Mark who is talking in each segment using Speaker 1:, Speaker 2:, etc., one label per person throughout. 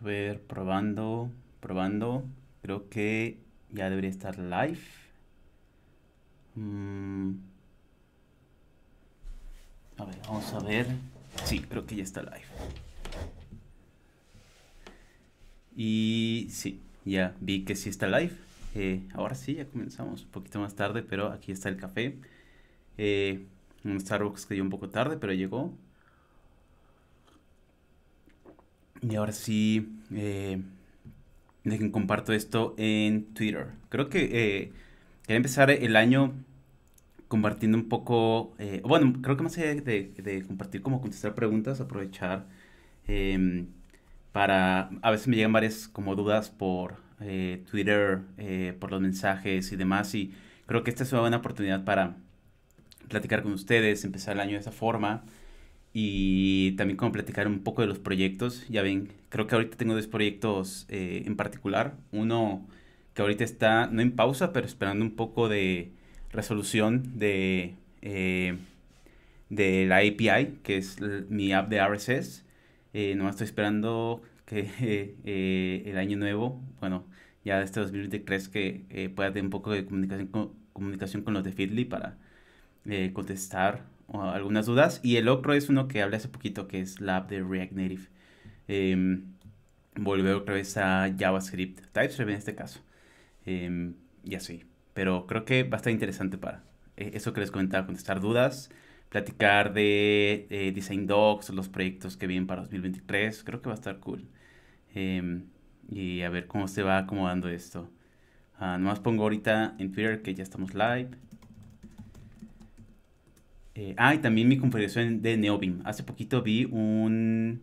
Speaker 1: A ver, probando, probando. Creo que ya debería estar live. Mm. A ver, vamos a ver. Sí, creo que ya está live. Y sí, ya vi que sí está live. Eh, ahora sí, ya comenzamos. Un poquito más tarde, pero aquí está el café. Eh, un Starbucks que dio un poco tarde, pero llegó. Y ahora sí, eh, dejen comparto esto en Twitter. Creo que eh, quería empezar el año compartiendo un poco, eh, bueno, creo que más de, de, compartir como contestar preguntas, aprovechar em, para, a veces me llegan varias como dudas por eh, Twitter, por los mensajes y demás, y creo que esta es una buena oportunidad para platicar con ustedes, empezar el año de esa forma y también como platicar un poco de los proyectos. Ya ven, creo que ahorita tengo dos proyectos eh, en particular. Uno que ahorita está, no en pausa, pero esperando un poco de resolución de, eh, de la API, que es mi app de RSS. Eh, no estoy esperando que eh, el año nuevo, bueno, ya este 2023, que pueda tener un poco de comunicación con, comunicación con los de Feedly para contestar algunas dudas. Y el otro es uno que hablé hace poquito, que es la app de React Native. Eh, otra vez a JavaScript, TypeScript en este caso. Eh, y así. Pero creo que va a estar interesante para eh, eso que les comentaba, contestar dudas, platicar de Design Docs, los proyectos que vienen para 2023. Creo que va a estar cool. Em, y a ver cómo se va acomodando esto. Uh, nomás pongo ahorita en Twitter que ya estamos live. Eh, ah, y también mi configuración de Neobim. Hace poquito vi un,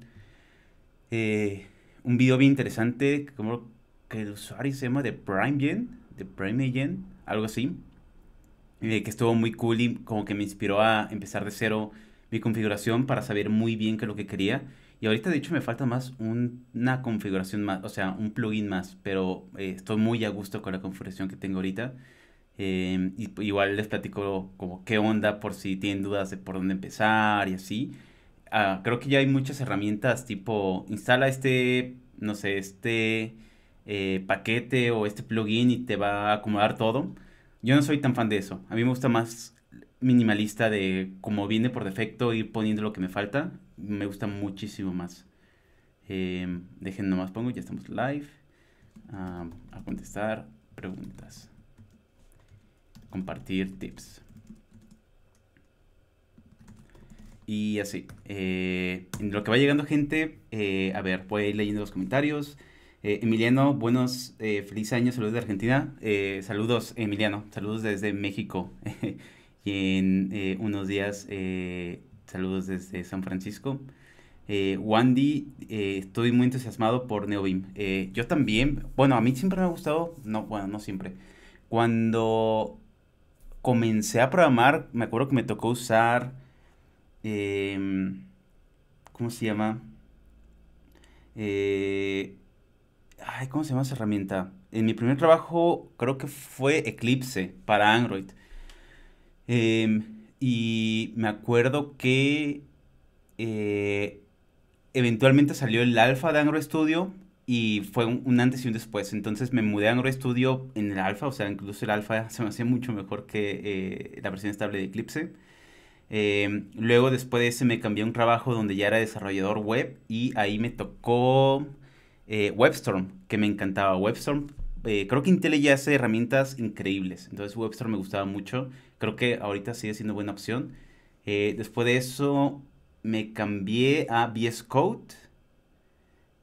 Speaker 1: eh, un video bien interesante, como que el usuario se llama de PrimeGen, de PrimeGen, algo así, eh, que estuvo muy cool y como que me inspiró a empezar de cero mi configuración para saber muy bien qué es lo que quería. Y ahorita de hecho me falta más una configuración más, o sea, un plugin más, pero estoy muy a gusto con la configuración que tengo ahorita. Em, y, igual les platico como qué onda por si tienen dudas de por dónde empezar y así. Ah, creo que ya hay muchas herramientas tipo instala este, no sé, este eh, paquete o este plugin y te va a acomodar todo. Yo no soy tan fan de eso. A mí me gusta más minimalista de como viene por defecto ir poniendo lo que me falta. Me gusta muchísimo más. Eh, dejen nomás pongo, ya estamos live. Ah, a contestar preguntas compartir tips. Y así. Eh, en lo que va llegando gente, eh, a ver, voy a ir leyendo los comentarios. Eh, Emiliano, buenos, feliz año, saludos de Argentina. saludos, Emiliano, saludos desde México. y en unos días, saludos desde San Francisco. Wandy, estoy muy entusiasmado por Neobim. yo también, bueno, a mí siempre me ha gustado, no, bueno, no siempre. Cuando comencé a programar, me acuerdo que me tocó usar, em, ¿cómo se llama? Eh, ay, ¿cómo se llama esa herramienta? En mi primer trabajo creo que fue Eclipse para Android. Em, y me acuerdo que eh, eventualmente salió el alfa de Android Studio y fue un, antes y un después. Entonces me mudé a Android Studio en el alfa, o sea, incluso el alfa se me hacía mucho mejor que eh, la versión estable de Eclipse. Em, luego después de ese me cambié a un trabajo donde ya era desarrollador web y ahí me tocó eh, WebStorm, que me encantaba. WebStorm, eh, creo que Intel ya hace herramientas increíbles, entonces WebStorm me gustaba mucho. Creo que ahorita sigue siendo buena opción. después de eso me cambié a VS Code.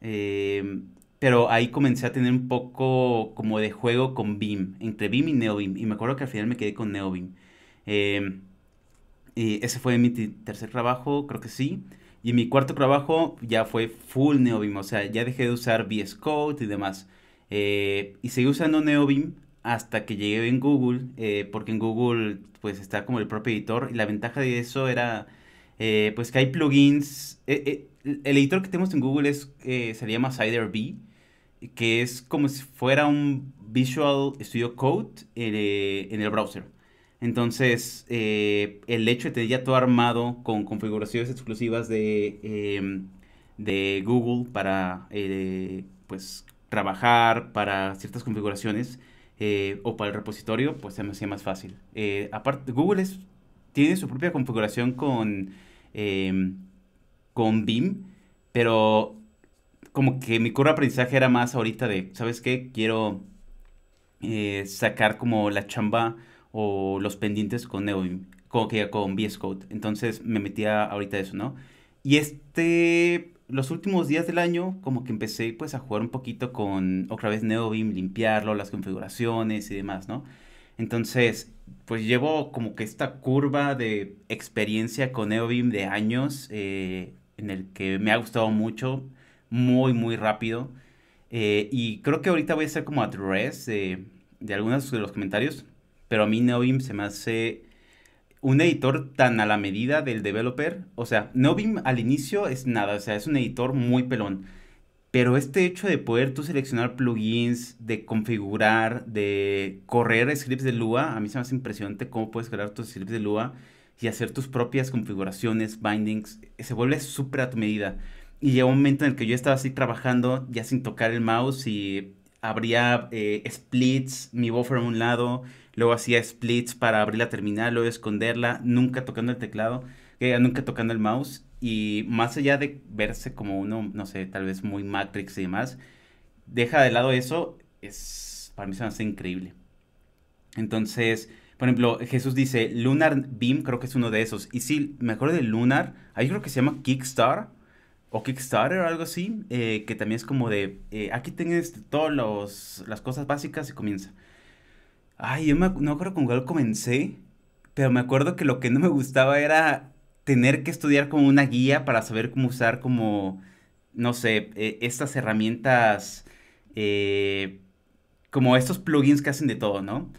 Speaker 1: Em, pero ahí comencé a tener un poco como de juego con Beam, entre Beam y NeoBeam. Y me acuerdo que al final me quedé con NeoBeam. Eh, y ese fue mi tercer trabajo, creo que sí. Y mi cuarto trabajo ya fue full NeoBeam, o sea, ya dejé de usar VS Code y demás. Eh, y seguí usando NeoBeam hasta que llegué en Google, eh, porque en Google pues está como el propio editor y la ventaja de eso era pues que hay plugins. el editor que tenemos en Google es, se llama CiderB que es como si fuera un Visual Studio Code eh, en el browser. Entonces, eh, el hecho de tener ya todo armado con configuraciones exclusivas de, em, de Google para eh, pues trabajar para ciertas configuraciones eh, o para el repositorio, pues se me hacía más fácil. Eh, aparte, Google es, tiene su propia configuración con, em, con Beam, pero como que mi curva de aprendizaje era más ahorita de, ¿sabes qué? Quiero sacar como la chamba o los pendientes con NeoBeam, con, con VS Code. Entonces me metía ahorita eso, ¿no? Y este los últimos días del año como que empecé pues a jugar un poquito con otra vez NeoBeam, limpiarlo, las configuraciones y demás, ¿no? Entonces, pues llevo como que esta curva de experiencia con NeoBeam de años eh, en el que me ha gustado mucho, muy, muy rápido. Eh, y creo que ahorita voy a hacer como address de, de algunos de los comentarios, pero a mí NeoBeam se me hace un editor tan a la medida del developer. O sea, NoBeam al inicio es nada, o sea, es un editor muy pelón. Pero este hecho de poder tú seleccionar plugins, de configurar, de correr scripts de Lua, a mí se me hace impresionante cómo puedes crear tus scripts de Lua y hacer tus propias configuraciones, bindings. Se vuelve súper a tu medida. Y llegó un momento en el que yo estaba así trabajando, ya sin tocar el mouse y abría eh, splits, mi buffer a un lado, luego hacía splits para abrir la terminal, luego esconderla, nunca tocando el teclado, eh, nunca tocando el mouse. Y más allá de verse como uno, no sé, tal vez muy Matrix y demás, deja de lado eso, es, para mí se me hace increíble. Entonces, por ejemplo, Jesús dice, Lunar Beam creo que es uno de esos. Y sí, me acuerdo de Lunar, ahí creo que se llama Kickstarter o Kickstarter o algo así, eh, que también es como de, eh, aquí tienes todas las cosas básicas y comienza. Ay, yo me, no acuerdo con cuál comencé, pero me acuerdo que lo que no me gustaba era tener que estudiar como una guía para saber cómo usar como, no sé, eh, estas herramientas, eh, como estos plugins que hacen de todo, ¿no?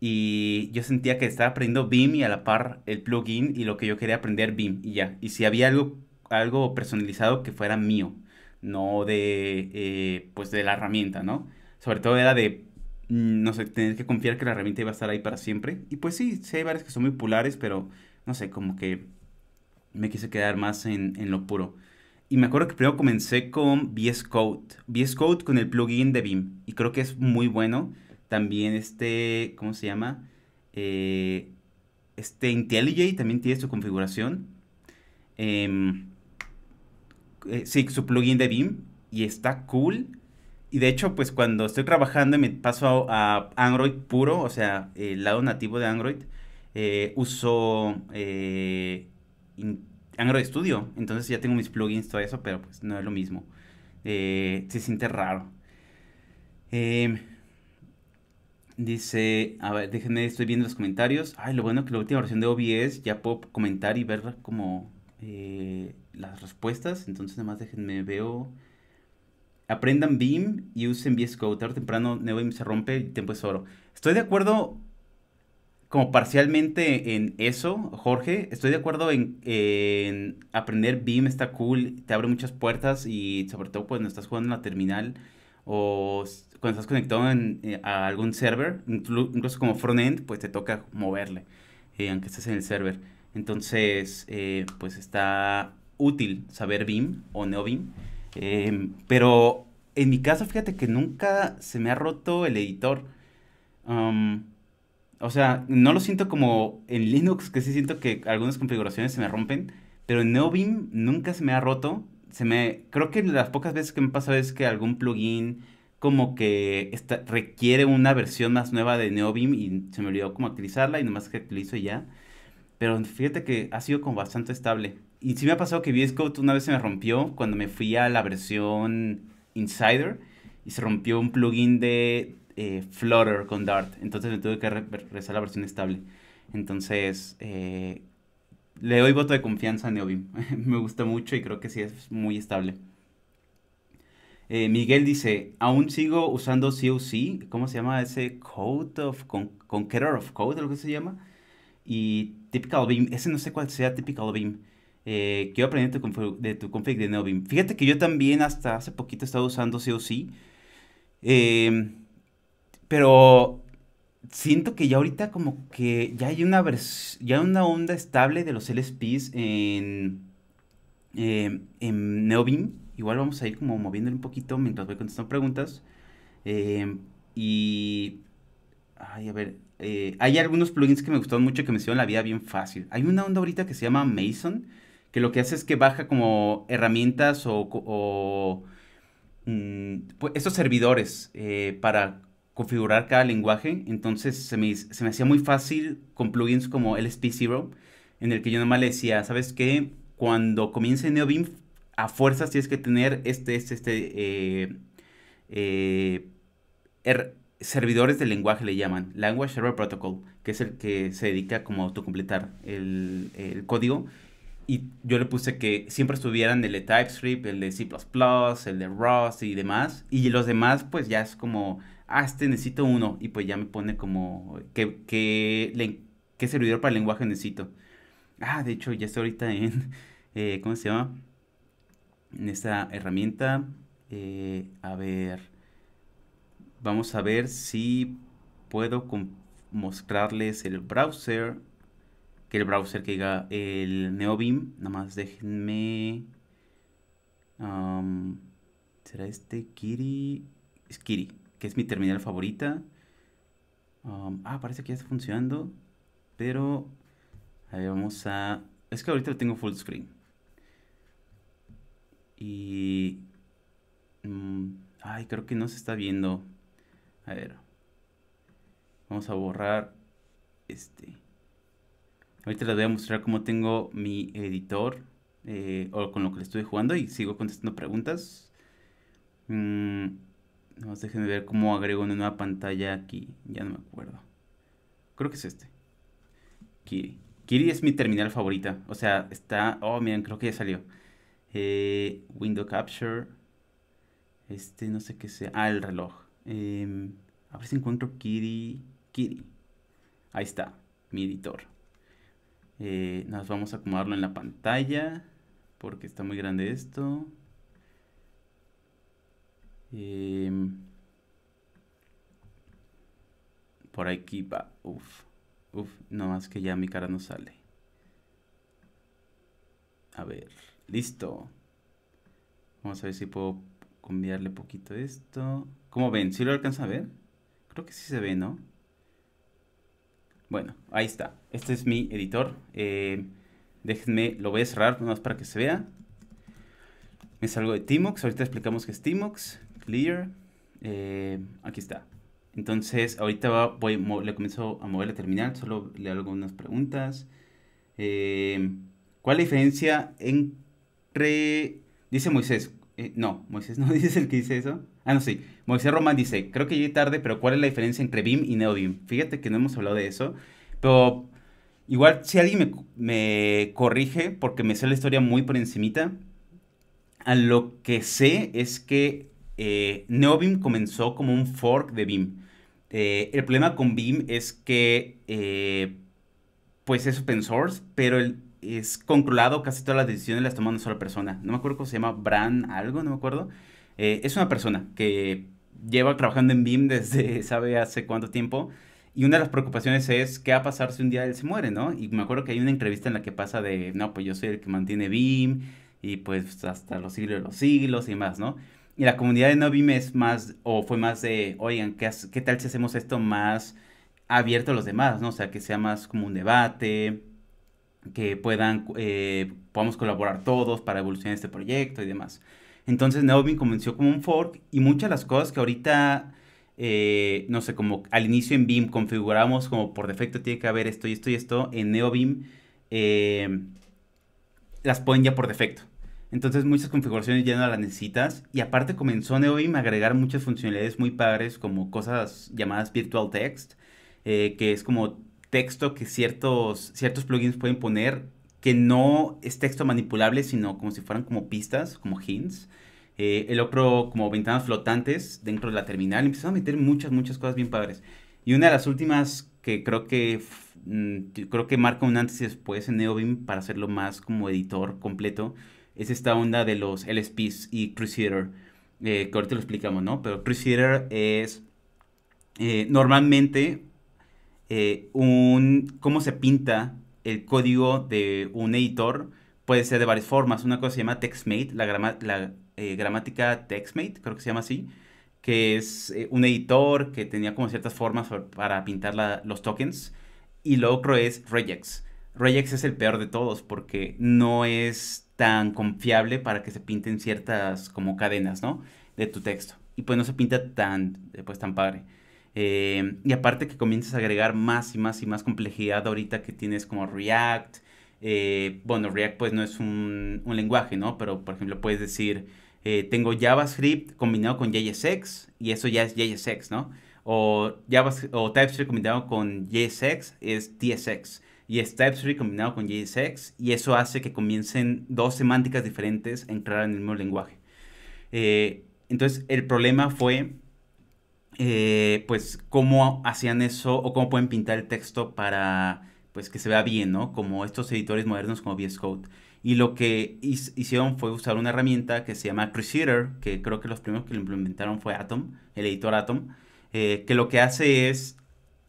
Speaker 1: Y yo sentía que estaba aprendiendo BIM y a la par el plugin y lo que yo quería aprender BIM y ya. Y si había algo, algo personalizado que fuera mío, no de, eh, pues de la herramienta, ¿no? Sobre todo era de Mm, no sé, tener que confiar que la herramienta iba a estar ahí para siempre. Y pues sí, sí hay varias que son muy populares, pero no sé, como que me quise quedar más en, lo puro. Y me acuerdo que primero comencé con VS Code. VS Code con el plugin de Vim. Y creo que es muy bueno. También este, ¿cómo se llama? Eh, este IntelliJ también tiene su configuración. Em, eh, sí, su plugin de Vim. Y está cool. Y de hecho, pues cuando estoy trabajando y me paso a, Android puro, o sea, el lado nativo de Android, eh, uso eh, Android Studio. Entonces ya tengo mis plugins, todo eso, pero pues no es lo mismo. Eh, se siente raro. Em, dice, a ver, déjenme, estoy viendo los comentarios. Ay, lo bueno que la última versión de OBS ya puedo comentar y ver como las respuestas. Entonces nada más déjenme, veo aprendan Beam y usen VS Code. Tarde o temprano NeoBeam se rompe y tiempo es oro. Estoy de acuerdo como parcialmente en eso, Jorge. Estoy de acuerdo en, aprender Beam, está cool, te abre muchas puertas y sobre todo cuando estás jugando en la terminal o cuando estás conectado eh, a algún server, incluso como frontend, pues te toca moverle, eh, aunque estés en el server. Entonces, eh, pues está útil saber Beam o NeoBeam. Em, pero en mi caso, fíjate que nunca se me ha roto el editor. O sea, no lo siento como en Linux, que sí siento que algunas configuraciones se me rompen, pero en NeoBeam nunca se me ha roto. Se me, creo que las pocas veces que me pasa es que algún plugin como que requiere una versión más nueva de NeoBeam y se me olvidó cómo utilizarla y nomás que utilizo ya. Pero fíjate que ha sido como bastante estable. Y sí me ha pasado que VS Code una vez se me rompió cuando me fui a la versión Insider y se rompió un plugin de eh, Flutter con Dart. Entonces me tuve que regresar la versión estable. Entonces eh, le doy voto de confianza a Neobim. me gusta mucho y creo que sí es muy estable. Eh, Miguel dice, aún sigo usando COC, ¿cómo se llama ese? Code of, con, Conqueror of Code, lo que se llama. Y Typical Beam, ese no sé cuál sea Typical Beam. Eh, quiero aprender de tu config de NeoBeam. Fíjate que yo también hasta hace poquito he estado usando COC. Pero siento que ya ahorita como que ya hay una ya una onda estable de los LSPs en, eh, en NeoBeam. igual vamos a ir como moviéndole un poquito mientras voy contestando preguntas. Em, y... Ay, a ver, eh, hay algunos plugins que me gustaron mucho que me hicieron la vida bien fácil. Hay una onda ahorita que se llama Mason, que lo que hace es que baja como herramientas o, mm, pues, estos servidores eh, para configurar cada lenguaje. Entonces se me, se me hacía muy fácil con plugins como LSP0, en el que yo nomás le decía, ¿sabes qué? Cuando comience NeoBeam, a fuerzas tienes que tener este, este, este, eh, eh, servidores de lenguaje le llaman, Language Server Protocol, que es el que se dedica como a autocompletar el, el código. Y yo le puse que siempre estuvieran el de TypeScript, el de C++, el de Rust y demás. Y los demás, pues ya es como, ah, este necesito uno. Y pues ya me pone como, ¿qué, qué, servidor para lenguaje necesito? Ah, de hecho, ya estoy ahorita en, eh, ¿cómo se llama? En esta herramienta. Eh, a ver, vamos a ver si puedo mostrarles el browser que el browser que diga el NeoBeam. Nada más déjenme. ¿Será este Kiri? Es Kiri, que es mi terminal favorita. ah, parece que ya está funcionando. Pero. A ver, vamos a. Es que ahorita lo tengo full screen. Y. Mm, ay, creo que no se está viendo. A ver. Vamos a borrar este. Ahorita les voy a mostrar cómo tengo mi editor eh, o con lo que le estoy jugando y sigo contestando preguntas. Mm, vamos, déjenme ver cómo agrego una nueva pantalla aquí. Ya no me acuerdo. Creo que es este. Kiri. Kiri es mi terminal favorita. O sea, está... Oh, miren, creo que ya salió. Eh, window Capture. Este, no sé qué sea. Ah, el reloj. Em, a ver si encuentro Kiri. Kiri. Ahí está, mi editor. Eh, nos vamos a acomodarlo en la pantalla porque está muy grande esto. Em, por aquí va. Uf. Uf. No más que ya mi cara no sale. A ver. Listo. Vamos a ver si puedo cambiarle poquito esto. ¿Cómo ven? ¿Sí lo alcanza a ver? Creo que sí se ve, ¿no? Bueno, ahí está. Este es mi editor. Eh, déjenme, lo voy a cerrar más para que se vea. Me salgo de Timox. Ahorita explicamos qué es Timox. Clear. Eh, aquí está. Entonces, ahorita voy, le comienzo a mover la terminal. Solo le hago algunas preguntas. Eh, ¿Cuál es la diferencia entre... Dice Moisés. no, Moisés no dice el que dice eso. Ah, no, sí. Moisés Román dice, creo que llegué tarde, pero ¿cuál es la diferencia entre BIM y NeoBIM? Fíjate que no hemos hablado de eso, pero igual si alguien me, corrige, porque me sé la historia muy por encimita, a lo que sé es que eh, NeoBIM comenzó como un fork de BIM. Eh, el problema con BIM es que, eh, pues es open source, pero es controlado, casi todas las decisiones las toma una sola persona. No me acuerdo cómo se llama, Bran algo, no me acuerdo. Eh, es una persona que lleva trabajando en BIM desde sabe hace cuánto tiempo. Y una de las preocupaciones es qué va a pasar si un día él se muere, ¿no? Y me acuerdo que hay una entrevista en la que pasa de, no, pues yo soy el que mantiene BIM y pues hasta los siglos de los siglos y más, ¿no? Y la comunidad de no BIM es más, o fue más de, oigan, ¿qué, tal si hacemos esto más abierto a los demás, ¿no? O sea, que sea más como un debate, que puedan, eh, podamos colaborar todos para evolucionar este proyecto y demás. Entonces NeoBeam comenzó como un fork y muchas de las cosas que ahorita, eh, no sé, como al inicio en BIM configuramos como por defecto tiene que haber esto y esto y esto, en NeoBeam eh, las ponen ya por defecto. Entonces muchas configuraciones ya no las necesitas. Y aparte comenzó NeoBeam a agregar muchas funcionalidades muy padres como cosas llamadas Virtual Text, eh, que es como texto que ciertos, ciertos plugins pueden poner que no es texto manipulable, sino como si fueran como pistas, como hints. Eh, el otro como ventanas flotantes dentro de la terminal. Empezaron a meter muchas, muchas cosas bien padres. Y una de las últimas que creo que mm, creo que marca un antes y después en NeoBeam para hacerlo más como editor completo es esta onda de los LSPs y Crusader. Eh, que ahorita lo explicamos, ¿no? Pero Crusader es eh, normalmente un cómo se pinta el código de un editor puede ser de varias formas. Una cosa se llama TextMate, la, gramática TextMate, creo que se llama así, que es un editor que tenía como ciertas formas para pintar los tokens. Y lo otro es Regex. Regex es el peor de todos porque no es tan confiable para que se pinten ciertas como cadenas, ¿no? De tu texto. Y pues no se pinta tan, pues tan padre. Eh, y aparte que comienzas a agregar más y más y más complejidad ahorita que tienes como React. Eh, bueno, React pues no es un, lenguaje, ¿no? Pero por ejemplo puedes decir, eh, tengo JavaScript combinado con JSX y eso ya es JSX, ¿no? O, JavaScript, o TypeScript combinado con JSX es TSX. Y es TypeScript combinado con JSX y eso hace que comiencen dos semánticas diferentes a entrar en el mismo lenguaje. entonces el problema fue eh, pues cómo hacían eso o cómo pueden pintar el texto para pues que se vea bien, ¿no? Como estos editores modernos como VS Code. Y lo que hicieron fue usar una herramienta que se llama Crusader, que creo que los primeros que lo implementaron fue Atom, el editor Atom, eh, que lo que hace es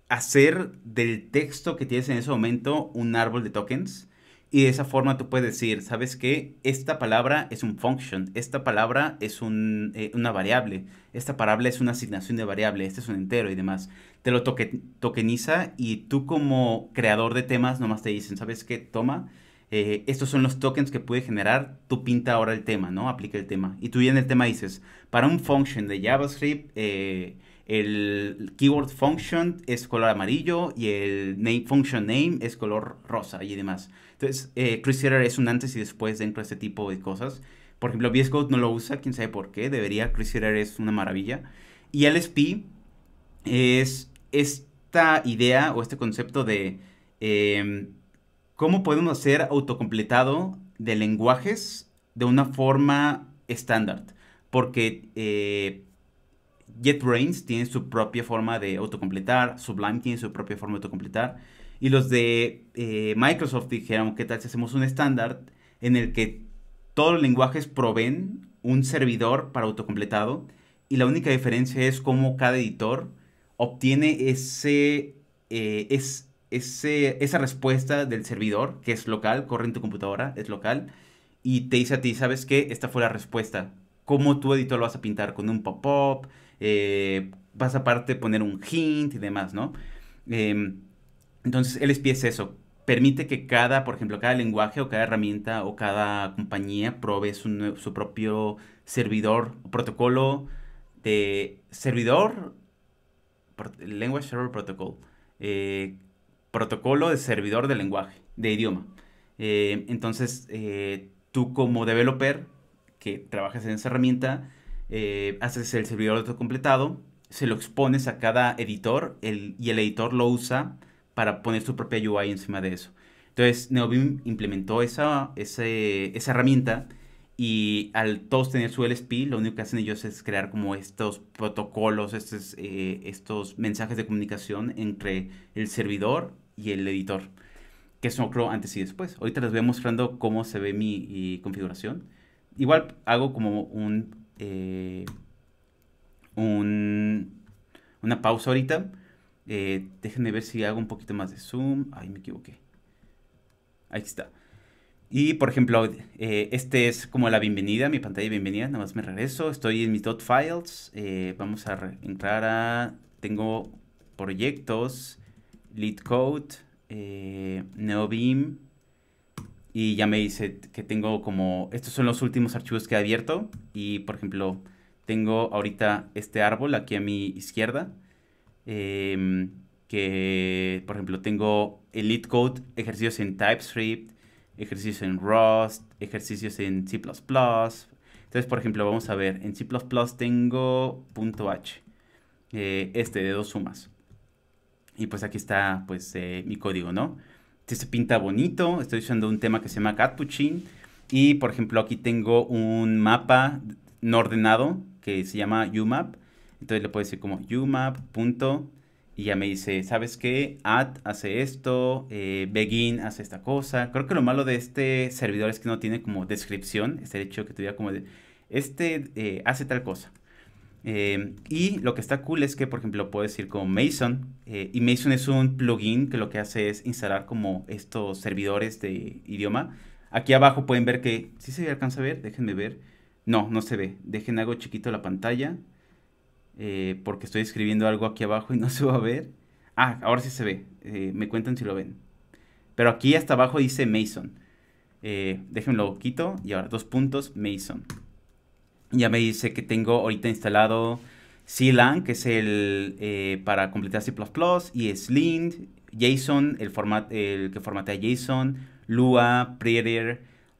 Speaker 1: hacer del texto que tienes en ese momento un árbol de tokens y de esa forma tú puedes decir, ¿sabes qué? Esta palabra es un function, esta palabra es un, eh, una variable, esta palabra es una asignación de variable, este es un entero y demás. Te lo tokeniza y tú como creador de temas nomás te dicen, ¿sabes qué? Toma, eh, estos son los tokens que puede generar, tú pinta ahora el tema, ¿no? Aplica el tema. Y tú ya en el tema dices, para un function de JavaScript, eh, el keyword function es color amarillo y el name, function name es color rosa y demás. Entonces, eh, es un antes y después dentro de este tipo de cosas. Por ejemplo, VS Code no lo usa, quién sabe por qué, debería, Crusader es una maravilla. Y LSP es esta idea o este concepto de em, cómo podemos hacer autocompletado de lenguajes de una forma estándar. Porque eh, JetBrains tiene su propia forma de autocompletar, Sublime tiene su propia forma de autocompletar. Y los de eh, Microsoft dijeron, ¿qué tal si hacemos un estándar en el que todos los lenguajes proveen un servidor para autocompletado? Y la única diferencia es cómo cada editor obtiene ese, eh, es, ese, esa respuesta del servidor, que es local, corre en tu computadora, es local, y te dice a ti, ¿sabes qué? Esta fue la respuesta. ¿Cómo tu editor lo vas a pintar? ¿Con un pop-up? Eh, vas aparte poner un hint y demás, ¿no? Em, entonces, LSP es eso. Permite que cada, por ejemplo, cada lenguaje o cada herramienta o cada compañía provee su, propio servidor protocolo de servidor, Language Server Protocol, eh, protocolo de servidor de lenguaje, de idioma. Eh, entonces, tú como developer que trabajas en esa herramienta, eh, haces el servidor autocompletado, se lo expones a cada editor y el editor lo usa para poner su propia UI encima de eso. Entonces, Neobim implementó esa, esa herramienta y al todos tener su LSP, lo único que hacen ellos es crear como estos protocolos, estos, eh, estos mensajes de comunicación entre el servidor y el editor, que son creo antes y después. Ahorita les voy mostrando cómo se ve mi configuración. Igual hago como un eh, una pausa ahorita. Eh, déjenme ver si hago un poquito más de zoom. Ay, me equivoqué. Ahí está. Y por ejemplo, eh, este es como la bienvenida, mi pantalla de bienvenida. Nada más me regreso. Estoy en mis dot files. vamos a entrar a. Tengo proyectos, lead code, neobeam y ya me dice que tengo como, estos son los últimos archivos que he abierto y por ejemplo tengo ahorita este árbol aquí a mi izquierda em, que por ejemplo tengo el lead code, ejercicios en TypeScript, ejercicios en Rust, ejercicios en C++. Entonces por ejemplo vamos a ver, en C++ tengo .h, eh, este de dos sumas. Y pues aquí está pues eh, mi código, ¿no? Se pinta bonito. Estoy usando un tema que se llama Capuchin. Y por ejemplo, aquí tengo un mapa no ordenado que se llama UMAP. Entonces le puedo decir como UMAP. y ya me dice, ¿sabes qué? Add hace esto, eh, Begin hace esta cosa. Creo que lo malo de este servidor es que no tiene como descripción. Este hecho que tuviera como de, este eh, hace tal cosa. Em, y lo que está cool es que, por ejemplo, puedo decir como Mason. Eh, y Mason es un plugin que lo que hace es instalar como estos servidores de idioma. Aquí abajo pueden ver que, si se alcanza a ver, déjenme ver. No, no se ve. Dejen algo chiquito la pantalla. Eh, porque estoy escribiendo algo aquí abajo y no se va a ver. Ah, ahora sí se ve. Eh, me cuentan si lo ven. Pero aquí hasta abajo dice Mason. Déjenlo quito. Y ahora dos puntos, Mason. Ya me dice que tengo ahorita instalado CLang, que es el eh, para completar C++, y Slind, JSON, el, que formatea JSON, Lua, Predator,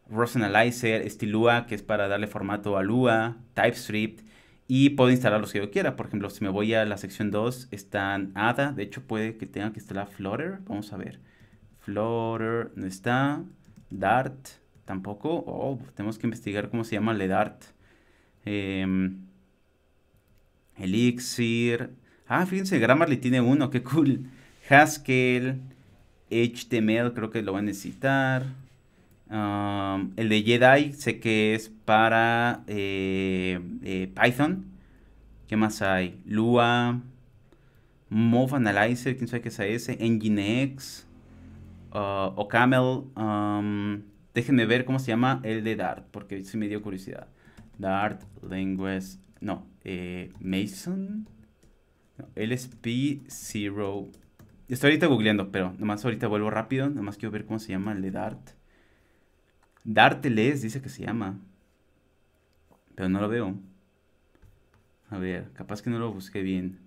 Speaker 1: Rosenalizer, Stilua, que es para darle formato a Lua, TypeScript, y puedo instalar los que yo quiera. Por ejemplo, si me voy a la sección 2, están ADA, de hecho puede que tenga que instalar Flutter, vamos a ver. Flutter no está, Dart tampoco, oh, tenemos que investigar cómo se llama el Dart. Eh, Elixir. Ah, fíjense, Grammarly tiene uno, qué cool. Haskell, HTML, creo que lo va a necesitar. Um, el de Jedi sé que es para eh, eh, Python. ¿Qué más hay? Lua, Move Analyzer, quién sabe qué es ese, Nginx, uh, OCaml. Um, déjenme ver cómo se llama el de Dart, porque sí me dio curiosidad. Dart Language no, eh, Mason, LSP0. Estoy ahorita googleando, pero nomás ahorita vuelvo rápido. Nomás quiero ver cómo se llama el de Dart. Darteles dice que se llama. Pero no lo veo. A ver, capaz que no lo busqué bien.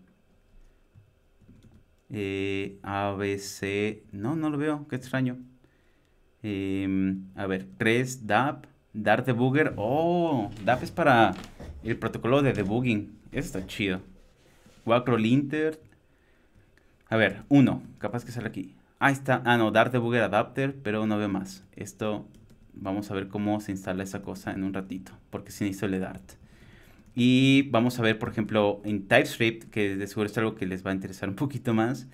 Speaker 1: Eh, ABC. No, no lo veo. Qué extraño. Em, a ver, 3 DAP. Dart Debugger. Oh, DAP es para el protocolo de debugging. Eso está chido. Wacro Linter. A ver, uno. Capaz que sale aquí. Ahí está. Ah, no, Dart Debugger Adapter, pero no veo más. Esto, vamos a ver cómo se instala esa cosa en un ratito. Porque si necesito el Dart. Y vamos a ver, por ejemplo, en TypeScript, que de seguro es algo que les va a interesar un poquito más.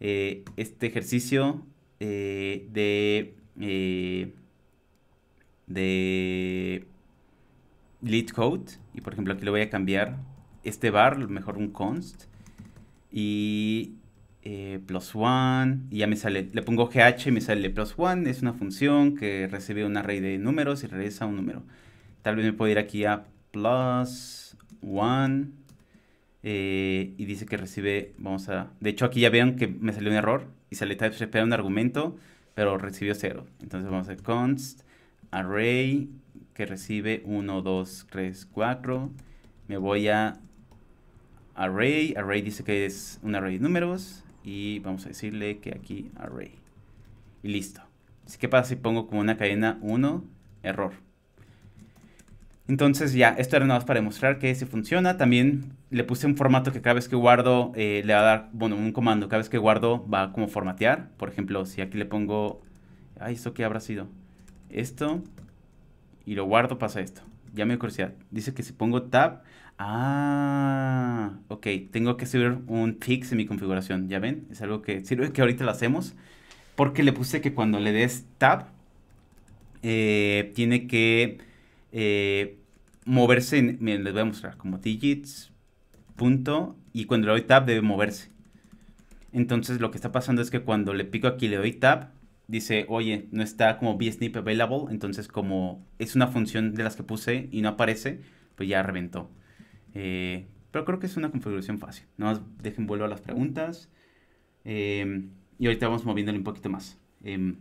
Speaker 1: Eh, este ejercicio eh, de... Eh, de lead code. Y por ejemplo aquí le voy a cambiar este bar, mejor un const. Y eh, plus one. Y ya me sale, le pongo gh y me sale plus one. Es una función que recibe un array de números y regresa un número. Tal vez me puedo ir aquí a plus one. Eh, y dice que recibe, vamos a... De hecho aquí ya vieron que me salió un error. Y sale type un argumento, pero recibió cero. Entonces vamos a hacer const array que recibe 1, 2, 3, 4. Me voy a array. Array dice que es un array de números. Y vamos a decirle que aquí array. Y listo. Así que pasa si pongo como una cadena 1, error. Entonces ya, esto era nada más para demostrar que si funciona. También le puse un formato que cada vez que guardo eh, le va a dar, bueno, un comando. Cada vez que guardo va a como formatear. Por ejemplo, si aquí le pongo... Ay, ¿esto qué habrá sido? Esto y lo guardo, pasa esto. Ya me curiosidad. Dice que si pongo tab. Ah, ok. Tengo que subir un fix en mi configuración. ¿Ya ven? Es algo que sirve que ahorita lo hacemos. Porque le puse que cuando le des tab, eh, tiene que eh, moverse. miren, les voy a mostrar como digits, punto. Y cuando le doy tab, debe moverse. Entonces, lo que está pasando es que cuando le pico aquí, le doy tab, dice, oye, no está como bsnip available, entonces como es una función de las que puse y no aparece, pues ya reventó. Eh, pero creo que es una configuración fácil. No dejen vuelvo a las preguntas. Em, y ahorita vamos moviéndole un poquito más. Em,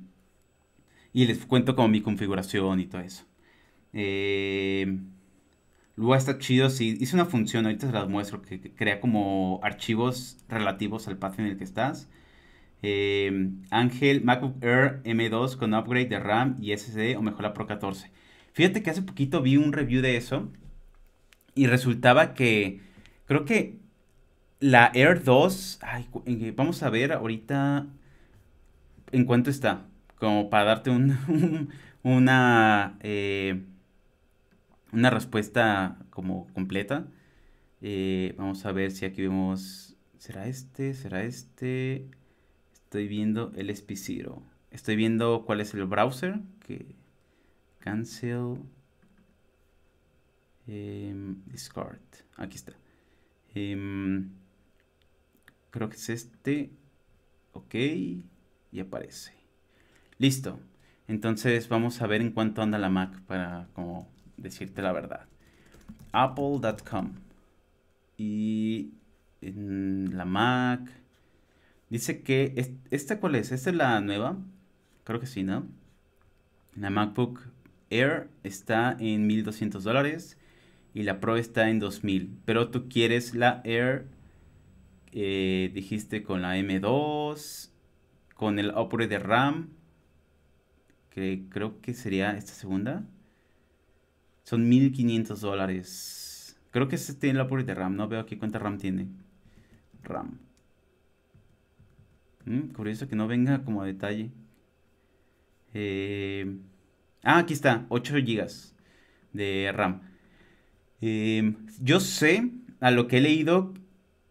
Speaker 1: y les cuento como mi configuración y todo eso. Eh, luego está chido, sí, hice una función, ahorita se las muestro, que crea como archivos relativos al path en el que estás. Em, Ángel MacBook Air M2 con upgrade de RAM y SSD o mejor la Pro 14. Fíjate que hace poquito vi un review de eso y resultaba que creo que la Air 2, vamos a ver ahorita en cuánto está, como para darte un, una, eh, una respuesta como completa. Eh, vamos a ver si aquí vemos, ¿será este? ¿Será este? Estoy viendo el SP0. Estoy viendo cuál es el browser. Que cancel. Em, discard. Aquí está. Em, creo que es este. Ok. Y aparece. Listo. Entonces vamos a ver en cuánto anda la Mac para como decirte la verdad. apple.com. Y en la Mac. Dice que. ¿Esta cuál es? ¿Esta es la nueva? Creo que sí, ¿no? La MacBook Air está en 1200 dólares y la Pro está en 2000. Pero tú quieres la Air, eh, dijiste con la M2, con el upgrade de RAM, que creo que sería esta segunda. Son 1500 dólares. Creo que este tiene el upgrade de RAM, no veo aquí cuánta RAM tiene. RAM. Mm, curioso que no venga como a detalle. Eh, ah, aquí está, 8 GB de RAM. Eh, yo sé, a lo que he leído,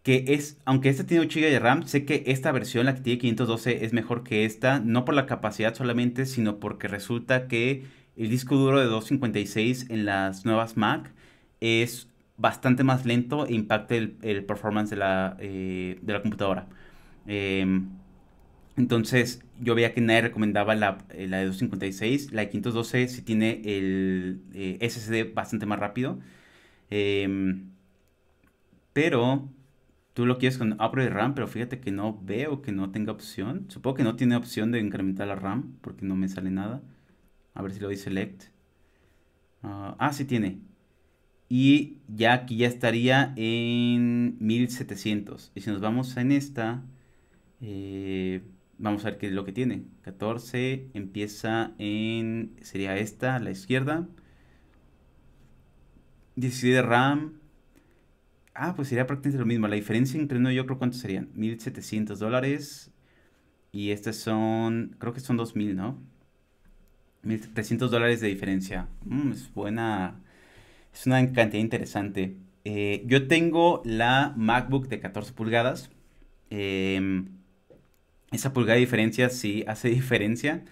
Speaker 1: que es, aunque esta tiene 8 GB de RAM, sé que esta versión, la que tiene 512, es mejor que esta, no por la capacidad solamente, sino porque resulta que el disco duro de 256 en las nuevas Mac es bastante más lento e impacta el, performance de la, eh, de la computadora. Em, entonces, yo veía que nadie recomendaba la, eh, la de 256. La de 512 sí tiene el eh, SSD bastante más rápido. Em, pero tú lo quieres con upgrade de RAM, pero fíjate que no veo que no tenga opción. Supongo que no tiene opción de incrementar la RAM porque no me sale nada. A ver si lo doy select. ah, ah sí tiene. Y ya aquí ya estaría en 1700. Y si nos vamos en esta, eh, vamos a ver qué es lo que tiene. 14 empieza en, sería esta, la izquierda. 16 de RAM. Ah, pues sería prácticamente lo mismo. La diferencia entre uno y otro, ¿cuánto serían? 1700 dólares. Y estas son, creo que son 2000, ¿no? 1300 dólares de diferencia. Mm, es buena, es una cantidad interesante. Eh, yo tengo la MacBook de 14 pulgadas. Em, esa pulgada de diferencia sí hace diferencia.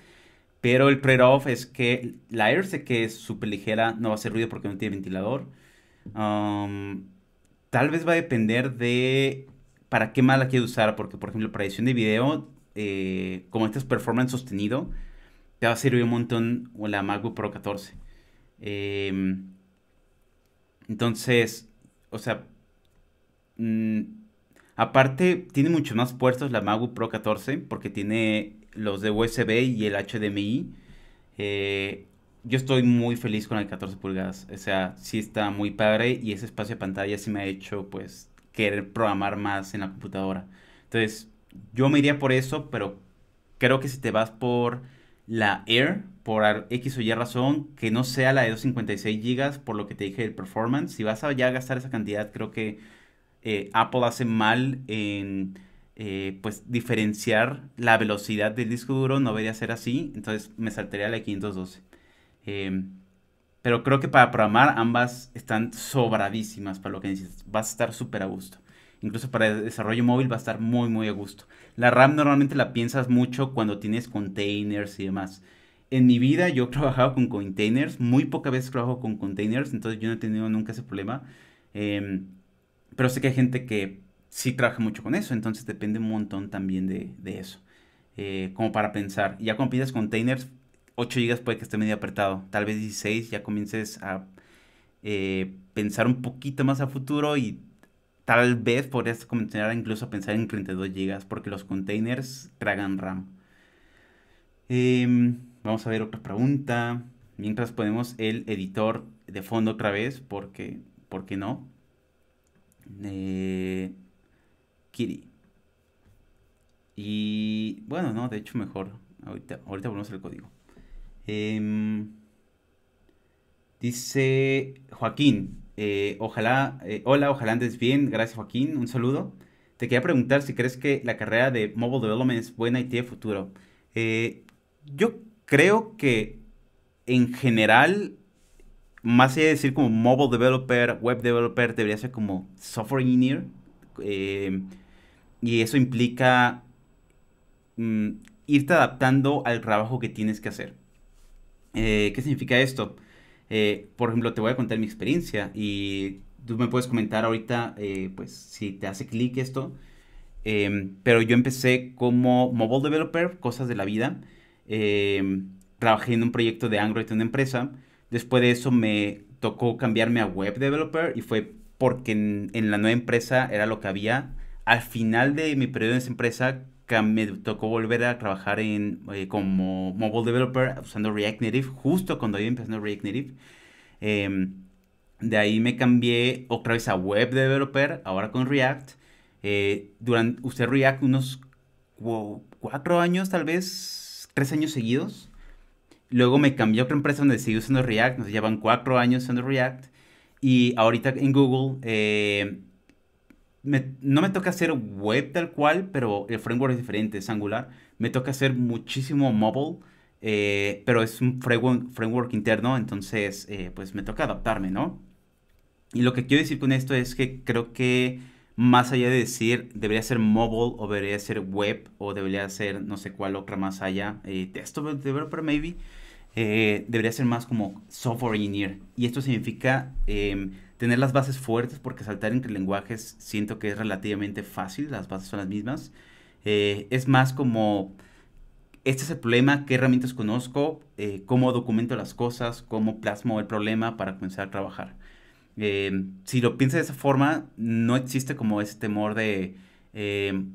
Speaker 1: Pero el trade-off es que la Air sé que es súper ligera, no va a hacer ruido porque no tiene ventilador. Um, tal vez va a depender de para qué más la quiero usar, porque por ejemplo para edición de video, eh, como este es performance sostenido, te va a servir un montón la MacBook Pro 14. Em, entonces, o sea, mm, aparte tiene muchos más puertos la MacBook Pro 14 porque tiene los de USB y el HDMI. Eh, yo estoy muy feliz con el 14 pulgadas. O sea, sí está muy padre y ese espacio de pantalla sí me ha hecho pues querer programar más en la computadora. Entonces, yo me iría por eso, pero creo que si te vas por la Air, por X o Y razón, que no sea la de 256 GB, por lo que te dije del performance, si vas a ya gastar esa cantidad, creo que eh, Apple hace mal en eh, pues diferenciar la velocidad del disco duro, no debería ser así, entonces me saltaría la 512. Em, pero creo que para programar ambas están sobradísimas para lo que necesitas. Vas a estar súper a gusto. Incluso para el desarrollo móvil va a estar muy, muy a gusto. La RAM normalmente la piensas mucho cuando tienes containers y demás. En mi vida yo he trabajado con containers, muy pocas veces trabajo con containers, entonces yo no he tenido nunca ese problema. Em, pero sé que hay gente que sí trabaja mucho con eso, entonces depende un montón también de, eso. Eh, como para pensar. Ya cuando pides containers, 8 GB puede que esté medio apretado. Tal vez 16 ya comiences a eh, pensar un poquito más a futuro y tal vez podrías comenzar incluso a pensar en 32 GB porque los containers tragan RAM. Em, vamos a ver otra pregunta. Mientras ponemos el editor de fondo otra vez porque, ¿por qué no? Eh, Kiri. Y bueno, no, de hecho mejor. Ahorita, ahorita ponemos el código. Em, dice Joaquín, eh, ojalá, eh, hola, ojalá andes bien, gracias Joaquín, un saludo. Te quería preguntar si crees que la carrera de Mobile Development es buena y tiene futuro. Eh, yo creo que en general, más allá de decir como Mobile Developer, Web Developer, debería ser como Software Engineer. y eso implica mm, irte adaptando al trabajo que tienes que hacer. Eh, ¿Qué significa esto? Eh, por ejemplo, te voy a contar mi experiencia y tú me puedes comentar ahorita, eh, pues, si te hace clic esto. Em, pero yo empecé como mobile developer, cosas de la vida. Em, trabajé en un proyecto de Android en una empresa. Después de eso me tocó cambiarme a web developer y fue porque en, la nueva empresa era lo que había. Al final de mi periodo en esa empresa me tocó volver a trabajar en, eh, como mobile developer usando React Native, justo cuando iba empezando React Native. Em, de ahí me cambié otra vez a web developer, ahora con React. Eh, durante, usé React unos cuatro años, tal vez, tres años seguidos. Luego me cambié a otra empresa donde sigo usando React, nos llevan cuatro años usando React. Y ahorita en Google eh, no me toca hacer web tal cual, pero el framework es diferente, es Angular. Me toca hacer muchísimo mobile, eh, pero es un framework, interno, entonces eh, pues me toca adaptarme, ¿no? Y lo que quiero decir con esto es que creo que más allá de decir debería ser mobile o debería ser web o debería ser no sé cuál otra más allá, eh, developer maybe, eh, debería ser más como software engineer. Y esto significa em, tener las bases fuertes porque saltar entre lenguajes siento que es relativamente fácil, las bases son las mismas. Eh, es más como, este es el problema, qué herramientas conozco, eh, cómo documento las cosas, cómo plasmo el problema para comenzar a trabajar. Em, si lo piensas de esa forma, no existe como ese temor de em,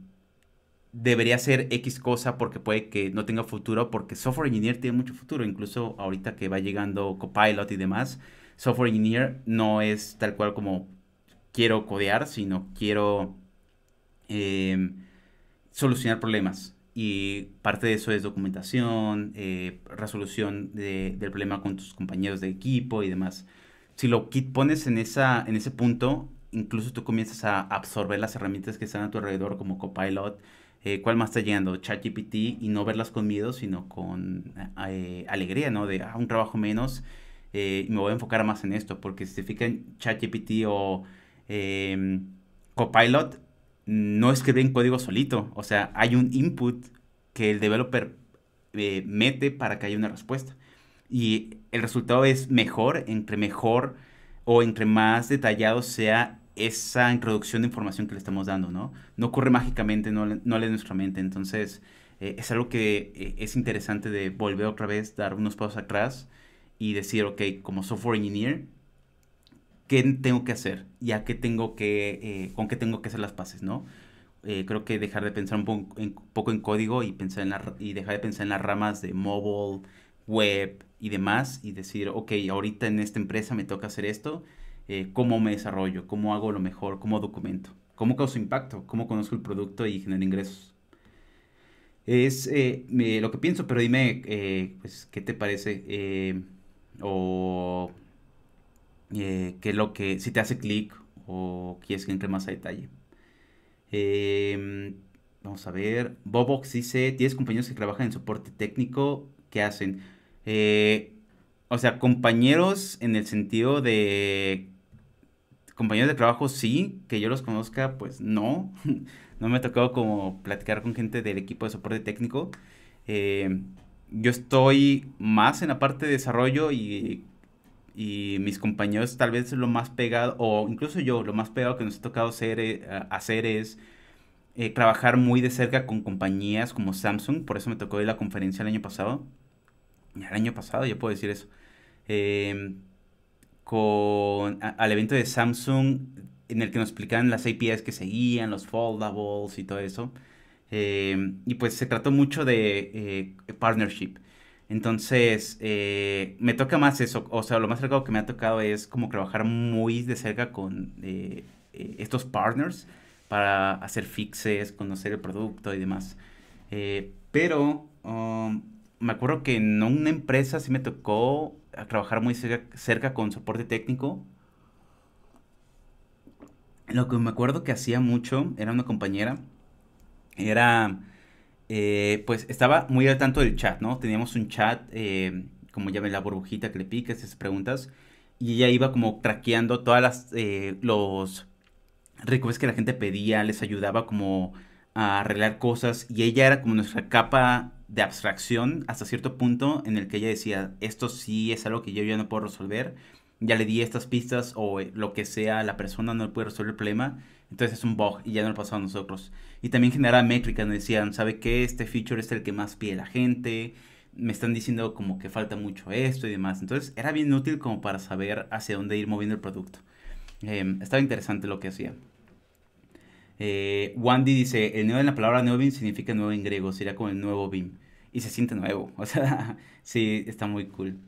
Speaker 1: debería ser X cosa porque puede que no tenga futuro, porque software engineer tiene mucho futuro, incluso ahorita que va llegando Copilot y demás, software engineer no es tal cual como quiero codear, sino quiero em, solucionar problemas. Y parte de eso es documentación, eh, resolución del problema con tus compañeros de equipo y demás. Si lo pones en, esa, en ese punto, incluso tú comienzas a absorber las herramientas que están a tu alrededor como Copilot, eh, cuál más está llegando, ChatGPT, y no verlas con miedo, sino con eh, alegría, ¿no? De ah, un trabajo menos, eh, me voy a enfocar más en esto, porque si se fijan, ChatGPT o em, Copilot no escriben código solito, o sea, hay un input que el developer mete para que haya una respuesta. Y el resultado es mejor, entre mejor o entre más detallado sea esa introducción de información que le estamos dando, ¿no? No ocurre mágicamente, no, no lee nuestra mente, entonces eh, es algo que eh, es interesante de volver otra vez, dar unos pasos atrás y decir, ok, como software engineer, ¿qué tengo que hacer? ¿Ya qué tengo que, eh, con qué tengo que hacer las paces, ¿no? creo que dejar de pensar un poco, en, poco en código y, pensar en la, y dejar de pensar en las ramas de mobile, web y demás y decir, ok, ahorita en esta empresa me toca hacer esto eh, cómo me desarrollo, cómo hago lo mejor, cómo documento, cómo causo impacto, cómo conozco el producto y genero ingresos. Es eh, lo que pienso, pero dime, eh, pues, ¿qué te parece? o qué es lo que, si te hace clic o quieres que entre más a detalle. Em, vamos a ver. Bobox dice, ¿tienes compañeros que trabajan en soporte técnico? ¿Qué hacen? o sea, compañeros en el sentido de compañeros de trabajo sí, que yo los conozca, pues no. no me ha tocado como platicar con gente del equipo de soporte técnico. Eh, yo estoy más en la parte de desarrollo y, mis compañeros tal vez lo más pegado, o incluso yo, lo más pegado que nos ha tocado hacer, eh, hacer es eh, trabajar muy de cerca con compañías como Samsung. Por eso me tocó ir a la conferencia el año pasado. El año pasado, ya puedo decir eso con, al evento de Samsung en el que nos explicaban las APIs que seguían, los foldables y todo eso. Eh, y pues se trató mucho de eh, partnership. Entonces, eh, me toca más eso, o sea, lo más cercano que me ha tocado es como trabajar muy de cerca con estos partners para hacer fixes, conocer el producto y demás. pero um, me acuerdo que en una empresa sí me tocó trabajar muy cerca, con soporte técnico. Lo que me acuerdo que hacía mucho era una compañera. Era, eh, pues estaba muy al tanto del chat, ¿no? Teníamos un chat, eh, como llame la burbujita que le piques, esas preguntas. Y ella iba como traqueando todas las, eh, los requests que la gente pedía, les ayudaba como a arreglar cosas. Y ella era como nuestra capa de abstracción hasta cierto punto en el que ella decía, esto sí es algo que yo ya no puedo resolver, ya le di estas pistas o eh, lo que sea, la persona no puede resolver el problema, entonces es un bug y ya no lo pasó a nosotros. Y también generaba métricas, nos decían, ¿sabe qué? Este feature es el que más pide la gente, me están diciendo como que falta mucho esto y demás. Entonces era bien útil como para saber hacia dónde ir moviendo el producto. Em, estaba interesante lo que hacía. Eh, Wandy dice, el nuevo en la palabra nuevo BIM significa nuevo en griego, sería como el nuevo BIM. Y se siente nuevo, o sea, sí, está muy cool.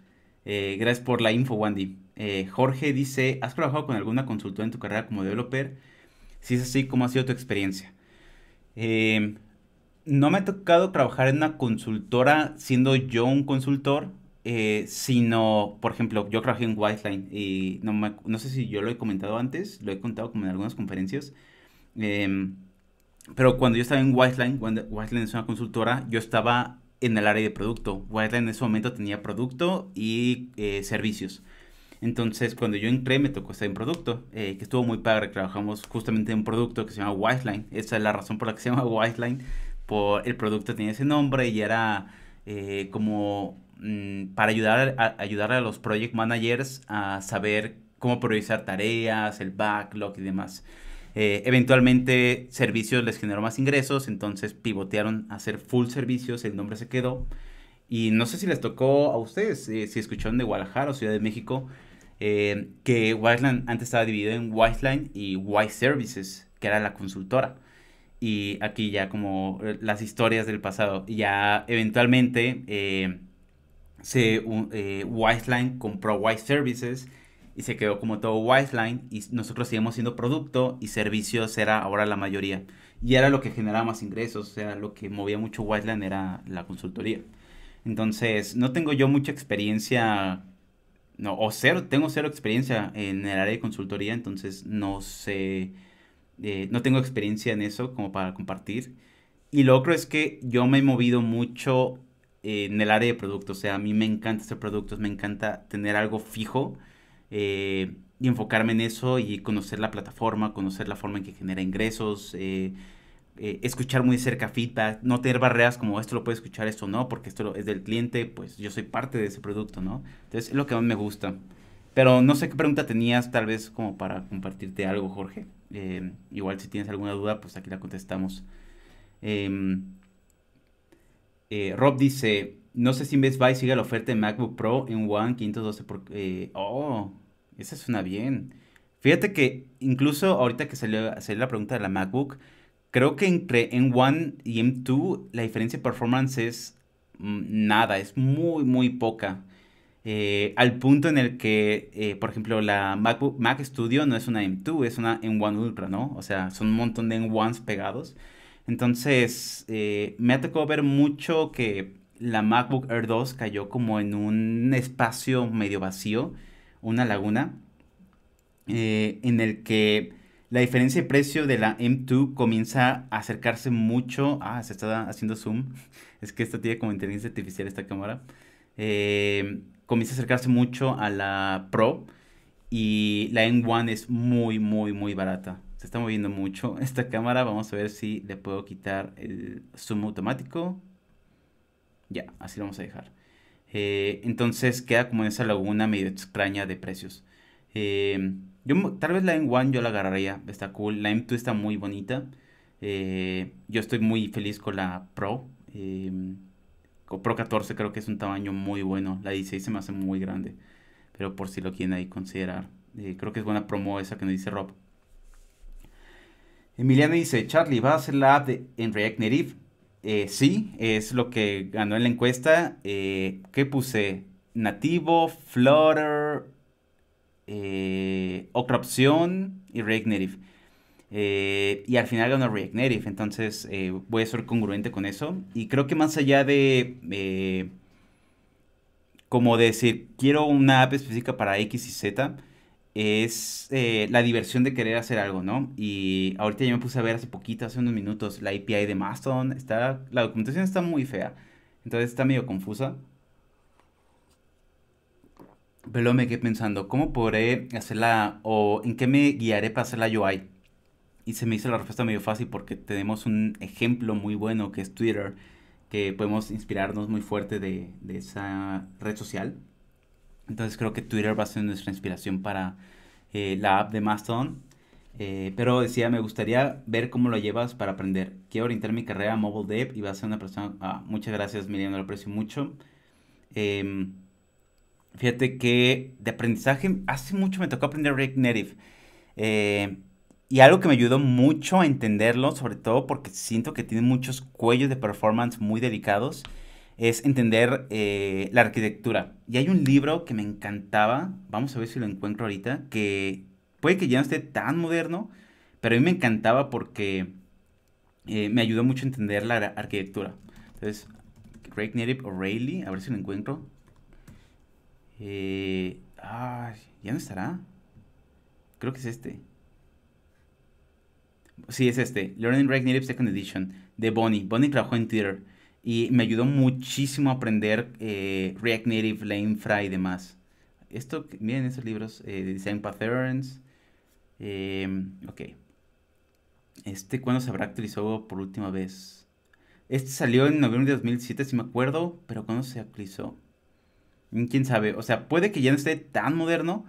Speaker 1: Eh, gracias por la info, Wandy. Eh, Jorge dice, ¿has trabajado con alguna consultora en tu carrera como developer? Si es así, ¿cómo ha sido tu experiencia? Em, no me ha tocado trabajar en una consultora siendo yo un consultor, sino, por ejemplo, yo trabajé en Whiteline y no, no sé si yo lo he comentado antes, lo he contado como en algunas conferencias. Em, pero cuando yo estaba en Whiteline, Whiteline es una consultora, yo estaba en el área de producto. Whiteline en ese momento tenía producto y eh, servicios. Entonces, cuando yo entré, me tocó estar en producto, eh, que estuvo muy padre. Trabajamos justamente en un producto que se llama Whiteline. Esa es la razón por la que se llama Whiteline. Por el producto tenía ese nombre y era eh, como mm, para ayudar a, ayudar a los project managers a saber cómo priorizar tareas, el backlog y demás. Eh, eventualmente servicios les generó más ingresos, entonces pivotearon a hacer full servicios, el nombre se quedó. Y no sé si les tocó a ustedes, eh, si escucharon de Guadalajara o Ciudad de México, eh, que Whiteline antes estaba dividido en Whiteline y White Services, que era la consultora. Y aquí ya como las historias del pasado. Ya eventualmente se, Whiteline compró White Services y se quedó como todo Whiteline y nosotros seguimos siendo producto y servicios era ahora la mayoría. Y era lo que generaba más ingresos, o sea, lo que movía mucho Whiteline era la consultoría. Entonces, no tengo yo mucha experiencia, no, o cero, tengo cero experiencia en el área de consultoría, entonces no sé, eh, no tengo experiencia en eso como para compartir. Y lo otro es que yo me he movido mucho en el área de productos, o sea, a mí me encanta hacer productos, me encanta tener algo fijo eh, y enfocarme en eso y conocer la plataforma, conocer la forma en que genera ingresos, eh, eh, escuchar muy cerca feedback, no tener barreras como esto lo puede escuchar, esto no, porque esto es del cliente, pues yo soy parte de ese producto, ¿no? Entonces es lo que más me gusta. Pero no sé qué pregunta tenías, tal vez como para compartirte algo, Jorge. igual si tienes alguna duda, pues aquí la contestamos. Em, Rob dice, no sé si Best Buy sigue la oferta de MacBook Pro en One 512 por... Eh, oh, esa suena bien. Fíjate que incluso ahorita que salió, la pregunta de la MacBook, creo que entre M1 y M2 la diferencia de performance es mm, nada, es muy, muy poca. Eh, al punto en el que, eh, por ejemplo, la MacBook, Mac Studio no es una M2, es una M1 Ultra, ¿no? O sea, son un montón de M1s pegados. Entonces, me ha tocado ver mucho que la MacBook Air 2 cayó como en un espacio medio vacío, una laguna, eh, en el que la diferencia de precio de la M2 comienza a acercarse mucho. Ah, se está haciendo zoom. Es que esta tiene como inteligencia artificial esta cámara. Eh, comienza a acercarse mucho a la Pro. Y la M1 es muy, muy, muy barata. Se está moviendo mucho esta cámara. Vamos a ver si le puedo quitar el zoom automático. Ya, así lo vamos a dejar. Eh, entonces queda como en esa laguna medio extraña de precios. Eh, yo, tal vez la M1 yo la agarraría, está cool. La M2 está muy bonita. Eh, yo estoy muy feliz con la Pro. con Pro 14 creo que es un tamaño muy bueno. La 16 se me hace muy grande. Pero por si lo quieren ahí considerar. creo que es buena promo esa que nos dice Rob. Emiliano dice, Charlie, ¿vas a hacer la app en React Native? Eh, sí, es lo que ganó en la encuesta. Eh, ¿Qué puse? Nativo, Flutter, eh, otra opción y React Native. Eh, y al final ganó React Native, entonces voy a ser congruente con eso. Y creo que más allá de como decir, quiero una app específica para X y Z, es eh, la diversión de querer hacer algo, ¿no? Y ahorita ya me puse a ver hace poquito, hace unos minutos, la API de Mastodon. Está, la documentación está muy fea. Entonces está medio confusa. Pero me quedé pensando, ¿cómo podré hacerla o en qué me guiaré para hacer la UI? Y se me hizo la respuesta medio fácil porque tenemos un ejemplo muy bueno que es Twitter, que podemos inspirarnos muy fuerte de esa red social. Entonces creo que Twitter va a ser nuestra inspiración para eh, la app de Mastodon. Eh, pero decía, me gustaría ver cómo lo llevas para aprender. Quiero orientar mi carrera a mobile dev y va a ser una persona... Ah, muchas gracias Miriam, lo aprecio mucho. Em, fíjate que de aprendizaje, hace mucho me tocó aprender React Native. Eh, y algo que me ayudó mucho a entenderlo, sobre todo porque siento que tiene muchos cuellos de performance muy delicados, es entender eh, la arquitectura. Y hay un libro que me encantaba, vamos a ver si lo encuentro ahorita, que puede que ya no esté tan moderno, pero a mí me encantaba porque eh, me ayudó mucho a entender la arquitectura. Entonces, React Native O'Reilly, a ver si lo encuentro. Eh, ah, ¿ya no estará? Creo que es este. Sí, es este. Learning React Native Second Edition de Bonnie. Bonnie trabajó en Twitter y me ayudó muchísimo a aprender eh, React Native, la infra y demás. Esto, miren esos libros, eh, Design Patterns. Em, ok. Este, ¿cuándo se habrá actualizado por última vez? Este salió en noviembre de 2007, si me acuerdo, pero ¿cuándo se actualizó? Mm, ¿Quién sabe? O sea, puede que ya no esté tan moderno,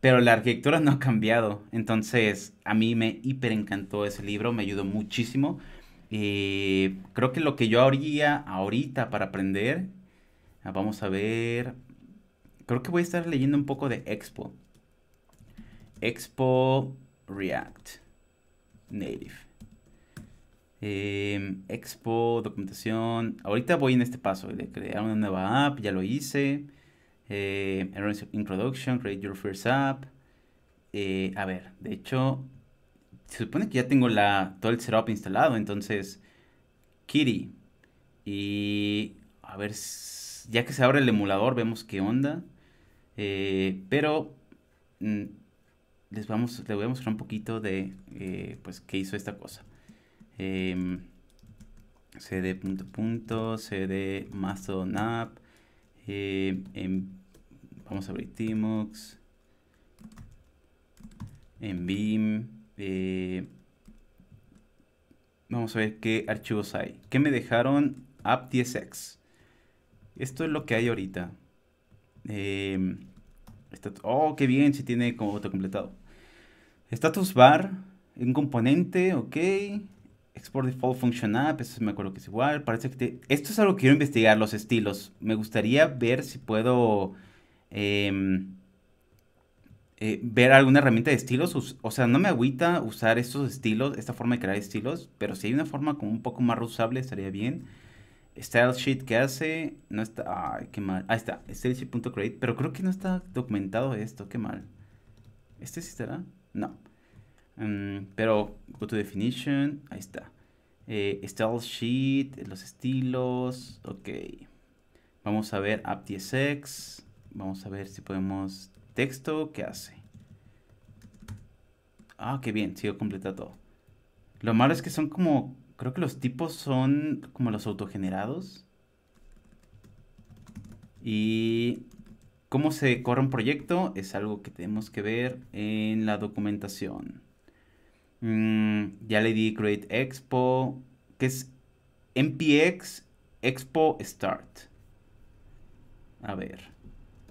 Speaker 1: pero la arquitectura no ha cambiado. Entonces, a mí me hiper encantó ese libro, me ayudó muchísimo. Eh, creo que lo que yo haría ahorita para aprender, ah, vamos a ver, creo que voy a estar leyendo un poco de Expo. Expo React Native. Em, Expo, documentación. Ahorita voy en este paso de crear una nueva app, ya lo hice. Eh, introduction, create your first app. Eh, a ver, de hecho, se supone que ya tengo la, todo el setup instalado, entonces, Kitty. Y a ver, ya que se abre el emulador, vemos qué onda. Eh, pero mm, les, vamos, voy a mostrar un poquito de, eh, pues, qué hizo esta cosa. Eh, cd punto punto, cd mastodon app. Em, vamos a abrir Tmux. En Beam. Eh, vamos a ver qué archivos hay. ¿Qué me dejaron? app10x. Esto es lo que hay ahorita. Eh, oh, qué bien, si tiene como autocompletado. Status bar, un componente, ok. Export default function app, eso me acuerdo que es igual. Parece que esto es algo que quiero investigar, los estilos. Me gustaría ver si puedo em, eh, ver alguna herramienta de estilos. O sea, no me agüita usar estos estilos, esta forma de crear estilos, pero si hay una forma como un poco más reusable estaría bien. Style sheet que hace, no está, ay, qué mal. Ahí está, stylesheet.create, pero creo que no está documentado esto, qué mal. ¿Este sí estará? No. Mm, pero go to definition, ahí está. Eh, style sheet, los estilos, ok. Vamos a ver app.tsx. Vamos a ver si podemos texto, ¿qué hace? Ah, qué bien, sigo completado todo. Lo malo es que son como, creo que los tipos son como los autogenerados. Y cómo se corre un proyecto es algo que tenemos que ver en la documentación. Mm, ya le di Create Expo, que es MPX Expo Start. A ver.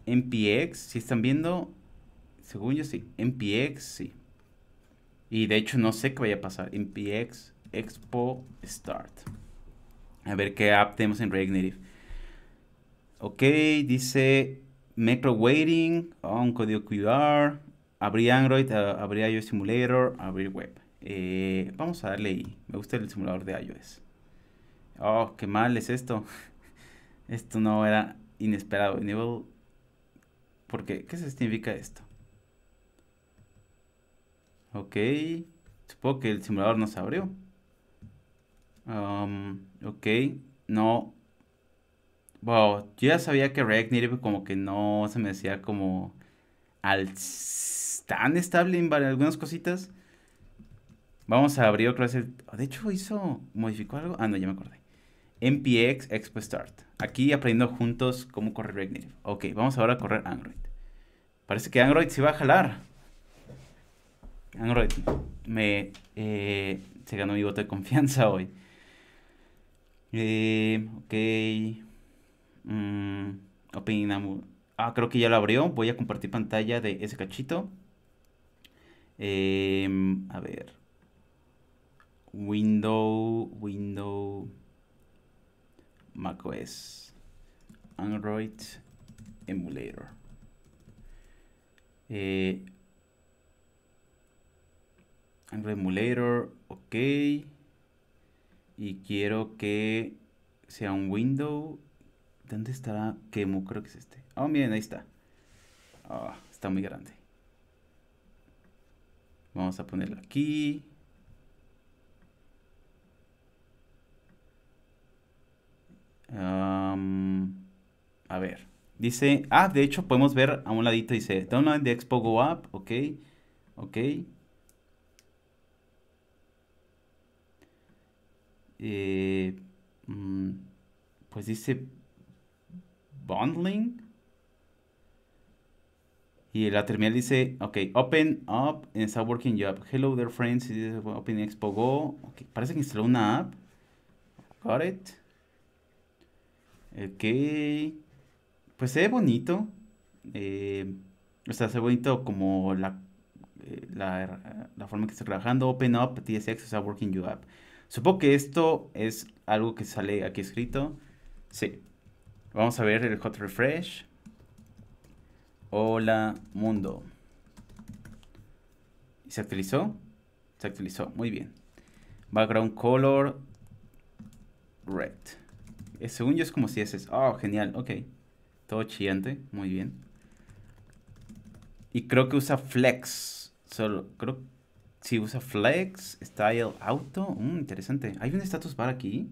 Speaker 1: MPX, si están viendo, según yo sí, MPX sí. Y de hecho no sé qué vaya a pasar. MPX Expo Start. A ver qué app tenemos en React Native. Ok, dice Macro Waiting, oh, un código QR, abrir Android, abrir iOS Simulator, abrir web. Eh, vamos a darle ahí. Me gusta el simulador de iOS. Oh, qué mal es esto. esto no era inesperado. Enable ¿Por qué? ¿Qué significa esto? Ok. Supongo que el simulador no se abrió. Um, ok. No. Wow. Yo ya sabía que React Native como que no se me decía como tan estable en algunas cositas. Vamos a abrir otra vez. De hecho hizo... ¿Modificó algo? Ah, no, ya me acordé. npx expo start. Aquí aprendiendo juntos cómo correr React Native. Ok, vamos ahora a correr Android. Parece que Android se va a jalar. Android me eh, se ganó mi voto de confianza hoy. Eh, ok. Mm, ah, creo que ya lo abrió. Voy a compartir pantalla de ese cachito. Em, a ver. Window, Window, macOS. Android Emulator. Eh, Android Emulator, ok. Y quiero que sea un window. ¿Dónde estará Kemu? Creo que es este. Oh, miren, ahí está. Ah, está muy grande. Vamos a ponerlo aquí. a ver. Dice, ah, de hecho podemos ver a un ladito, dice, download the Expo Go Up, ok, ok. Eh, mm, pues dice bundling. Y la terminal dice, ok, open up and start working job. Hello there friends, open Expo Go. Okay, parece que instaló una app. Got it. Ok. Pues se ve bonito. Eh, o sea, se ve bonito como la, eh, la, forma que está trabajando. Open up TSX, o working you up. Supongo que esto es algo que sale aquí escrito. Sí. Vamos a ver el hot refresh. Hola mundo. ¿Y se actualizó? Se actualizó, muy bien. Background color red. Eh, según yo es como si ese Oh, genial, ok. Todo chillante, muy bien. Y creo que usa flex. Solo, creo si usa flex, style auto. Mm, interesante. ¿Hay un status bar aquí?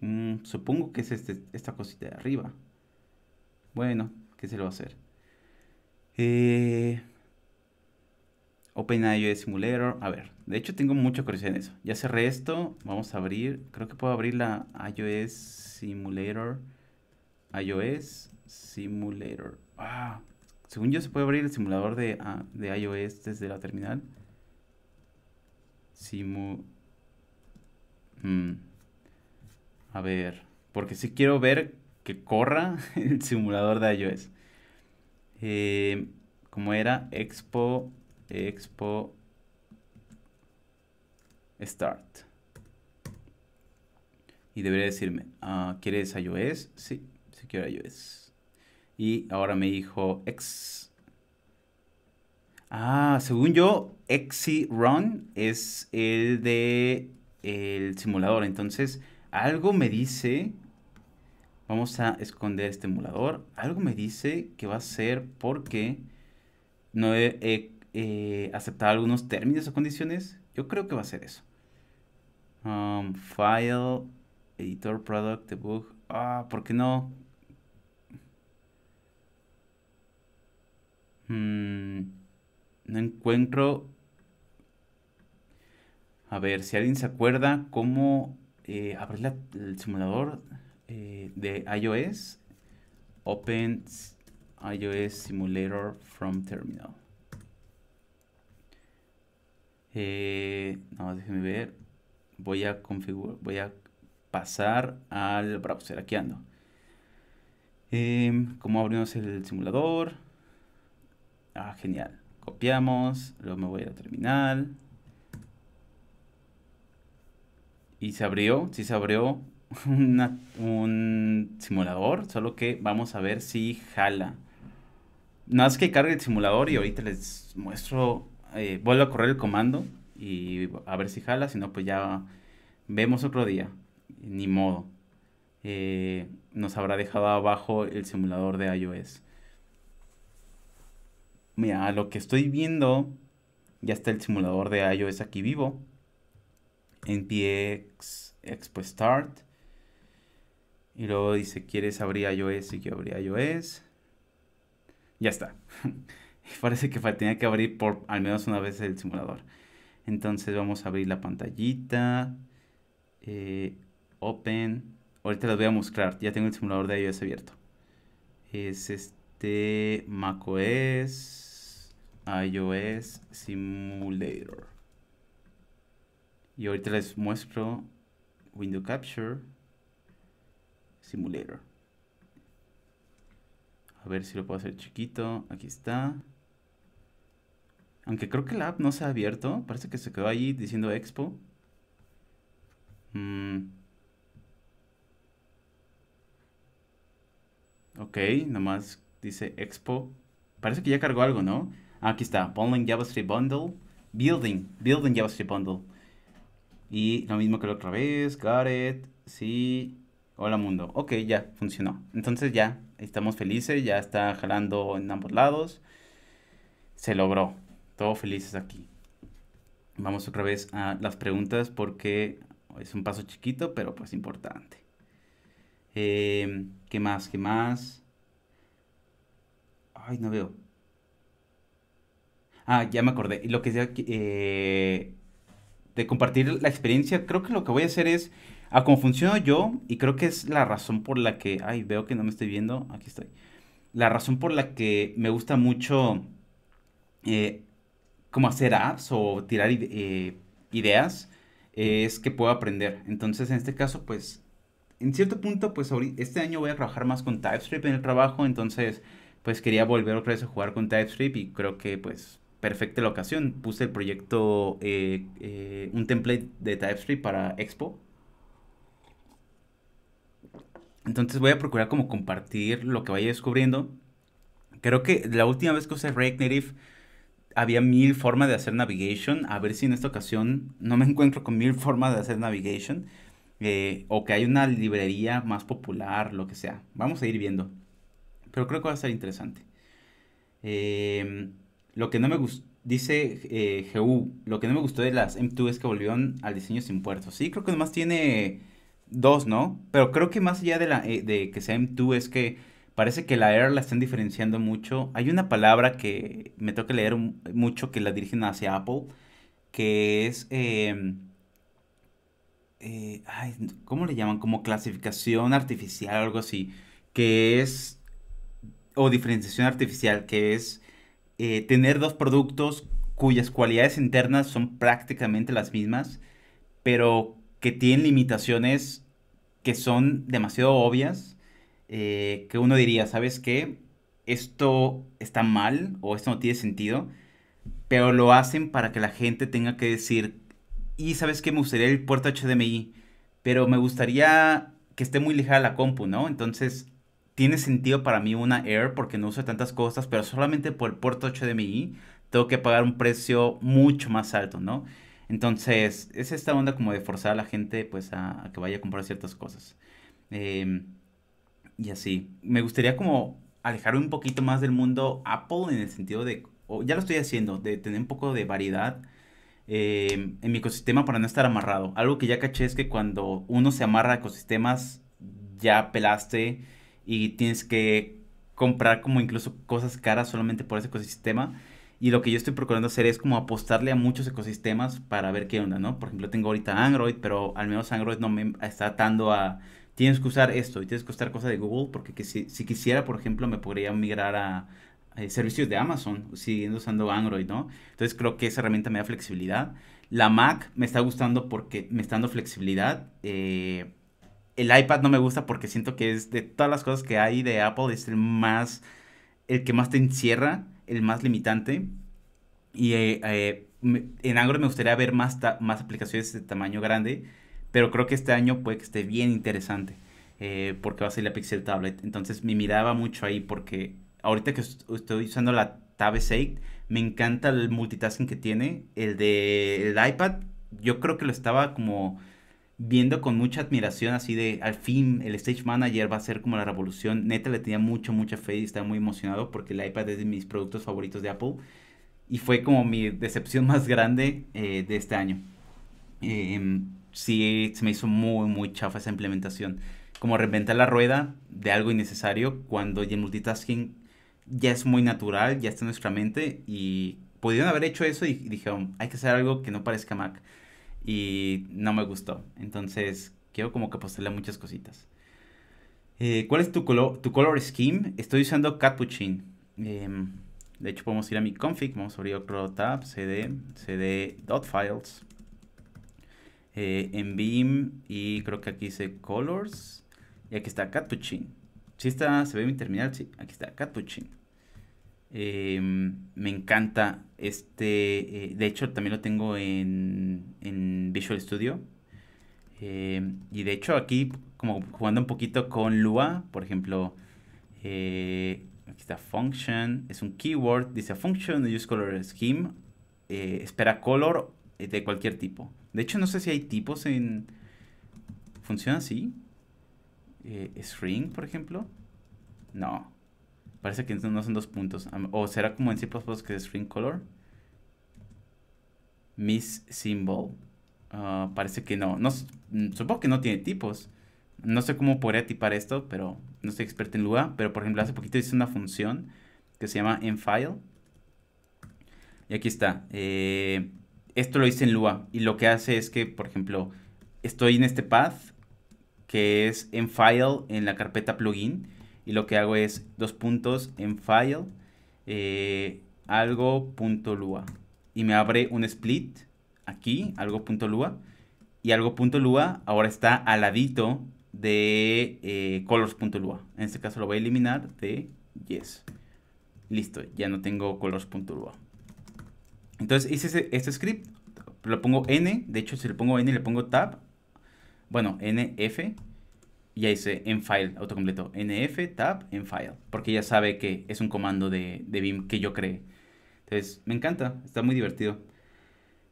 Speaker 1: Mm, supongo que es este, esta cosita de arriba. Bueno, ¿qué se lo va a hacer? Eh, OpenIOS Simulator. A ver, de hecho tengo mucha curiosidad en eso. Ya cerré esto. Vamos a abrir. Creo que puedo abrir la iOS Simulator iOS Simulator. Ah, según yo se puede abrir el simulador de, ah, de iOS desde la terminal. Simu... Hmm. A ver, porque si quiero ver que corra el simulador de iOS. Eh, como era Expo, Expo Start. Y debería decirme, ah, ¿quieres iOS? Sí quiero iOS. Y ahora me dijo X. Ah, según yo, XC Run es el de el simulador. Entonces, algo me dice. Vamos a esconder este emulador. Algo me dice que va a ser porque no he, aceptado algunos términos o condiciones. Yo creo que va a ser eso. Um, file, editor, product, debug. Ah, ¿por qué no? Mm, no encuentro... A ver, si alguien se acuerda cómo eh, abrir el simulador eh, de iOS. Open iOS Simulator from Terminal. Eh, no, déjenme ver. Voy a configurar, voy a pasar al browser. Aquí ando. Em, ¿Cómo abrimos el simulador? Ah, genial. Copiamos, luego me voy a terminal. Y se abrió, sí se abrió un simulador, solo que vamos a ver si jala. Nada más que cargue el simulador y ahorita les muestro, eh, vuelvo a correr el comando y a ver si jala, si no pues ya vemos otro día, ni modo. Eh, nos habrá dejado abajo el simulador de iOS. Mira, lo que estoy viendo, ya está el simulador de iOS aquí vivo. npx expo start. Y luego dice, ¿quieres abrir iOS? Y yo abrí iOS. Ya está. Parece que tenía que abrir por al menos una vez el simulador. Entonces vamos a abrir la pantallita. Eh, open. Ahorita les voy a mostrar. Ya tengo el simulador de iOS abierto. Es este macOS iOS Simulator. Y ahorita les muestro Window Capture Simulator. A ver si lo puedo hacer chiquito. Aquí está. Aunque creo que la app no se ha abierto. Parece que se quedó ahí diciendo Expo. Mm. Ok, nomás dice Expo. Parece que ya cargó algo, ¿no? Aquí está. Bundling JavaScript Bundle. Building. Building JavaScript Bundle. Y lo mismo que la otra vez. Got it. Sí. Hola mundo. Ok, ya funcionó. Entonces ya estamos felices. Ya está jalando en ambos lados. Se logró. Todos felices aquí. Vamos otra vez a las preguntas porque es un paso chiquito, pero pues importante. Eh, ¿Qué más? ¿Qué más? Ay, no veo. Ah, ya me acordé. Lo que sea eh, de compartir la experiencia, creo que lo que voy a hacer es a cómo funciono yo y creo que es la razón por la que, ay, veo que no me estoy viendo, aquí estoy. La razón por la que me gusta mucho eh, como hacer apps o tirar eh, ideas es que puedo aprender. Entonces, en este caso, pues, en cierto punto, pues, este año voy a trabajar más con TypeScript en el trabajo, entonces, pues, quería volver otra vez a jugar con TypeScript y creo que, pues, perfecta la ocasión. Puse el proyecto, eh, eh, un template de TypeScript para Expo. Entonces voy a procurar como compartir lo que vaya descubriendo. Creo que la última vez que usé React Native había mil formas de hacer navigation. A ver si en esta ocasión no me encuentro con mil formas de hacer navigation. Eh, o que hay una librería más popular, lo que sea. Vamos a ir viendo. Pero creo que va a ser interesante. Eh, lo que no me gustó, dice eh, GU, lo que no me gustó de las M2 es que volvieron al diseño sin puertos. Sí, creo que nomás tiene dos, ¿no? Pero creo que más allá de, la, eh, de que sea M2 es que parece que la Air la están diferenciando mucho. Hay una palabra que me toca leer mucho que la dirigen hacia Apple, que es... Em, eh, ay, ¿Cómo le llaman? Como clasificación artificial algo así. Que es... O diferenciación artificial, que es eh, tener dos productos cuyas cualidades internas son prácticamente las mismas, pero que tienen limitaciones que son demasiado obvias, eh, que uno diría, ¿sabes qué? Esto está mal o esto no tiene sentido, pero lo hacen para que la gente tenga que decir, y sabes qué, me gustaría el puerto HDMI, pero me gustaría que esté muy ligera la compu, ¿no? Entonces tiene sentido para mí una Air porque no uso tantas cosas, pero solamente por el puerto HDMI tengo que pagar un precio mucho más alto, ¿no? Entonces, es esta onda como de forzar a la gente pues a, que vaya a comprar ciertas cosas. Em, y así. Me gustaría como alejarme un poquito más del mundo Apple en el sentido de, ya lo estoy haciendo, de tener un poco de variedad em, en mi ecosistema para no estar amarrado. Algo que ya caché es que cuando uno se amarra a ecosistemas, ya pelaste y tienes que comprar como incluso cosas caras solamente por ese ecosistema. Y lo que yo estoy procurando hacer es como apostarle a muchos ecosistemas para ver qué onda, ¿no? Por ejemplo, tengo ahorita Android, pero al menos Android no me está atando a... Tienes que usar esto y tienes que usar cosas de Google, porque que si, si, quisiera, por ejemplo, me podría migrar a, servicios de Amazon siguiendo usando Android, ¿no? Entonces creo que esa herramienta me da flexibilidad. La Mac me está gustando porque me está dando flexibilidad. Eh, el iPad no me gusta porque siento que es de todas las cosas que hay de Apple, es el más, el que más te encierra, el más limitante. Y eh, eh, en Android me gustaría ver más, más aplicaciones de tamaño grande, pero creo que este año puede que esté bien interesante, eh, porque va a ser la Pixel Tablet. Entonces me miraba mucho ahí porque ahorita que estoy usando la Tab S8, me encanta el multitasking que tiene. El de el iPad, yo creo que lo estaba como viendo con mucha admiración así de al fin el Stage Manager va a ser como la revolución. Neta le tenía mucho, mucha fe y estaba muy emocionado porque el iPad es de mis productos favoritos de Apple y fue como mi decepción más grande eh, de este año. Em, sí, se me hizo muy, muy chafa esa implementación. Como reinventar la rueda de algo innecesario cuando el multitasking ya es muy natural, ya está en nuestra mente y pudieron haber hecho eso y dijeron, hay que hacer algo que no parezca Mac y no me gustó. Entonces, quiero como que apostarle muchas cositas. Eh, ¿Cuál es tu color, tu color scheme? Estoy usando Capuchin. Em, de hecho, podemos ir a mi config. Vamos a abrir otro tab. cd, cd dot files. Eh, en Beam. Y creo que aquí dice colors. Y aquí está Capuchin. ¿Sí está? ¿Se ve mi terminal? Sí, aquí está Capuchin. Em, me encanta este, eh, de hecho también lo tengo en, en Visual Studio. Em, y de hecho aquí como jugando un poquito con Lua, por ejemplo, Eh, aquí está function, es un keyword, dice function use color scheme, eh, espera color de cualquier tipo. De hecho, no sé si hay tipos en... ¿Funciona así? string, por ejemplo. No. Parece que no son dos puntos. O será como en C++ que es string color. Miss symbol. Ah, parece que no. no. Mm, supongo que no tiene tipos. No sé cómo podría tipar esto, pero no estoy experto en Lua. Pero por ejemplo, hace poquito hice una función que se llama enFile. Y aquí está. Eh, esto lo hice en Lua. Y lo que hace es que, por ejemplo, estoy en este path que es enFile en la carpeta plugin y lo que hago es dos puntos en file eh, algo.lua y me abre un split aquí algo.lua y algo.lua ahora está al ladito de eh, colors.lua en este caso lo voy a eliminar de yes. Listo ya no tengo colors.lua entonces hice este script lo pongo n de hecho si le pongo n le pongo tab bueno nf ya hice en file autocompleto. Nf tab en file. Porque ya sabe que es un comando de, de Vim que yo creé. Entonces me encanta está muy divertido.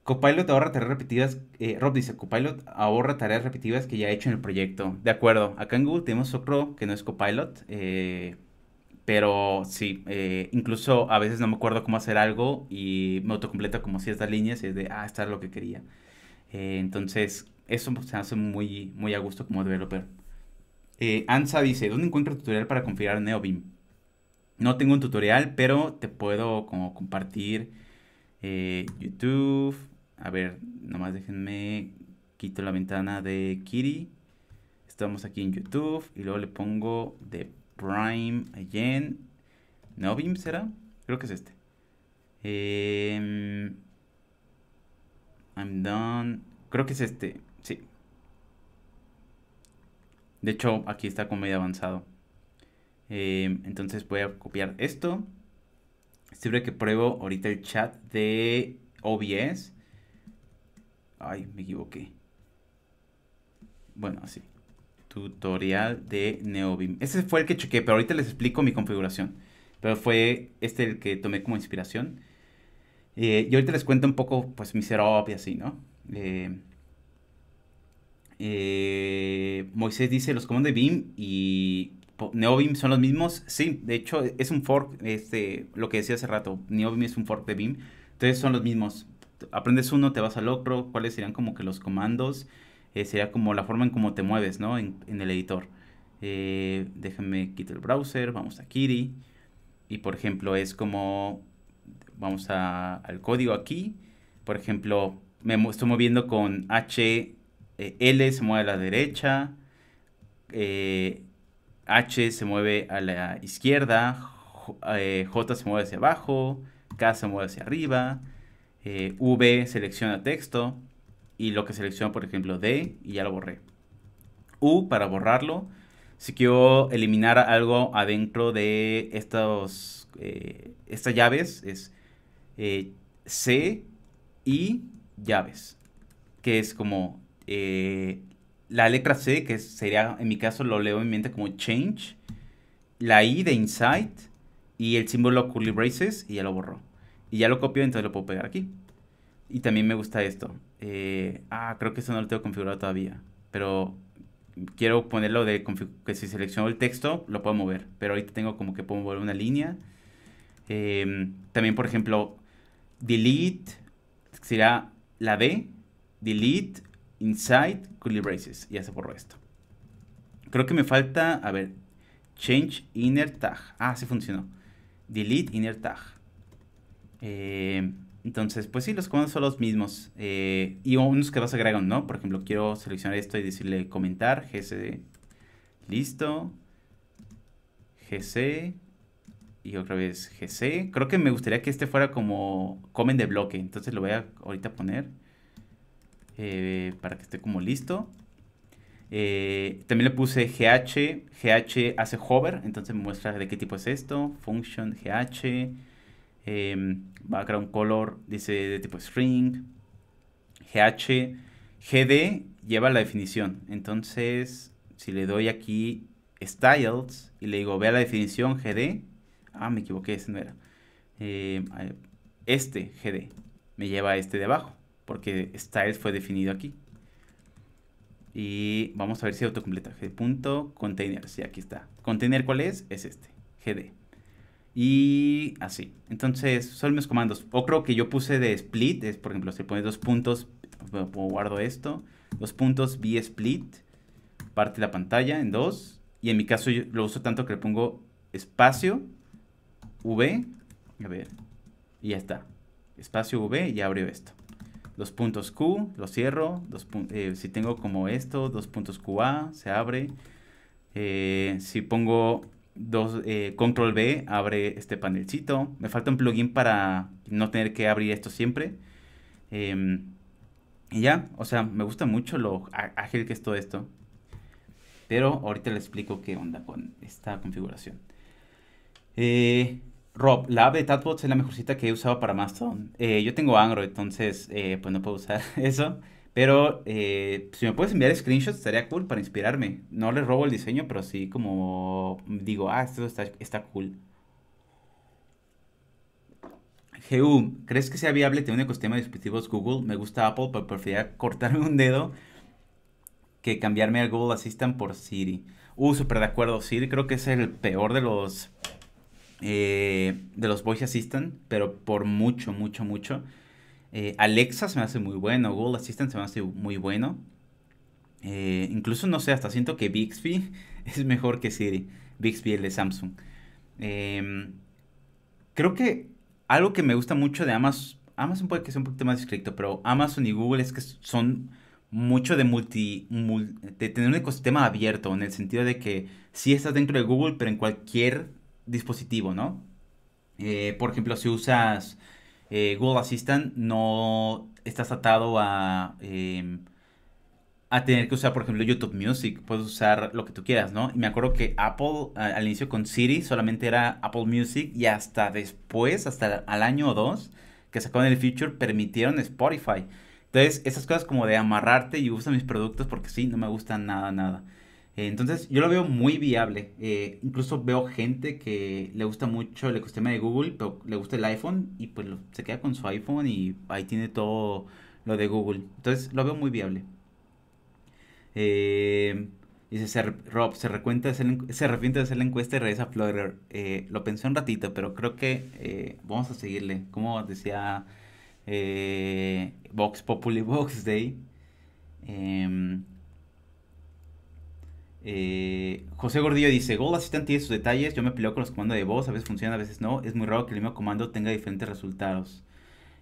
Speaker 1: Copilot ahorra tareas repetidas eh, Rob dice Copilot ahorra tareas repetidas que ya he hecho en el proyecto de acuerdo acá en Google tenemos otro que no es Copilot eh, pero sí, eh, incluso a veces no me acuerdo cómo hacer algo y me autocompleta como ciertas líneas y es de, ah, esto es lo que quería. entonces, eso se hace muy, muy a gusto como developer. Eh, Ansa dice, ¿dónde encuentro tutorial para configurar NeoBeam? No tengo un tutorial, pero te puedo como compartir eh, YouTube. A ver, nomás déjenme, quito la ventana de Kiri. Estamos aquí en YouTube y luego le pongo de Prime again. NeoBeam será? Creo que es este. Em, I'm done. Creo que es este. De hecho, aquí está como medio avanzado. Em, entonces voy a copiar esto. Siempre que pruebo ahorita el chat de OBS. Ay, me equivoqué. Bueno, así. Tutorial de NeoBeam. Ese fue el que chequé, pero ahorita les explico mi configuración. Pero fue este el que tomé como inspiración. Eh, y ahorita les cuento un poco, pues, mi setup y así, ¿no? Eh, Moisés dice, los comandos de BIM y NeoBeam son los mismos. Sí, de hecho es un fork, este, lo que decía hace rato, NeoBeam es un fork de BIM. Entonces son los mismos. Aprendes uno, te vas al otro, cuáles serían como que los comandos. Eh, sería como la forma en cómo te mueves, ¿no? En, el editor. Eh, déjenme quitar el browser, vamos a Kiri. Y por ejemplo es como, vamos al código aquí. Por ejemplo, me estoy moviendo con H eh, L se mueve a la derecha, eh, H se mueve a la izquierda, J, eh, J se mueve hacia abajo, K se mueve hacia arriba, V selecciona texto y lo que selecciona, por ejemplo, D y ya lo borré. U para borrarlo. Si quiero eliminar algo adentro de estos, estas llaves es C y llaves, que es como eh, la letra C, que sería, en mi caso lo leo en mente como change, la I de inside y el símbolo curly braces y ya lo borro. Y ya lo copio, entonces lo puedo pegar aquí. Y también me gusta esto. Eh, ah, creo que eso no lo tengo configurado todavía. Pero quiero ponerlo de que si selecciono el texto lo puedo mover. Pero ahorita tengo como que puedo mover una línea. Em, también, por ejemplo, delete sería la D. Delete inside curly braces. Ya se borró esto. Creo que me falta, a ver, change inner tag. Ah, sí funcionó. Delete inner tag. Eh, entonces, pues sí, los comandos son los mismos. Eh, y unos que vas a agregar, ¿no? Por ejemplo, quiero seleccionar esto y decirle comentar, gc, listo, gc, y otra vez gc. Creo que me gustaría que este fuera como comen de bloque, entonces lo voy a ahorita poner. Eh, para que esté como listo. Eh, también le puse GH, GH hace hover, entonces me muestra de qué tipo es esto. Function GH, em, background color, dice de tipo string. GH, GD lleva la definición. Entonces, si le doy aquí styles y le digo, vea la definición GD. Ah, me equivoqué, ese no era. Eh, este GD me lleva este de abajo, porque styles fue definido aquí. Y vamos a ver si autocompleta. G.container. Sí, aquí está. Container, ¿cuál es? Es este. GD. Y así. Entonces, son mis comandos. O creo que yo puse de split. Es, por ejemplo, si pones dos puntos, guardo esto. Dos puntos, B split. Parte la pantalla en dos. Y en mi caso lo uso tanto que le pongo espacio, V. A ver. Y ya está. Espacio V y abrió esto dos puntos Q, lo cierro, dos eh, si tengo como esto, dos puntos QA, se abre. Eh, si pongo dos, eh, control B, abre este panelcito. Me falta un plugin para no tener que abrir esto siempre. Em, y ya, o sea, me gusta mucho lo ágil que es todo esto. Pero ahorita les explico qué onda con esta configuración. Eh, Rob, la app de Tatbots es la mejorcita que he usado para Mastodon. Eh, yo tengo Android, entonces eh, pues no puedo usar eso. Pero eh, si me puedes enviar screenshots estaría cool para inspirarme. No les robo el diseño, pero sí como digo, ah, esto está, cool. GU, ¿crees que sea viable tener un ecosistema de dispositivos Google? Me gusta Apple, pero preferiría cortarme un dedo que cambiarme al Google Assistant por Siri. Uh, súper de acuerdo. Siri creo que es el peor de los eh, de los Voice Assistant, pero por mucho, mucho, mucho. Eh, Alexa se me hace muy bueno, Google Assistant se me hace muy bueno. Eh, incluso, no sé, hasta siento que Bixby es mejor que Siri. Bixby, el de Samsung. Em, creo que algo que me gusta mucho de Amazon, Amazon puede que sea un poquito más estricto, pero Amazon y Google es que son mucho de multi, de tener un ecosistema abierto, en el sentido de que sí estás dentro de Google, pero en cualquier dispositivo, ¿no? Eh, por ejemplo, si usas eh, Google Assistant, no estás atado a, em, a tener que usar, por ejemplo, YouTube Music. Puedes usar lo que tú quieras, ¿no? Y me acuerdo que Apple al inicio con Siri solamente era Apple Music y hasta después, hasta al año o dos, que sacaron el feature, permitieron Spotify. Entonces, esas cosas como de amarrarte y usa mis productos porque sí, no me gustan nada, nada. Entonces, yo lo veo muy viable. Eh, incluso veo gente que le gusta mucho el ecosistema de Google, pero le gusta el iPhone y pues se queda con su iPhone y ahí tiene todo lo de Google. Entonces, lo veo muy viable. Eh, dice Rob, se, recuenta se arrepiente de hacer la encuesta y regresa a Flutter. Eh, lo pensé un ratito, pero creo que vamos a seguirle. Como decía Vox Populi Vox Day. Eh, José Gordillo dice, Google Assistant tiene sus detalles, yo me peleo con los comandos de voz, a veces funciona, a veces no, es muy raro que el mismo comando tenga diferentes resultados.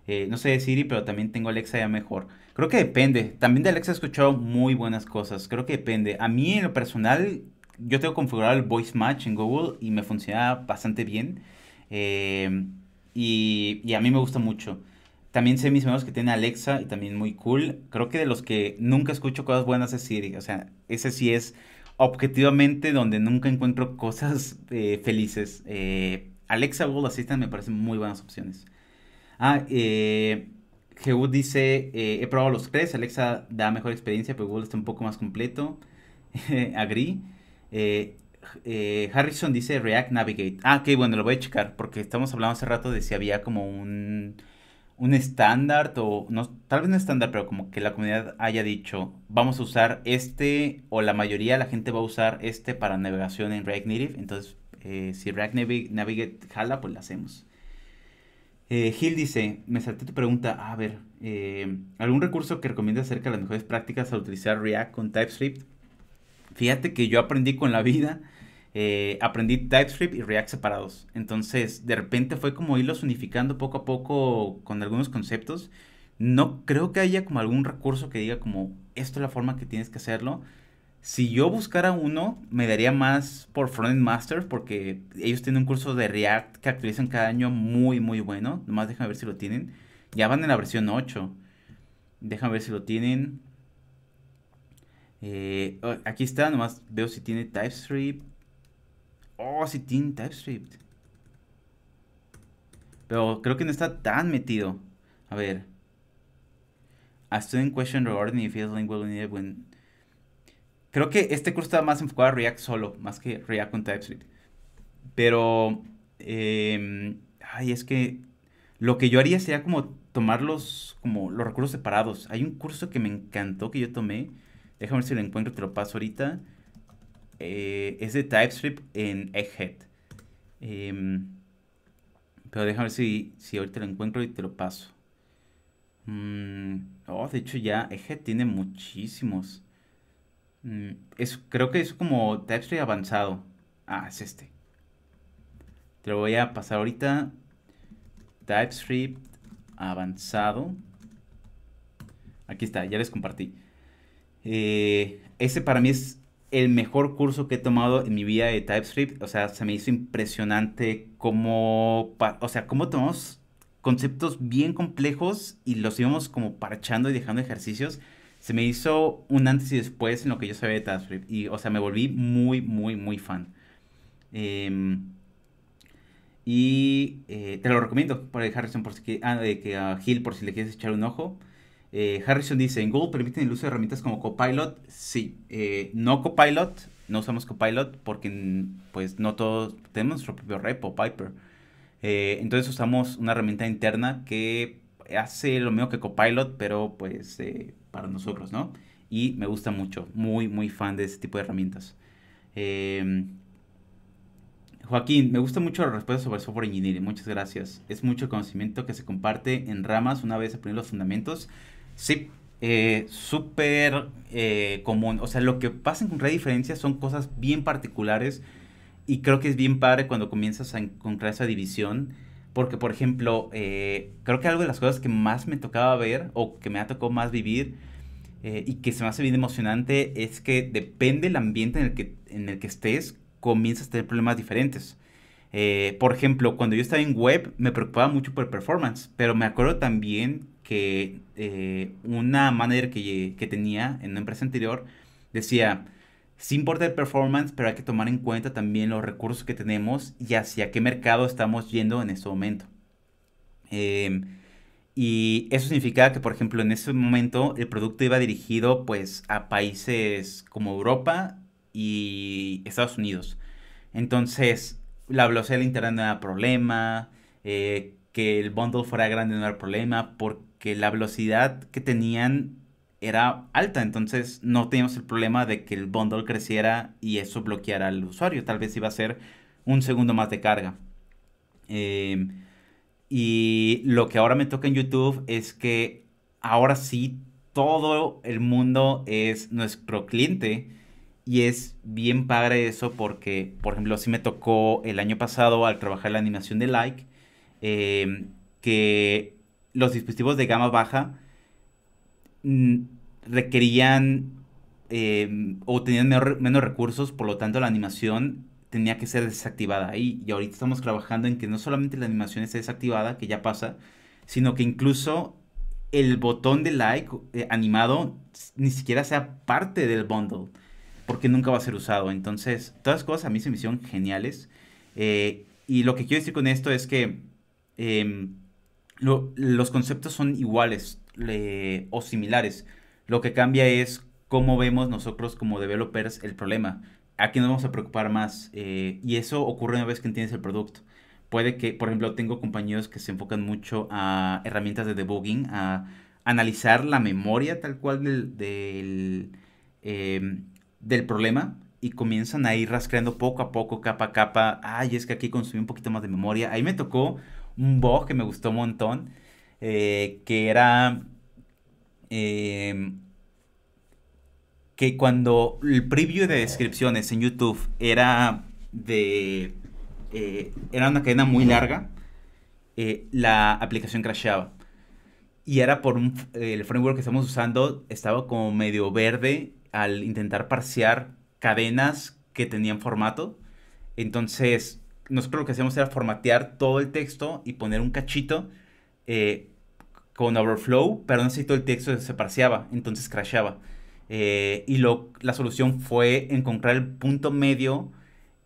Speaker 1: Eh, no sé de Siri, pero también tengo Alexa ya mejor. Creo que depende, también de Alexa he escuchado muy buenas cosas, creo que depende. A mí en lo personal, yo tengo configurado el Voice Match en Google y me funciona bastante bien. Eh, y, y, a mí me gusta mucho. También sé mis amigos que tienen Alexa y también muy cool. Creo que de los que nunca escucho cosas buenas es Siri. O sea, ese sí es objetivamente donde nunca encuentro cosas eh, felices. Eh, Alexa, Google Assistant me parecen muy buenas opciones. Ah, eh, dice, eh, he probado los tres, Alexa da mejor experiencia, pero Google está un poco más completo. Agree. Harrison dice React Navigate. Ah, ok, bueno, lo voy a checar porque estamos hablando hace rato de si había como un un estándar o no, tal vez no estándar, pero como que la comunidad haya dicho, vamos a usar este o la mayoría de la gente va a usar este para navegación en React Native. Entonces, eh, si React Navigate jala, pues lo hacemos. Eh, Gil dice, me salté tu pregunta, a ver, eh, ¿algún recurso que recomiendas acerca de las mejores prácticas al utilizar React con TypeScript? Fíjate que yo aprendí con la vida eh, aprendí TypeScript y React separados. Entonces, de repente fue como irlos unificando poco a poco con algunos conceptos. No creo que haya como algún recurso que diga como, esto es la forma que tienes que hacerlo. Si yo buscara uno, me daría más por Frontend Master porque ellos tienen un curso de React que actualizan cada año muy, muy bueno. Nomás déjame ver si lo tienen. Ya van en la versión 8. Déjame ver si lo tienen. Eh, aquí está, nomás veo si tiene TypeScript. Oh, sí tiene TypeScript. Pero creo que no está tan metido. A ver. A student question regarding if feels link will when... creo que este curso está más enfocado a React solo, más que React con TypeScript. Pero, em, ay, es que lo que yo haría sería como tomar los, como los recursos separados. Hay un curso que me encantó que yo tomé. Déjame ver si lo encuentro, te lo paso ahorita. Eh, es de TypeScript en Egghead. Em, pero déjame ver si, si ahorita lo encuentro y te lo paso. Mm, oh, de hecho ya Egghead tiene muchísimos. Mm, es, creo que es como TypeScript avanzado. Ah, es este. Te lo voy a pasar ahorita. TypeScript avanzado. Aquí está, ya les compartí. Eh, ese para mí es el mejor curso que he tomado en mi vida de TypeScript. O sea, se me hizo impresionante cómo, o sea, cómo tomamos conceptos bien complejos y los íbamos como parchando y dejando ejercicios. Se me hizo un antes y después en lo que yo sabía de TypeScript. Y, o sea, me volví muy, muy, muy fan. Eh, y eh, te lo recomiendo por Harrison, por si ah, de que a Gil, por si le quieres echar un ojo. Eh, Harrison dice, ¿en Google permiten el uso de herramientas como Copilot? Sí, eh, no Copilot, no usamos Copilot porque pues no todos tenemos nuestro propio repo, Piper. entonces usamos una herramienta interna que hace lo mismo que Copilot, pero pues para nosotros, ¿no? Y me gusta mucho, muy, muy fan de ese tipo de herramientas. Joaquín, me gusta mucho la respuesta sobre software engineering. Muchas gracias. Es mucho conocimiento que se comparte en ramas una vez aprendido los fundamentos. Sí, eh, súper eh, común. O sea, lo que pasa en Concretar Diferencias son cosas bien particulares y creo que es bien padre cuando comienzas a encontrar esa división. Porque, por ejemplo, eh, creo que algo de las cosas que más me tocaba ver o que me ha tocado más vivir y que se me hace bien emocionante es que depende el ambiente en el que, en el que estés, comienzas a tener problemas diferentes. Eh, por ejemplo, cuando yo estaba en web me preocupaba mucho por performance, pero me acuerdo también que eh, una manager que, tenía en una empresa anterior decía, sí importa el performance, pero hay que tomar en cuenta también los recursos que tenemos y hacia qué mercado estamos yendo en este momento. Em, y eso significaba que, por ejemplo, en ese momento el producto iba dirigido pues a países como Europa y Estados Unidos. Entonces, la velocidad del internet no era problema, eh, que el bundle fuera grande no era problema, porque la velocidad que tenían era alta, entonces no teníamos el problema de que el bundle creciera y eso bloqueara al usuario, tal vez iba a ser un segundo más de carga. Em, y lo que ahora me toca en YouTube es que ahora sí todo el mundo es nuestro cliente y es bien padre eso porque, por ejemplo, sí me tocó el año pasado al trabajar la animación de Like, em, que los dispositivos de gama baja mm, requerían em, o tenían menos recursos, por lo tanto la animación tenía que ser desactivada ahí. Y ahorita estamos trabajando en que no solamente la animación esté desactivada, que ya pasa, sino que incluso el botón de like eh, animado ni siquiera sea parte del bundle porque nunca va a ser usado. Entonces, todas las cosas a mí se me hicieron geniales. Eh, y lo que quiero decir con esto es que em, los conceptos son iguales o similares. Lo que cambia es cómo vemos nosotros como developers el problema. Aquí nos vamos a preocupar más. Eh, y eso ocurre una vez que entiendes el producto. Puede que, por ejemplo, tengo compañeros que se enfocan mucho a herramientas de debugging, a analizar la memoria tal cual del, del em, problema y comienzan a ir rastreando poco a poco, capa a capa. Ay, es que aquí consumí un poquito más de memoria. Ahí me tocó un bug que me gustó un montón, eh, que era em, que cuando el preview de descripciones en YouTube era de... Eh, era una cadena muy larga, eh, la aplicación crashaba. Y era por un, el framework que estamos usando, estaba como medio verde al intentar parsear cadenas que tenían formato. Entonces, nosotros lo que hacíamos era formatear todo el texto y poner un cachito eh, con overflow, pero no todo el texto se parseaba, entonces crashaba. Eh, y lo, la solución fue encontrar el punto medio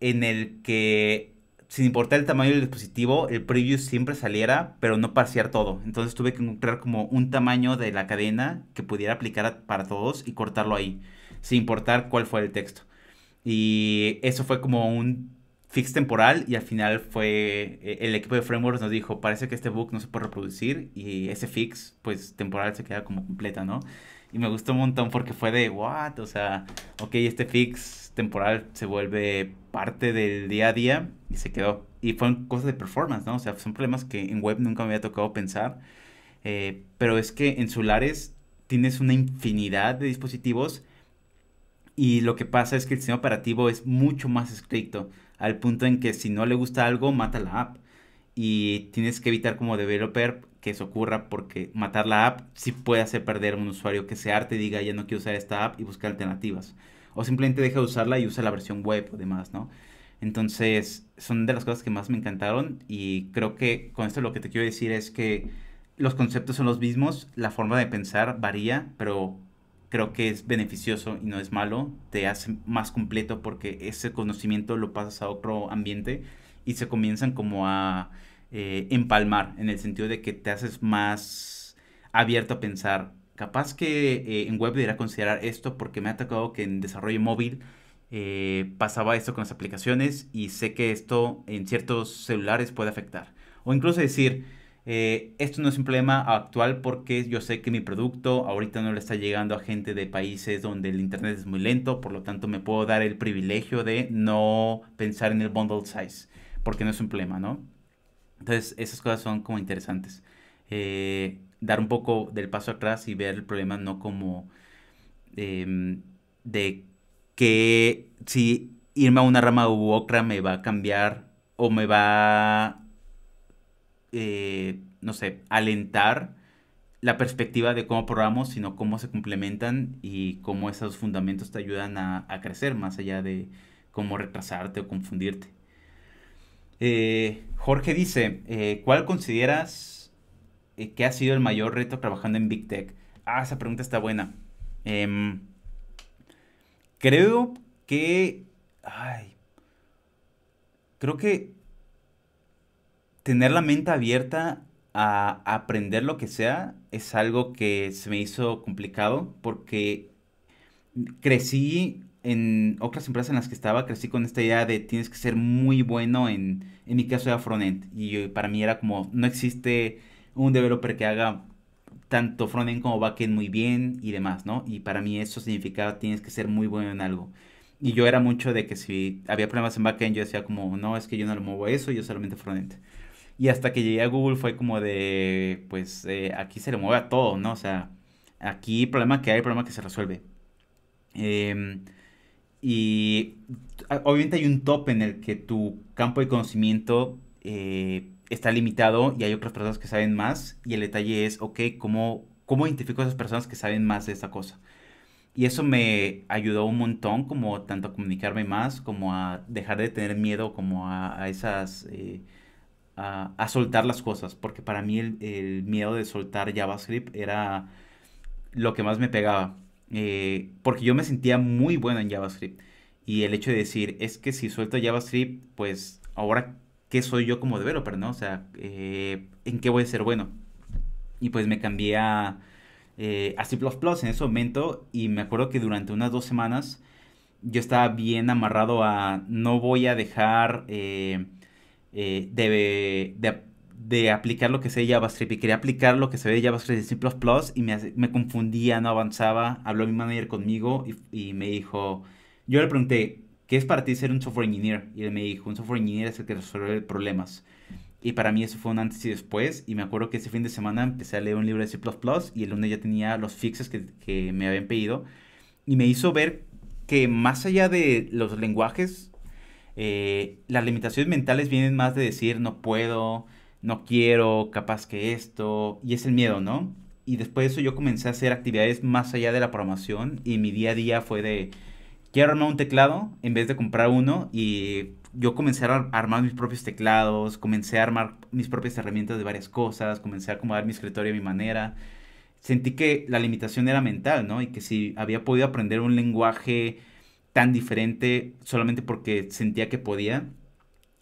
Speaker 1: en el que sin importar el tamaño del dispositivo, el preview siempre saliera, pero no parsear todo. Entonces tuve que encontrar como un tamaño de la cadena que pudiera aplicar para todos y cortarlo ahí, sin importar cuál fuera el texto. Y eso fue como un fix temporal y al final fue eh, el equipo de frameworks nos dijo, parece que este bug no se puede reproducir y ese fix pues temporal se queda como completa, ¿no? Y me gustó un montón porque fue de, what? O sea, ok, este fix temporal se vuelve parte del día a día y se quedó. Y fueron cosas de performance, ¿no? O sea, son problemas que en web nunca me había tocado pensar. Eh, pero es que en Solares tienes una infinidad de dispositivos y lo que pasa es que el sistema operativo es mucho más estricto, al punto en que si no le gusta algo, mata la app. Y tienes que evitar como developer que eso ocurra porque matar la app sí puede hacer perder a un usuario que se arte y diga ya no quiero usar esta app y buscar alternativas. O simplemente deja de usarla y usa la versión web o demás, ¿no? Entonces, son de las cosas que más me encantaron y creo que con esto lo que te quiero decir es que los conceptos son los mismos, la forma de pensar varía, pero creo que es beneficioso y no es malo, te hace más completo porque ese conocimiento lo pasas a otro ambiente y se comienzan como a eh, empalmar, en el sentido de que te haces más abierto a pensar, capaz que eh, en web debería considerar esto porque me ha tocado que en desarrollo móvil eh, pasaba esto con las aplicaciones y sé que esto en ciertos celulares puede afectar. O incluso decir, esto no es un problema actual porque yo sé que mi producto ahorita no le está llegando a gente de países donde el internet es muy lento, por lo tanto me puedo dar el privilegio de no pensar en el bundle size, porque no es un problema, ¿no? Entonces, esas cosas son como interesantes. Eh, dar un poco del paso atrás y ver el problema no como em, de que si irme a una rama u otra me va a cambiar o me va, eh, no sé, alentar la perspectiva de cómo programamos, sino cómo se complementan y cómo esos fundamentos te ayudan a, crecer más allá de cómo retrasarte o confundirte. Eh, Jorge dice, eh, ¿cuál consideras que ha sido el mayor reto trabajando en Big Tech? Ah, esa pregunta está buena. Em, creo que... Ay, creo que tener la mente abierta a, aprender lo que sea es algo que se me hizo complicado porque crecí en otras empresas en las que estaba, crecí con esta idea de tienes que ser muy bueno en, en mi caso era frontend. Y para mí era como, no existe un developer que haga tanto frontend como backend muy bien y demás, ¿no? Y para mí eso significaba tienes que ser muy bueno en algo. Y yo era mucho de que si había problemas en backend, yo decía como, no, es que yo no lo muevo eso, yo solamente frontend. Y hasta que llegué a Google fue como de, pues eh, aquí se le mueve a todo, ¿no? O sea, aquí problema que hay, problema que se resuelve. Eh, y obviamente hay un top en el que tu campo de conocimiento eh, está limitado y hay otras personas que saben más. Y el detalle es, ok, ¿cómo, ¿cómo identifico a esas personas que saben más de esta cosa? Y eso me ayudó un montón, como tanto a comunicarme más, como a dejar de tener miedo, como a, esas... Eh, a, soltar las cosas, porque para mí el, miedo de soltar JavaScript era lo que más me pegaba eh, porque yo me sentía muy bueno en JavaScript. Y el hecho de decir, es que si suelto JavaScript, pues ahora, ¿qué soy yo como developer, no? O sea, eh, ¿en qué voy a ser bueno? Y pues me cambié a, eh, a C++ en ese momento y me acuerdo que durante unas dos semanas yo estaba bien amarrado a no voy a dejar de, de aplicar lo que sé de JavaScript y quería aplicar lo que se ve de JavaScript de C++ y me, me confundía, no avanzaba. Habló mi manager conmigo y, me dijo, yo le pregunté, ¿qué es para ti ser un software engineer? Y él me dijo, un software engineer es el que resuelve problemas. Y para mí eso fue un antes y después. Y me acuerdo que ese fin de semana empecé a leer un libro de C++ y el lunes ya tenía los fixes que, que me habían pedido. Y me hizo ver que más allá de los lenguajes, eh, las limitaciones mentales vienen más de decir no puedo, no quiero, capaz que esto, y es el miedo, ¿no? Y después de eso yo comencé a hacer actividades más allá de la programación y mi día a día fue de, quiero armar un teclado en vez de comprar uno y yo comencé a armar mis propios teclados, comencé a armar mis propias herramientas de varias cosas, comencé a acomodar mi escritorio a mi manera. Sentí que la limitación era mental, ¿no? Y que si había podido aprender un lenguaje tan diferente solamente porque sentía que podía,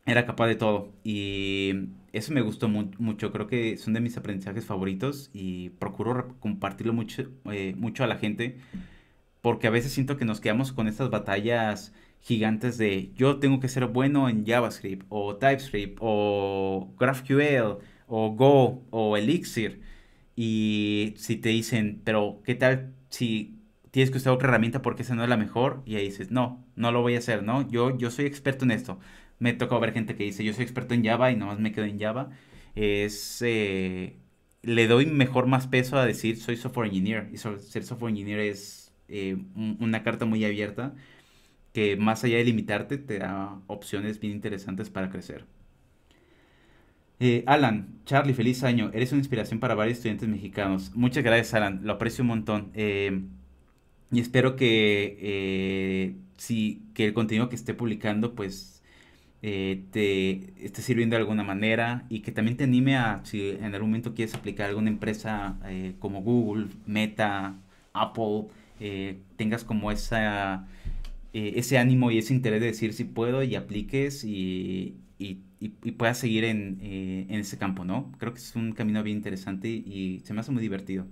Speaker 1: era capaz de todo. Y eso me gustó mucho. Creo que son de mis aprendizajes favoritos y procuro compartirlo mucho, eh, mucho a la gente. Porque a veces siento que nos quedamos con estas batallas gigantes de yo tengo que ser bueno en JavaScript o TypeScript o GraphQL o Go o Elixir. Y si te dicen, pero ¿qué tal si tienes que usar otra herramienta porque esa no es la mejor? Y ahí dices, no, no lo voy a hacer, ¿no? Yo, yo soy experto en esto. Me toca ver gente que dice, yo soy experto en Java y nomás me quedo en Java. Es... Eh, le doy mejor más peso a decir soy software engineer. Y ser software engineer es eh, una carta muy abierta que más allá de limitarte te da opciones bien interesantes para crecer. Eh, Alan, Charlie, feliz año. Eres una inspiración para varios estudiantes mexicanos. Muchas gracias, Alan. Lo aprecio un montón. Eh, y espero que, eh, que el contenido que esté publicando, pues, te esté sirviendo de alguna manera y que también te anime a, si en algún momento quieres aplicar alguna empresa como Google, Meta, Apple, tengas como esa, ese ánimo y ese interés de decir si puedo y apliques y, y puedas seguir en, eh, en, ese campo, ¿no? Creo que es un camino bien interesante y se me hace muy divertido.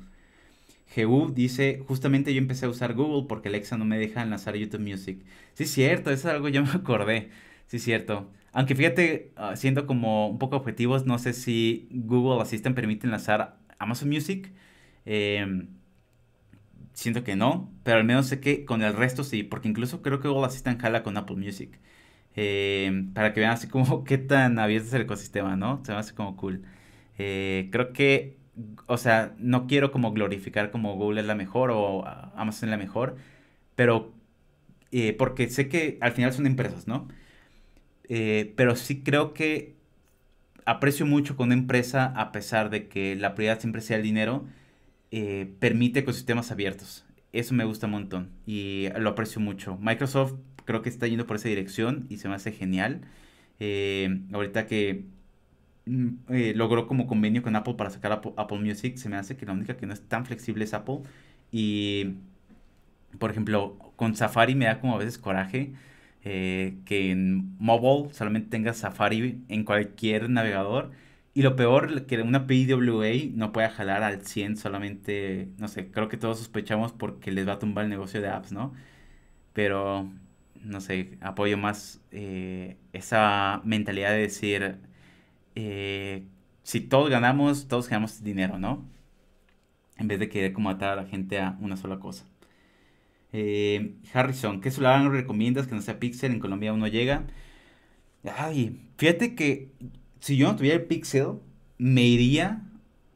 Speaker 1: Jehu dice, justamente yo empecé a usar Google porque Alexa no me deja enlazar YouTube Music. Sí, es cierto, eso es algo yo me acordé. Sí, es cierto. Aunque fíjate, ah, siendo como un poco objetivos, no sé si Google Assistant permite enlazar Amazon Music. Em, siento que no, pero al menos sé que con el resto sí, porque incluso creo que Google Assistant jala con Apple Music. Eh, para que vean así como qué tan abierto es el ecosistema, ¿no? Se me hace como cool. Eh, creo que, o sea, no quiero como glorificar como Google es la mejor o Amazon es la mejor, pero eh, porque sé que al final son empresas, ¿no? pero sí creo que aprecio mucho con una empresa, a pesar de que la prioridad siempre sea el dinero, permite ecosistemas abiertos. Eso me gusta un montón y lo aprecio mucho. Microsoft creo que está yendo por esa dirección y se me hace genial. Eh, ahorita que eh, logró como convenio con Apple para sacar Apple, Music, se me hace que la única que no es tan flexible es Apple. Y, por ejemplo, con Safari me da como a veces coraje eh, que en mobile solamente tenga Safari en cualquier navegador. Y lo peor, que una PWA no pueda jalar al 100 solamente, no sé, creo que todos sospechamos porque les va a tumbar el negocio de apps, ¿no? Pero no sé, apoyo más eh, esa mentalidad de decir, eh, si todos ganamos, todos ganamos dinero, ¿no? En vez de querer como atar a la gente a una sola cosa. Eh, Harrison, ¿qué celular recomiendas que no sea Pixel? En Colombia aún no llega. Ay, fíjate que si yo no tuviera el Pixel, me iría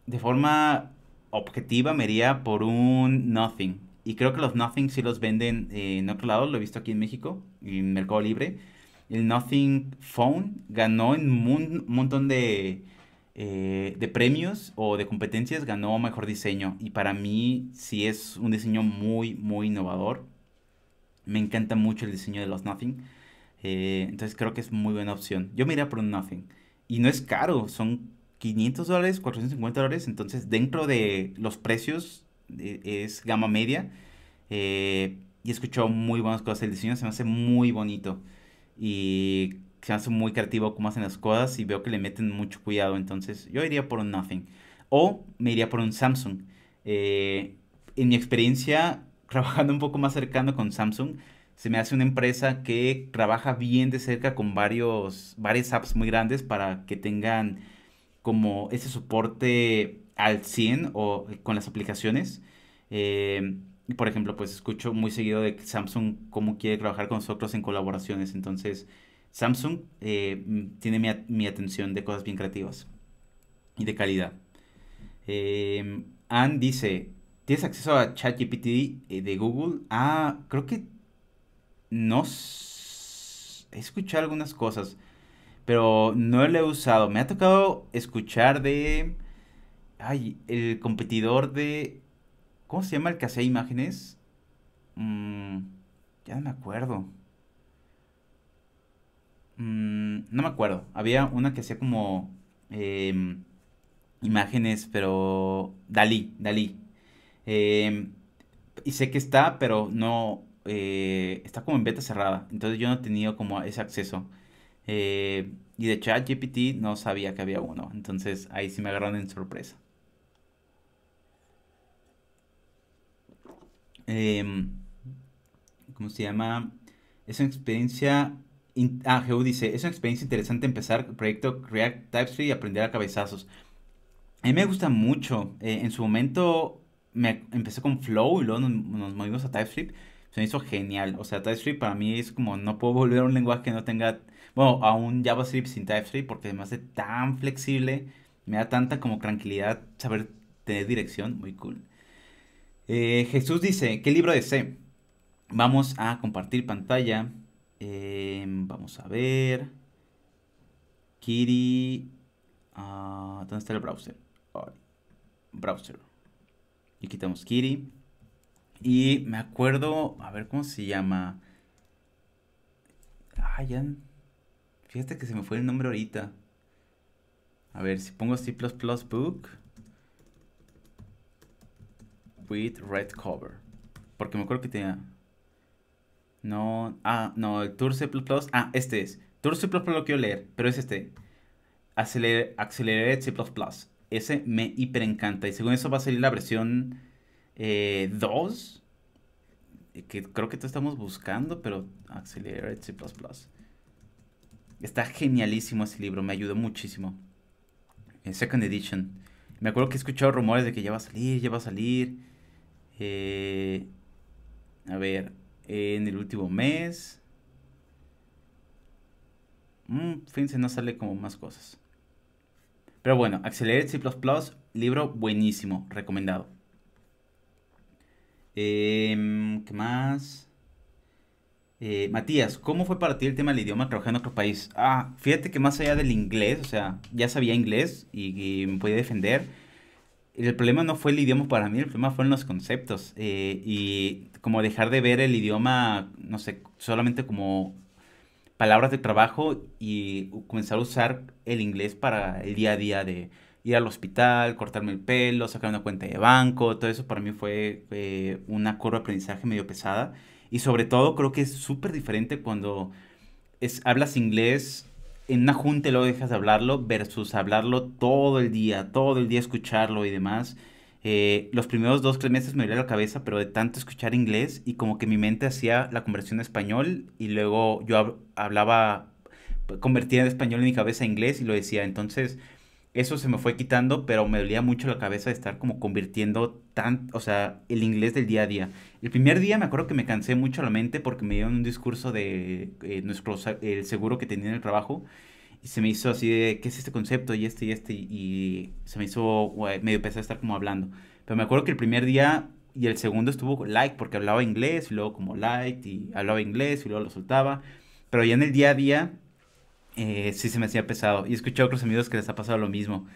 Speaker 1: de forma objetiva, me iría por un Nothing. Y creo que los Nothing sí los venden en otro lado, lo he visto aquí en México, en Mercado Libre. El Nothing Phone ganó en un montón de, eh, de premios o de competencias, ganó mejor diseño. Y para mí sí es un diseño muy, muy innovador. Me encanta mucho el diseño de los Nothing. Eh, entonces creo que es muy buena opción. Yo me iría por un Nothing. Y no es caro, son 500 dólares, 450 dólares. Entonces dentro de los precios es gama media. Eh, y he escuchado muy buenas cosas. El diseño se me hace muy bonito. Y se hace muy creativo cómo hacen las cosas. Y veo que le meten mucho cuidado. Entonces yo iría por un Nothing. O me iría por un Samsung. Eh, en mi experiencia, trabajando un poco más cercano con Samsung, se me hace una empresa que trabaja bien de cerca con varios, varias apps muy grandes para que tengan como ese soporte al 100 o con las aplicaciones. Eh, por ejemplo, pues escucho muy seguido de Samsung cómo quiere trabajar con nosotros en colaboraciones. Entonces, Samsung eh, tiene mi, atención de cosas bien creativas y de calidad. Eh, Ann dice, ¿tienes acceso a ChatGPT eh, de Google? Ah, creo que no... He escuchado algunas cosas, pero no lo he usado. Me ha tocado escuchar de... Ay, el competidor de... ¿Cómo se llama el que hacía imágenes? Mm, ya no me acuerdo. Mm, no me acuerdo. Había una que hacía como em, imágenes, pero... Dalí, Dalí. Em, y sé que está, pero no... Eh, está como en beta cerrada. Entonces yo no he tenido como ese acceso. Eh, y de ChatGPT no sabía que había uno. Entonces ahí sí me agarraron en sorpresa. Em, ¿Cómo se llama? Es una experiencia... ah, Geu dice, es una experiencia interesante empezar el proyecto React TypeScript y aprender a cabezazos. A mí me gusta mucho. Eh, en su momento me empecé con Flow y luego nos, movimos a TypeScript. Se me hizo genial. O sea, TypeScript para mí es como no puedo volver a un lenguaje que no tenga, bueno, a un JavaScript sin TypeScript porque además de tan flexible, me da tanta como tranquilidad saber tener dirección. Muy cool. Eh, Jesús dice, ¿qué libro de C? Vamos a compartir pantalla. Em, vamos a ver. Kiri. Ah, ¿Dónde está el browser? browser. Y quitamos Kiri. Y me acuerdo, a ver cómo se llama. Ah, ya. Fíjate que se me fue el nombre ahorita. A ver, si pongo C++ book with red cover. Porque me acuerdo que tenía. No. Ah, no, el Tour C. Ah, este es. Tour C lo quiero leer, pero es este. Accelerate C. Ese me hiper encanta. Y según eso va a salir la versión 2. Eh, que creo que te estamos buscando, pero Accelerate C. Está genialísimo ese libro, me ayudó muchísimo. En Second Edition. Me acuerdo que he escuchado rumores de que ya va a salir, ya va a salir. Eh, a ver, en el último mes. Mm, fíjense, no sale como más cosas. Pero bueno, Accelerate C++, libro buenísimo, recomendado. Em, ¿Qué más? Eh, Matías, ¿cómo fue para ti el tema del idioma trabajando en otro país? Ah, fíjate que más allá del inglés, o sea, ya sabía inglés y, me podía defender. El problema no fue el idioma para mí, el problema fueron los conceptos. Eh, y como dejar de ver el idioma, no sé, solamente como palabras de trabajo y comenzar a usar el inglés para el día a día de ir al hospital, cortarme el pelo, sacar una cuenta de banco, todo eso para mí fue una curva de aprendizaje medio pesada. Y sobre todo creo que es súper diferente cuando es, hablas inglés en una junta y luego dejas de hablarlo versus hablarlo todo el día, todo el día escucharlo y demás. Eh, los primeros dos, tres meses me dolía la cabeza, pero de tanto escuchar inglés y como que mi mente hacía la conversión a español y luego yo hablaba, convertía en español en mi cabeza a inglés y lo decía. Entonces, eso se me fue quitando, pero me dolía mucho la cabeza de estar como convirtiendo tan, o sea, el inglés del día a día. El primer día me acuerdo que me cansé mucho la mente porque me dieron un discurso de eh, nuestro, el seguro que tenía en el trabajo y se me hizo así de, ¿qué es este concepto? Y este y este. Y se me hizo, medio a estar como hablando. Pero me acuerdo que el primer día y el segundo estuvo like porque hablaba inglés y luego como light y hablaba inglés y luego lo soltaba. Pero ya en el día a día eh, sí se me hacía pesado. Y escuché a otros amigos que les ha pasado lo mismo.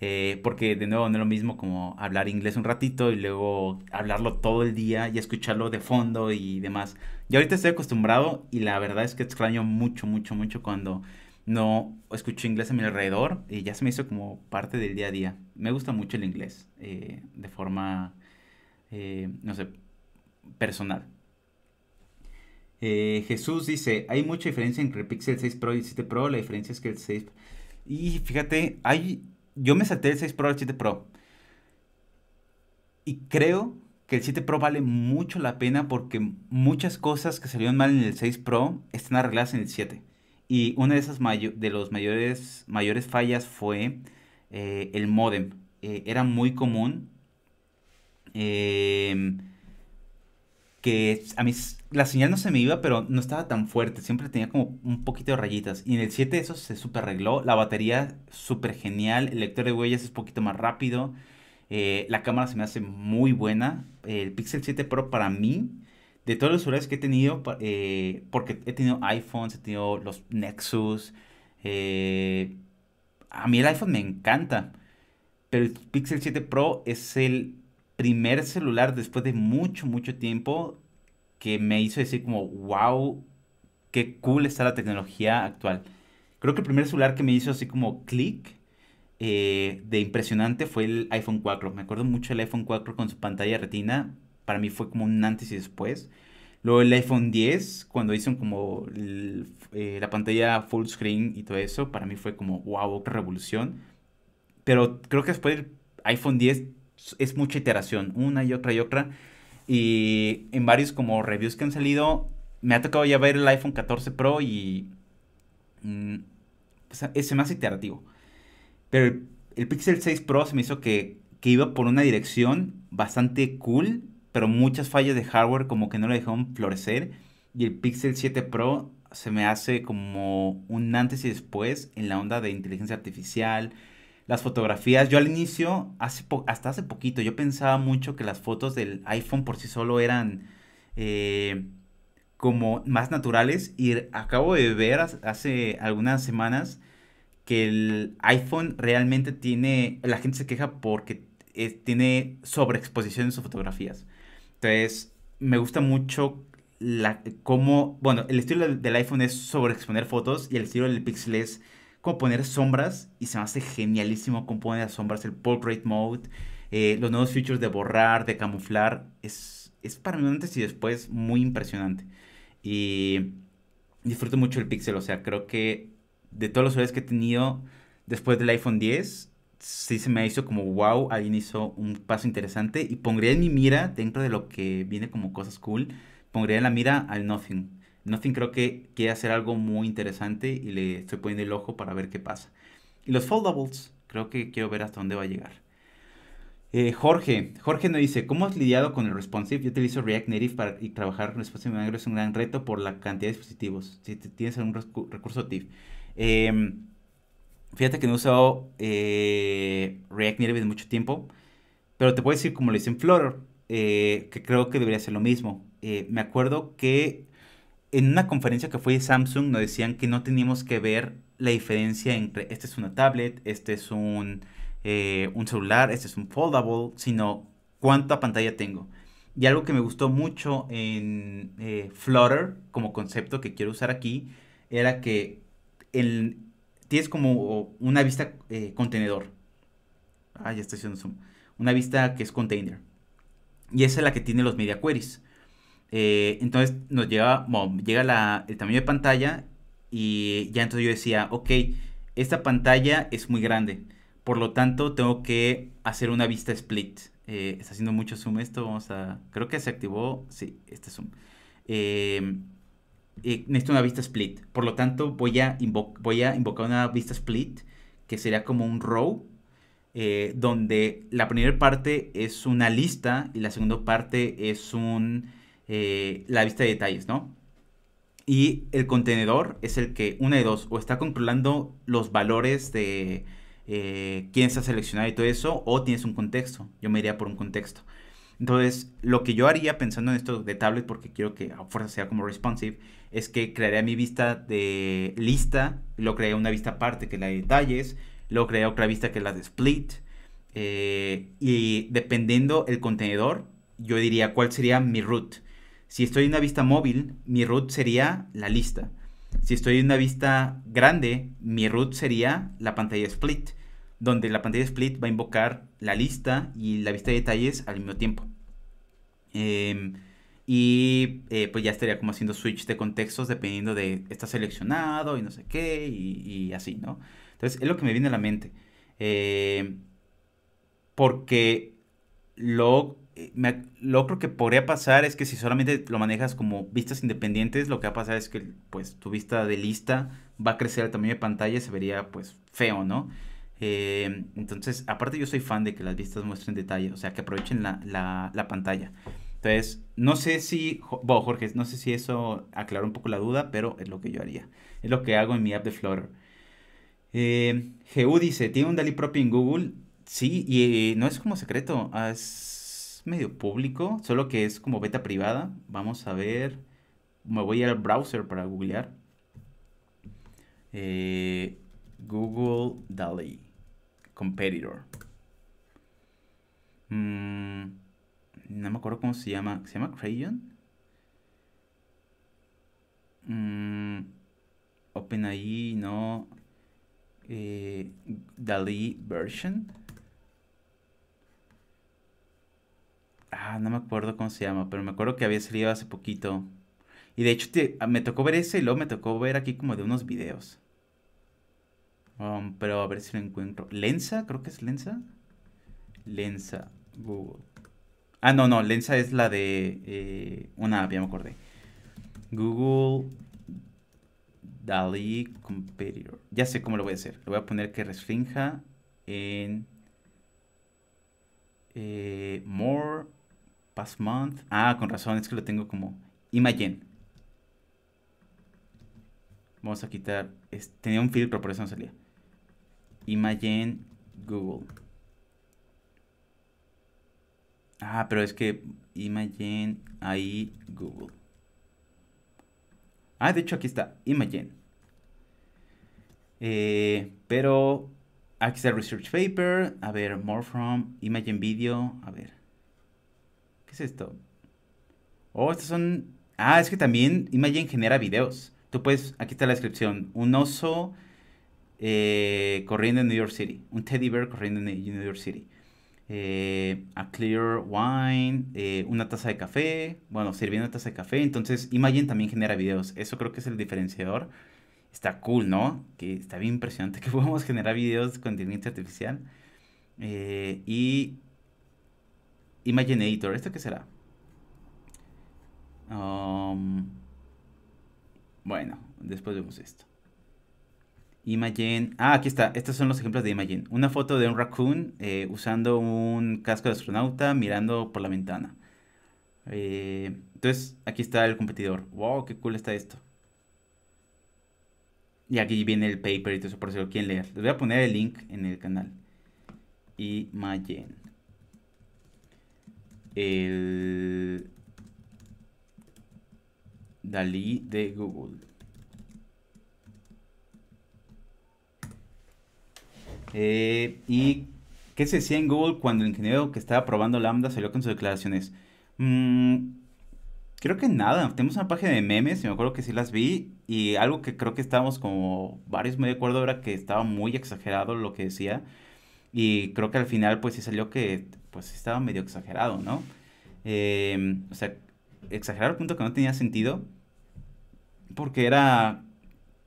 Speaker 1: Eh, porque de nuevo no es lo mismo como hablar inglés un ratito y luego hablarlo todo el día y escucharlo de fondo y demás. Yo ahorita estoy acostumbrado y la verdad es que extraño mucho, mucho, mucho cuando no escucho inglés a mi alrededor y ya se me hizo como parte del día a día. Me gusta mucho el inglés eh, de forma, eh, no sé, personal. Eh, Jesús dice, hay mucha diferencia entre el Pixel 6 Pro y el 7 Pro, la diferencia es que el 6... Y fíjate, hay... yo me salté el 6 Pro al 7 Pro. Y creo que el 7 Pro vale mucho la pena porque muchas cosas que salieron mal en el 6 Pro están arregladas en el 7. Y una de esas de los mayores, mayores fallas fue eh, el modem. Eh, era muy común em, que a mí la señal no se me iba, pero no estaba tan fuerte. Siempre tenía como un poquito de rayitas. Y en el 7 eso se super arregló. La batería súper genial. El lector de huellas es un poquito más rápido. Eh, la cámara se me hace muy buena. El Pixel 7 Pro para mí de todos los celulares que he tenido, eh, porque he tenido iPhones, he tenido los Nexus, eh, a mí el iPhone me encanta, pero el Pixel 7 Pro es el primer celular después de mucho, mucho tiempo que me hizo decir como, wow, qué cool está la tecnología actual. Creo que el primer celular que me hizo así como clic eh, de impresionante fue el iPhone 4. Me acuerdo mucho del iPhone 4 con su pantalla retina para mí fue como un antes y después. Luego el iPhone 10, cuando hicieron como eh, la pantalla full screen y todo eso, para mí fue como, wow, qué revolución. Pero creo que después del iPhone 10 es mucha iteración, una y otra y otra. Y en varios como reviews que han salido, me ha tocado ya ver el iPhone 14 Pro y mm, es más iterativo. Pero el, el, Pixel 6 Pro se me hizo que, que iba por una dirección bastante cool pero muchas fallas de hardware como que no lo dejaron florecer. Y el Pixel 7 Pro se me hace como un antes y después en la onda de inteligencia artificial. Las fotografías, yo al inicio, hace hasta hace poquito, yo pensaba mucho que las fotos del iPhone por sí solo eran eh, como más naturales y acabo de ver hace algunas semanas que el iPhone realmente tiene, la gente se queja porque tiene sobreexposición en sus fotografías. Entonces, me gusta mucho la, cómo, bueno, el estilo del, iPhone es sobreexponer fotos y el estilo del Pixel es como poner sombras y se me hace genialísimo cómo poner sombras, el portrait mode, eh, los nuevos features de borrar, de camuflar, es, es para mí antes y después muy impresionante. Y disfruto mucho el Pixel, o sea, creo que de todos los celulares que he tenido después del iPhone 10, sí se me hizo como wow, alguien hizo un paso interesante y pondría en mi mira, dentro de lo que viene como cosas cool, pondría en la mira al Nothing. Nothing creo que quiere hacer algo muy interesante y le estoy poniendo el ojo para ver qué pasa. Y los foldables, creo que quiero ver hasta dónde va a llegar. Eh, Jorge, Jorge nos dice, ¿cómo has lidiado con el responsive? Yo utilizo React Native para y trabajar responsive es un gran reto por la cantidad de dispositivos. Si tienes algún recurso TIFF. Eh, Fíjate que no he usado eh, React Native en mucho tiempo, pero te puedo decir como lo hice en Flutter, eh, que creo que debería ser lo mismo. Me acuerdo que en una conferencia que fue de Samsung nos decían que no teníamos que ver la diferencia entre este es una tablet, este es un, un celular, este es un foldable, sino cuánta pantalla tengo. Y algo que me gustó mucho en Flutter como concepto que quiero usar aquí era que el, tienes como una vista eh, contenedor. Ah, ya estoy haciendo zoom. Una vista que es container. Y esa es la que tiene los media queries. Eh, entonces nos llega, llega el tamaño de pantalla y ya entonces yo decía, ok, esta pantalla es muy grande. Por lo tanto, tengo que hacer una vista split. Eh, está haciendo mucho zoom esto. Vamos a. Creo que se activó. Sí, este zoom. Eh, necesito una vista split. Por lo tanto, voy a, voy a invocar una vista split que sería como un row, eh, donde la primera parte es una lista y la segunda parte es un, eh, la vista de detalles, ¿no? Y el contenedor es el que, una de dos, o está controlando los valores de quién está seleccionado y todo eso, o tienes un contexto. Yo me iría por un contexto. Entonces, lo que yo haría pensando en esto de tablet, porque quiero que a fuerza sea como responsive, es que crearía mi vista de lista, luego crearía una vista aparte que la de detalles, luego crearía otra vista que la de split, eh, y dependiendo el contenedor, yo diría cuál sería mi root. Si estoy en una vista móvil, mi root sería la lista. Si estoy en una vista grande, mi root sería la pantalla split, donde la pantalla split va a invocar la lista y la vista de detalles al mismo tiempo. Em, y eh, pues ya estaría como haciendo switch de contextos dependiendo de está seleccionado y no sé qué y, así, ¿no? Entonces es lo que me viene a la mente. Eh, porque lo, eh, lo creo que podría pasar es que si solamente lo manejas como vistas independientes, lo que va a pasar es que pues tu vista de lista va a crecer al tamaño de pantalla y se vería pues feo, ¿no? entonces, aparte yo soy fan de que las vistas muestren detalle, o sea, que aprovechen la, la, la pantalla. Entonces, no sé si, bueno, Jorge, no sé si eso aclara un poco la duda, pero es lo que yo haría. Es lo que hago en mi app de Flutter. Eh, dice, ¿tiene un DALI propio en Google? Sí, y eh, no es como secreto, es medio público, solo que es como beta privada. Vamos a ver, me voy al browser para googlear. Eh, Google DALI Competitor. Mm, no me acuerdo cómo se llama. ¿Se llama Crayon? Mm, OpenAI, no. Eh, DALI version. Ah, no me acuerdo cómo se llama, pero me acuerdo que había salido hace poquito. Y de hecho ah, me tocó ver ese y luego me tocó ver aquí como de unos videos. Um, pero a ver si lo encuentro. ¿Lensa? Creo que es Lensa. Lensa. Google. Ah, no, no. Lensa es la de eh, una app, ya me acordé. Google DALI Competitor. Ya sé cómo lo voy a hacer. Le voy a poner que restrinja en eh, More Past Month. Ah, con razón, es que lo tengo como Imagen. Vamos a quitar. tenía un filtro, por eso no salía. Imagen Google. Ah, pero es que Imagen ahí Google. Ah, de hecho aquí está, Imagen. Eh, pero aquí está Research Paper. A ver, More From, Imagen Video. A ver. ¿Qué es esto? Oh, estos son... Ah, es que también Imagen genera videos. Tú puedes, aquí está la descripción. Un oso eh, corriendo en New York City. Un teddy bear corriendo en New York City. Eh, a clear wine, eh, una taza de café, bueno, sirviendo una taza de café. Entonces, Imagen también genera videos. Eso creo que es el diferenciador. Está cool, ¿no? Que está bien impresionante que podamos generar videos con inteligencia artificial. Y Editor ¿esto qué será? Um, bueno, después vemos esto. Imagen. Ah, aquí está. Estos son los ejemplos de Imagen. Una foto de un raccoon eh, usando un casco de astronauta mirando por la ventana. Eh, entonces, aquí está el competidor. Wow, qué cool está esto. Y aquí viene el paper y todo eso por si lo quieren leer. Les voy a poner el link en el canal. Imagen. El Dalí de Google. Eh, ¿Y qué se decía en Google cuando el ingeniero que estaba probando Lambda salió con sus declaraciones? Mm, creo que nada. Tenemos una página de memes y me acuerdo que sí las vi. Y algo que creo que estábamos como varios muy de acuerdo era que estaba muy exagerado lo que decía. Y creo que al final pues sí salió que pues estaba medio exagerado, ¿no? Em, o sea, exagerado al punto que no tenía sentido. Porque era...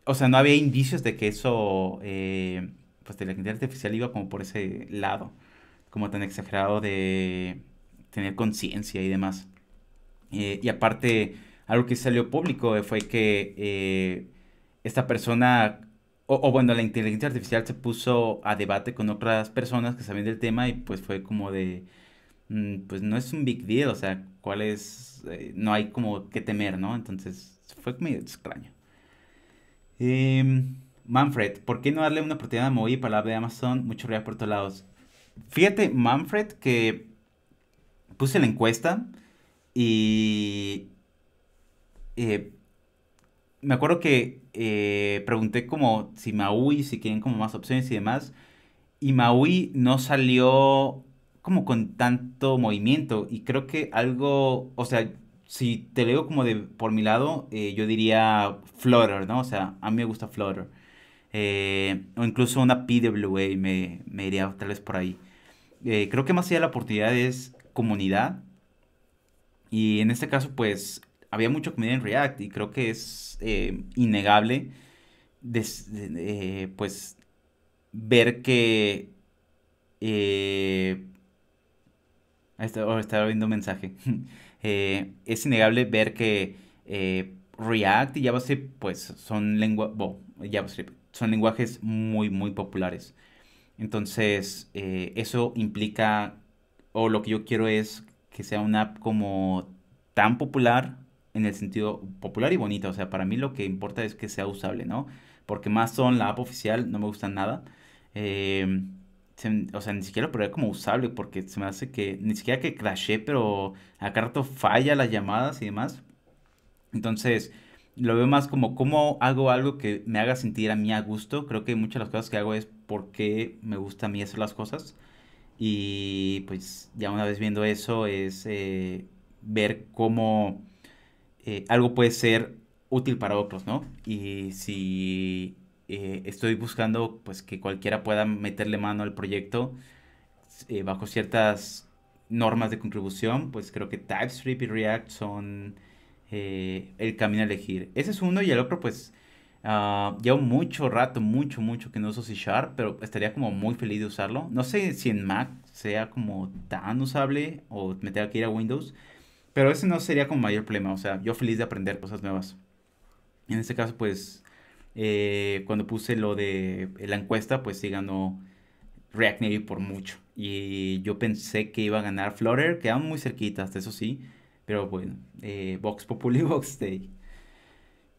Speaker 1: O sea, no había indicios de que eso... Eh, pues de la inteligencia artificial iba como por ese lado, como tan exagerado de tener conciencia y demás. Eh, y aparte, algo que salió público fue que eh, esta persona, o, bueno, la inteligencia artificial se puso a debate con otras personas que sabían del tema y pues fue como de, mm, pues no es un big deal, o sea, cuál es, eh, no hay como que temer, ¿no? Entonces fue medio extraño. Eh, Manfred, ¿por qué no darle una oportunidad a Moí para la de Amazon? Mucho real por todos lados. Fíjate, Manfred, que puse la encuesta y eh, me acuerdo que eh, pregunté como si Maui, si quieren como más opciones y demás. Y Maui no salió como con tanto movimiento. Y creo que algo, o sea, si te leo como de por mi lado, eh, yo diría Flutter, ¿no? O sea, a mí me gusta Flutter. Eh, o incluso una PWA me, me iría tal vez por ahí. Creo que más allá de la oportunidad es comunidad. Y en este caso, pues, había mucho comunidad en React y creo que es eh, innegable, pues, ver que... estaba, estaba viendo un mensaje. es innegable ver que React y JavaScript, pues, son lengua... JavaScript son lenguajes muy, muy populares. Entonces, eh, eso implica, o lo que yo quiero es que sea una app como tan popular, en el sentido popular y bonita. O sea, para mí lo que importa es que sea usable, ¿no? Porque más son la app oficial, no me gusta nada. Eh, o sea, ni siquiera lo probé como usable porque se me hace que, ni siquiera que crashe, pero acá rato falla las llamadas y demás. Entonces, lo veo más como cómo hago algo que me haga sentir a mí a gusto. Creo que muchas de las cosas que hago es porque me gusta a mí hacer las cosas. Y pues ya una vez viendo eso es eh, ver cómo eh, algo puede ser útil para otros, ¿no? Y si eh, estoy buscando pues que cualquiera pueda meterle mano al proyecto bajo ciertas normas de contribución, pues creo que TypeScript y React son eh, el camino a elegir. Ese es uno y el otro pues uh, llevo mucho rato, mucho, mucho que no uso C Sharp, pero estaría como muy feliz de usarlo. No sé si en Mac sea como tan usable o me tenga que ir a Windows, pero ese no sería como mayor problema. O sea, yo feliz de aprender cosas nuevas. En este caso pues eh, cuando puse lo de la encuesta pues sí ganó React Native por mucho. Y yo pensé que iba a ganar Flutter, quedaban muy cerquitas, eso sí. Pero bueno, eh, Vox Populi, Vox Day.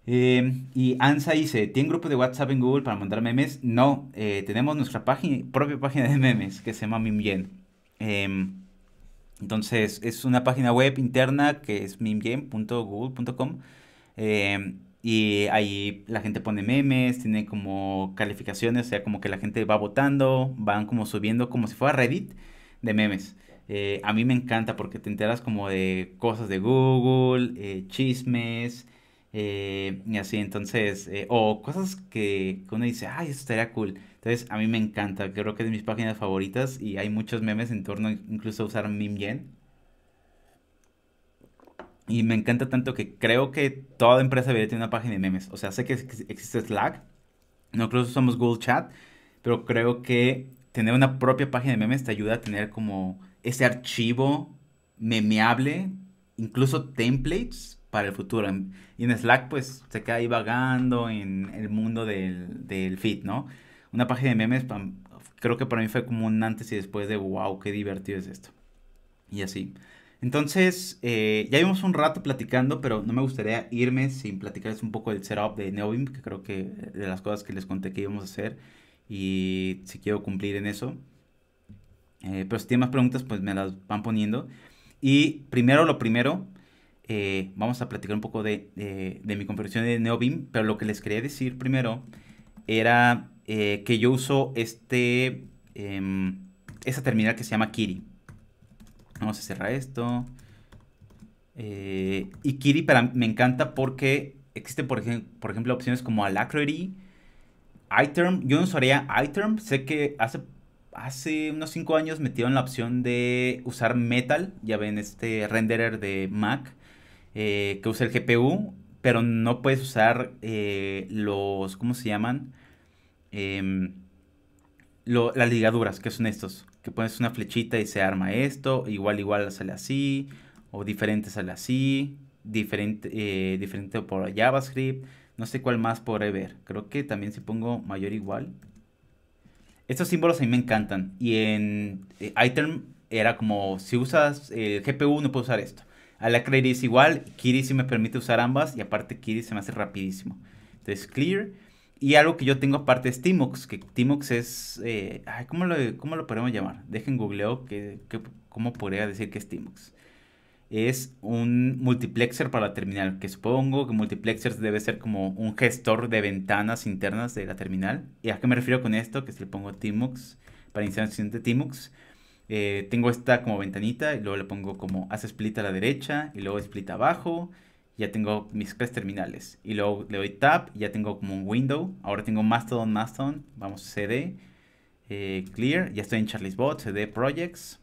Speaker 1: Eh, y Ansa dice, ¿tiene grupo de WhatsApp en Google para mandar memes? No, eh, tenemos nuestra página, propia página de memes que se llama Mimgen. Entonces, es una página web interna que es mimgen.google.com. Em, y ahí la gente pone memes, tiene como calificaciones, o sea, como que la gente va votando, van como subiendo como si fuera Reddit de memes. Eh, a mí me encanta porque te enteras como de cosas de Google, eh, chismes, eh, y así, entonces, o cosas que, uno dice, ay, eso estaría cool. Entonces, a mí me encanta, creo que es de mis páginas favoritas y hay muchos memes en torno incluso a usar MemeGen. Y me encanta tanto que creo que toda empresa debería tener una página de memes. O sea, sé que existe Slack, no creo que usamos Google Chat, pero creo que tener una propia página de memes te ayuda a tener como ese archivo memeable, incluso templates para el futuro. Y en Slack, pues se queda ahí vagando en el mundo del, del feed, ¿no? Una página de memes, creo que para mí fue como un antes y después de wow, qué divertido es esto. Y así. Entonces, eh, ya vimos un rato platicando, pero no me gustaría irme sin platicarles un poco del setup de Neobim, que creo que de las cosas que les conté que íbamos a hacer y si quiero cumplir en eso. Eh, pero si tienen más preguntas, pues me las van poniendo. Y primero, lo primero, eh, vamos a platicar un poco de, de, mi conversión de NeoBeam, pero lo que les quería decir primero era eh, que yo uso este, em, esa terminal que se llama Kiri. Vamos a cerrar esto. y Kiri me encanta porque existen, por, ejemplo, opciones como Alacrity, iTerm. Yo no usaría iTerm. Sé que hace hace unos 5 años metieron la opción de usar Metal, ya ven este renderer de Mac, eh, que usa el GPU, pero no puedes usar eh, los, ¿cómo se llaman? Em, las ligaduras, que son estos, que pones una flechita y se arma esto, igual igual sale así, o diferente sale así, diferente, eh, diferente por JavaScript, no sé cuál más podré ver, creo que también si pongo mayor igual, estos símbolos a mí me encantan. Y en eh, item era como, si usas el GPU no puedo usar esto. Alacrity es igual, Kiri sí me permite usar ambas y aparte Kiri se me hace rapidísimo. Entonces clear. Y algo que yo tengo aparte es Timox, que Timox es... Eh, ¿cómo, lo, ¿Cómo lo podemos llamar? Dejen googleo que, cómo podría decir que es Timox es un multiplexer para la terminal, que supongo que multiplexer debe ser como un gestor de ventanas internas de la terminal. ¿Y a qué me refiero con esto? Que si le pongo Tmux para instalación de Tmux, eh, tengo esta como ventanita y luego le pongo como hace split a la derecha y luego split abajo. Ya tengo mis tres terminales. Y luego le doy tab ya tengo como un window. Ahora tengo Mastodon, Mastodon. Vamos CD. Eh, clear. Ya estoy en Charlie's Bot, CD Projects.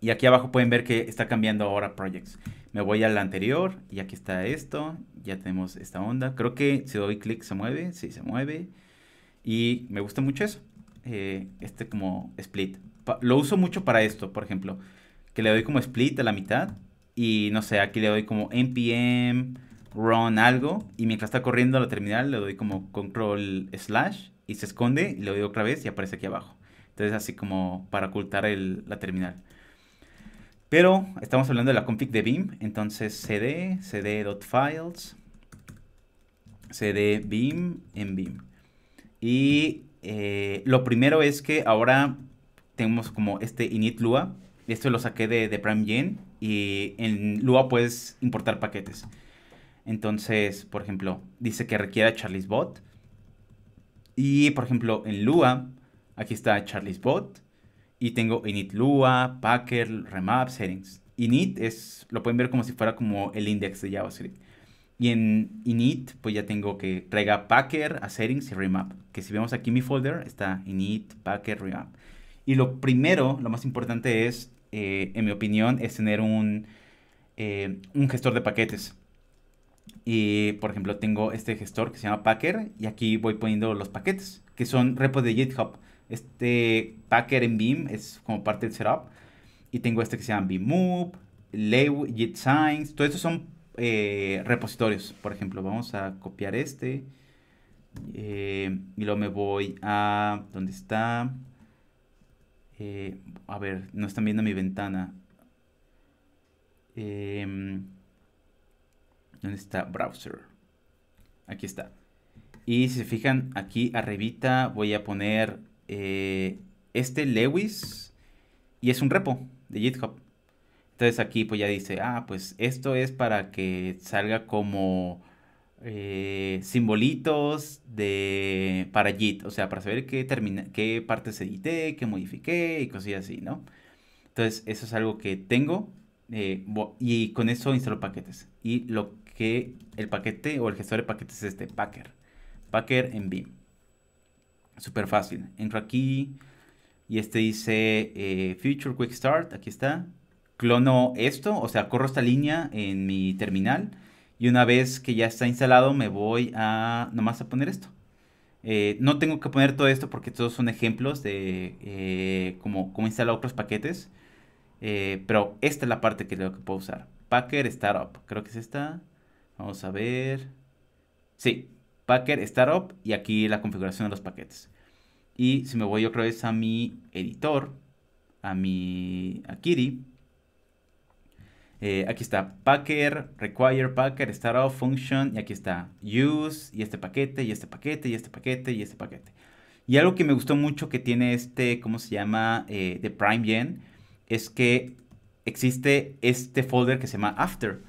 Speaker 1: Y aquí abajo pueden ver que está cambiando ahora projects. Me voy al anterior y aquí está esto. Ya tenemos esta onda. Creo que si doy clic se mueve. Sí, se mueve. Y me gusta mucho eso. Eh, este como split. lo uso mucho para esto, por ejemplo. Que le doy como split a la mitad. Y no sé, aquí le doy como npm run algo. Y mientras está corriendo a la terminal le doy como control slash. Y se esconde y le doy otra vez y aparece aquí abajo. Entonces así como para ocultar la terminal. Pero estamos hablando de la config de Beam, entonces cd, cd.files, cd beam en beam. Y eh, lo primero es que ahora tenemos como este init Lua. Esto lo saqué de, de PrimeGen y en Lua puedes importar paquetes. Entonces, por ejemplo, dice que requiere Charlie's Bot. Y, por ejemplo, en Lua, aquí está Charlie's Bot. Y tengo init Lua, Packer, Remap, Settings. Init es, lo pueden ver como si fuera como el index de JavaScript. Y en init, pues ya tengo que traiga Packer a settings y remap. Que si vemos aquí mi folder, está init, Packer, remap. Y lo primero, lo más importante es eh, en mi opinión, es tener un, eh, un gestor de paquetes. Y, por ejemplo, tengo este gestor que se llama Packer y aquí voy poniendo los paquetes, que son repos de GitHub. Este Packer en Beam es como parte del setup. Y tengo este que se llama Beammove, Lew, Git Signs. Todo estos son eh, repositorios. Por ejemplo, vamos a copiar este. y luego me voy a... ¿Dónde está? Eh, a ver, no están viendo mi ventana. Em, ¿Dónde está? Browser. Aquí está. Y si se fijan, aquí arribita voy a poner eh, este Lewis y es un repo de GitHub. Entonces aquí pues ya dice, ah, pues esto es para que salga como eh, simbolitos de para JIT, o sea, para saber qué, termina, qué partes edité, qué modifiqué y cosas así, ¿no? Entonces, eso es algo que tengo eh, y con eso instalo paquetes. Y lo que el paquete o el gestor de paquetes es este, Packer. Packer en Beam. Súper fácil. Entro aquí y este dice eh, Future Quick Start, aquí está. Clono esto, o sea, corro esta línea en mi terminal y una vez que ya está instalado, me voy a nomás a poner esto. Eh, no tengo que poner todo esto porque todos son ejemplos de eh, cómo, cómo, instalar otros paquetes. Eh, pero esta es la parte que, que puedo usar. Packer Startup. Creo que es esta. Vamos a ver. Sí, Packer Startup y aquí la configuración de los paquetes. Y si me voy otra vez a mi editor, a mi a Kitty, eh, aquí está Packer, Require Packer, Startup Function, y aquí está Use, y este paquete, y este paquete, y este paquete, y este paquete. Y algo que me gustó mucho que tiene este, ¿cómo se llama? Eh, de PrimeGen, es que existe este folder que se llama After.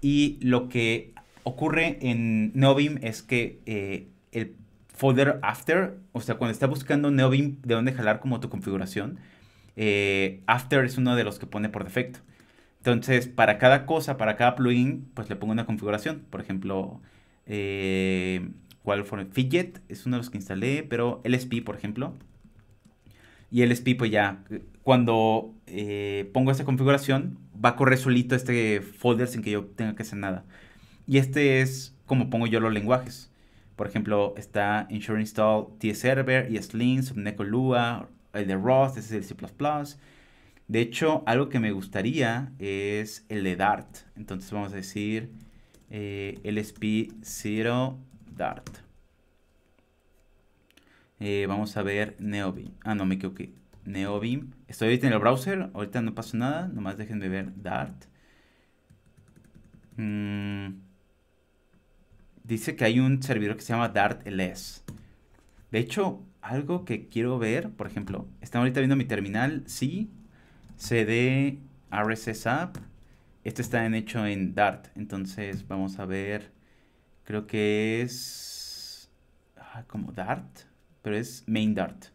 Speaker 1: Y lo que ocurre en Neobim es que eh, el folder After, o sea, cuando está buscando Neobim de dónde jalar como tu configuración, After es uno de los que pone por defecto. Entonces, para cada cosa, para cada plugin, pues le pongo una configuración. Por ejemplo, eh, ¿cuál fue? Fidget es uno de los que instalé, pero LSP, por ejemplo. Y LSP, pues ya, cuando eh, pongo esa configuración, va a correr solito este folder sin que yo tenga que hacer nada. Y este es como pongo yo los lenguajes. Por ejemplo, está Ensure Install TServer, ESLint, Subneco Lua, el de Rust, ese es el C++. De hecho, algo que me gustaría es el de Dart. Entonces vamos a decir eh, LSP0 Dart. Eh, vamos a ver Neobim. Ah, no, me equivoqué. Neobim. Estoy ahorita en el browser. Ahorita no pasa nada. Nomás déjenme ver Dart. Mm. Dice que hay un servidor que se llama Dart LS. De hecho, algo que quiero ver, por ejemplo, están ahorita viendo mi terminal. Sí, cd RSS app. Este está hecho en Dart. Entonces vamos a ver. Creo que es ah, como Dart, pero es main Dart.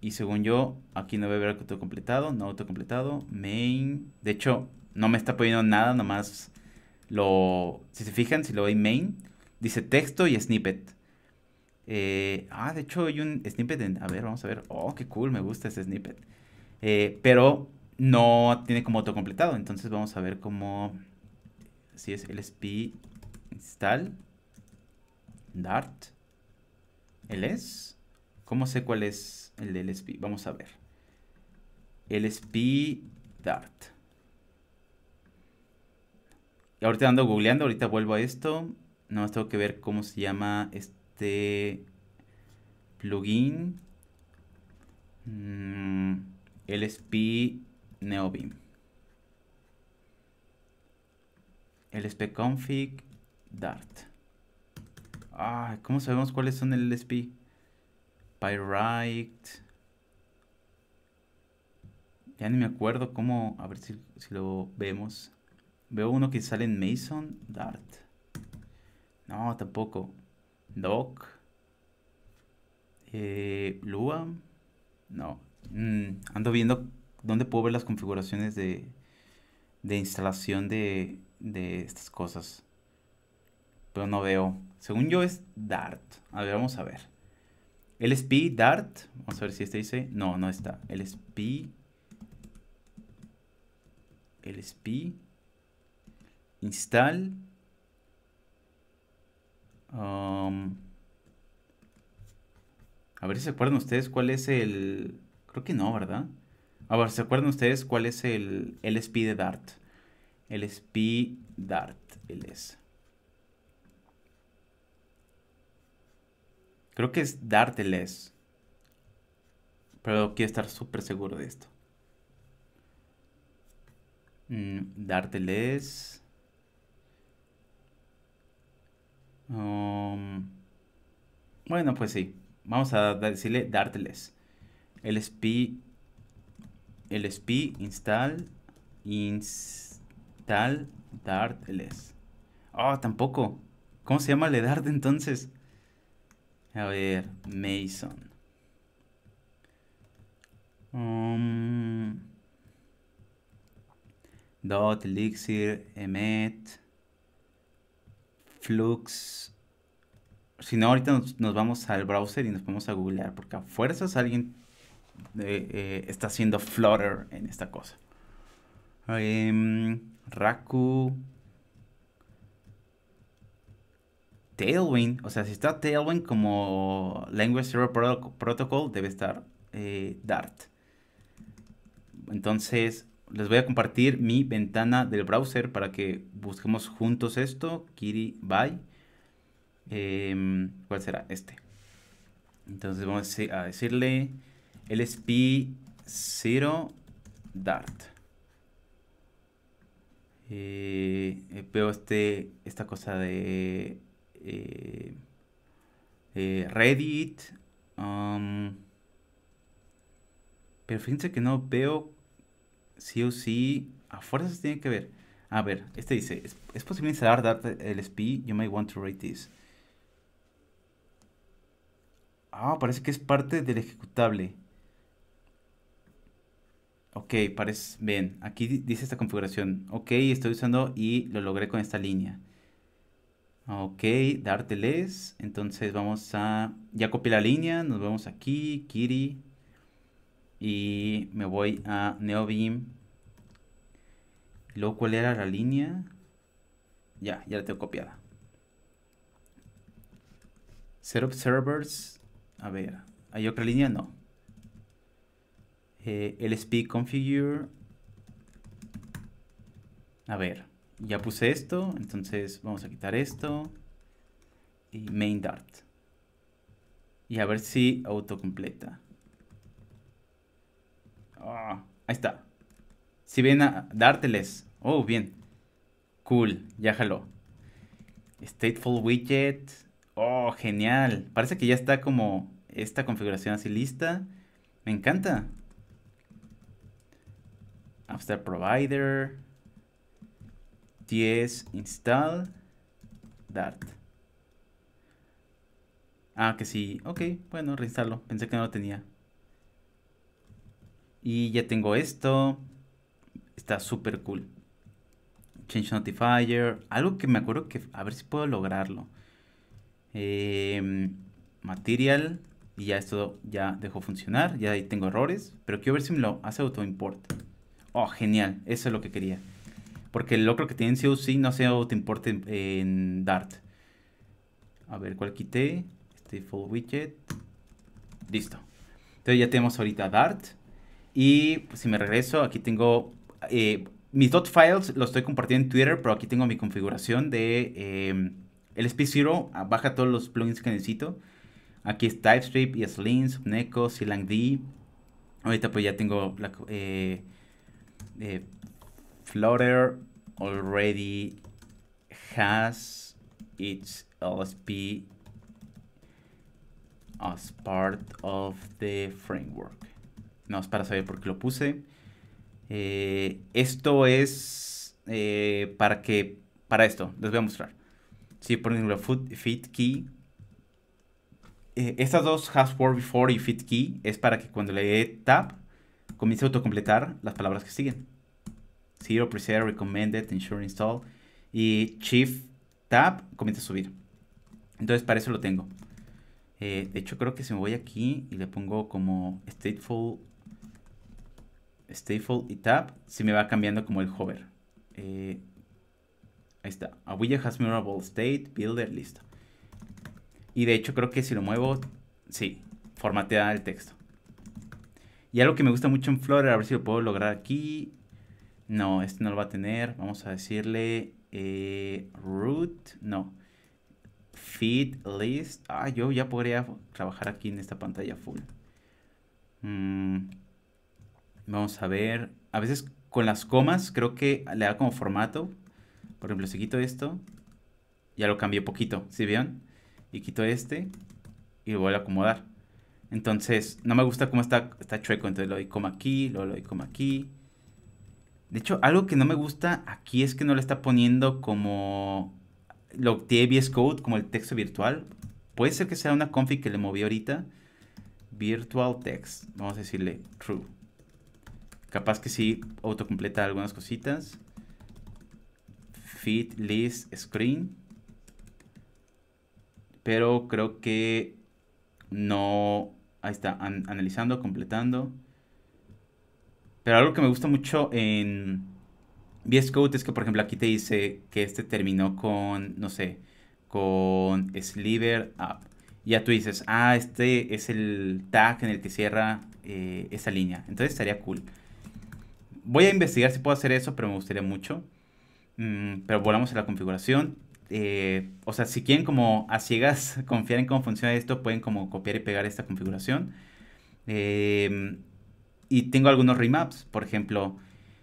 Speaker 1: Y según yo, aquí no voy a ver autocompletado, no autocompletado, main. De hecho, no me está poniendo nada, nomás lo. Si se fijan, si lo doy main, dice texto y snippet. Eh, ah, de hecho hay un snippet en. A ver, vamos a ver. Oh, qué cool, me gusta ese snippet. Eh, pero no tiene como autocompletado. Entonces vamos a ver cómo... Si es lsp install dart ls. ¿Cómo sé cuál es el de lsp? Vamos a ver. lsp dart. Y ahorita ando googleando, ahorita vuelvo a esto. No más tengo que ver cómo se llama este plugin. Mm. LSP Neobim. LSP config Dart. Ah, ¿cómo sabemos cuáles son el LSP? Pyrite. Ya ni me acuerdo cómo. A ver si, lo vemos. Veo uno que sale en Mason Dart. No, tampoco. Doc. Eh, Lua. No. Mm, ando viendo dónde puedo ver las configuraciones de, instalación de, estas cosas. Pero no veo. Según yo es Dart. A ver, vamos a ver. LSP Dart. Vamos a ver si este dice. No, no está. LSP LSP, install, um, a ver si se acuerdan ustedes cuál es el, creo que no, ¿verdad? A ver, ¿se acuerdan ustedes cuál es el LSP de Dart? LSP Dart, LS. Creo que es Dart. Pero quiero estar súper seguro de esto. Mm. Um, bueno, pues sí. Vamos a decirle Darteles. LSP. LSP install. Install Dartles. Oh, tampoco. ¿Cómo se llama el Dart entonces? A ver, Mason. Um, dot, elixir, emit, flux. Si no, ahorita nos, vamos al browser y nos vamos a googlear, porque a fuerzas alguien eh, eh, está haciendo Flutter en esta cosa. Um, Raku. Tailwind, o sea, si está Tailwind como Language Server Protocol, debe estar eh, Dart. Entonces, les voy a compartir mi ventana del browser para que busquemos juntos esto. Kiri Bye. Em, ¿Cuál será? Este. Entonces vamos a decirle LSP0 Dart. Eh, eh, veo este, esta cosa de eh, Reddit. Um, pero fíjense que no veo sí o sí, a fuerzas tiene que ver. A ver, este dice, ¿es, posible instalar Dart LSP? You may want to rate this. Ah, parece que es parte del ejecutable. Ok, parece bien. Aquí dice esta configuración. Ok, estoy usando y lo logré con esta línea. Ok, Dartles. Entonces vamos a... Ya copié la línea. Nos vemos aquí. Kiri y me voy a NeoBeam. Luego, ¿cuál era la línea? Ya, ya la tengo copiada. Setup servers. A ver, ¿hay otra línea? No. Eh, LSP configure. A ver, ya puse esto, entonces vamos a quitar esto. Y main dart. Y a ver si autocompleta. Ah, ahí está. Si ven a. Oh, bien. Cool, ya jaló. Stateful widget. Oh, genial. Parece que ya está como esta configuración así lista. Me encanta. After provider. TS install. Dart. Ah, que sí. Ok, bueno, reinstalo. Pensé que no lo tenía. Y ya tengo esto. Está súper cool. Change Notifier. Algo que me acuerdo que... A ver si puedo lograrlo. Em, material. Y ya esto ya dejó funcionar. Ya ahí tengo errores. Pero quiero ver si me lo hace auto import. Oh, genial. Eso es lo que quería. Porque el logro que tiene en COC no se auto en, en Dart. A ver, ¿cuál quité? Este full widget. Listo. Entonces ya tenemos ahorita Dart. Y pues, si me regreso, aquí tengo eh, mis dot files, los estoy compartiendo en Twitter, pero aquí tengo mi configuración de eh, LSP0. Ah, baja todos los plugins que necesito. Aquí es TypeScript, ESLint, Subneco, CLangD. Ahorita pues ya tengo la, eh, eh, Flutter already has its LSP as part of the framework. No, es para saber por qué lo puse. Eh, esto es eh, para que, para esto, les voy a mostrar. Si por ejemplo, fit key. Estas dos has word before y fit key es para que cuando le dé tab comience a autocompletar las palabras que siguen. Zero, preset, recommended, ensure install. Y shift tab comienza a subir. Entonces para eso lo tengo. de hecho creo que si me voy aquí y le pongo como stateful Stateful y Tab, si me va cambiando como el hover. Eh, ahí está. A widget has mirrorable state, builder, listo. Y de hecho creo que si lo muevo, sí, formatea el texto. Y algo que me gusta mucho en Flutter, a ver si lo puedo lograr aquí. No, este no lo va a tener. Vamos a decirle eh, root, no. Feed list. Ah, yo ya podría trabajar aquí en esta pantalla full. Mm, vamos a ver. A veces con las comas creo que le da como formato. Por ejemplo, si quito esto, ya lo cambié poquito, ¿sí vieron? Y quito este y lo voy a acomodar. Entonces, no me gusta cómo está, está chueco. Entonces lo doy como aquí, luego lo doy como aquí. De hecho, algo que no me gusta aquí es que no le está poniendo como lo tiene VS Code, como el texto virtual. Puede ser que sea una config que le moví ahorita. Virtual text. Vamos a decirle true. Capaz que sí autocompleta algunas cositas. Feed list screen. Pero creo que no Ahí está, analizando, completando. Pero algo que me gusta mucho en VS Code es que, por ejemplo, aquí te dice que este terminó con, no sé, con sliver. Y ya tú dices, ah, este es el tag en el que cierra eh, esa línea. Entonces estaría cool. Voy a investigar si puedo hacer eso, pero me gustaría mucho. Mm, pero volvamos a la configuración. Eh, o sea, si quieren como a ciegas confiar en cómo funciona esto, pueden como copiar y pegar esta configuración. Em, y tengo algunos remaps, por ejemplo,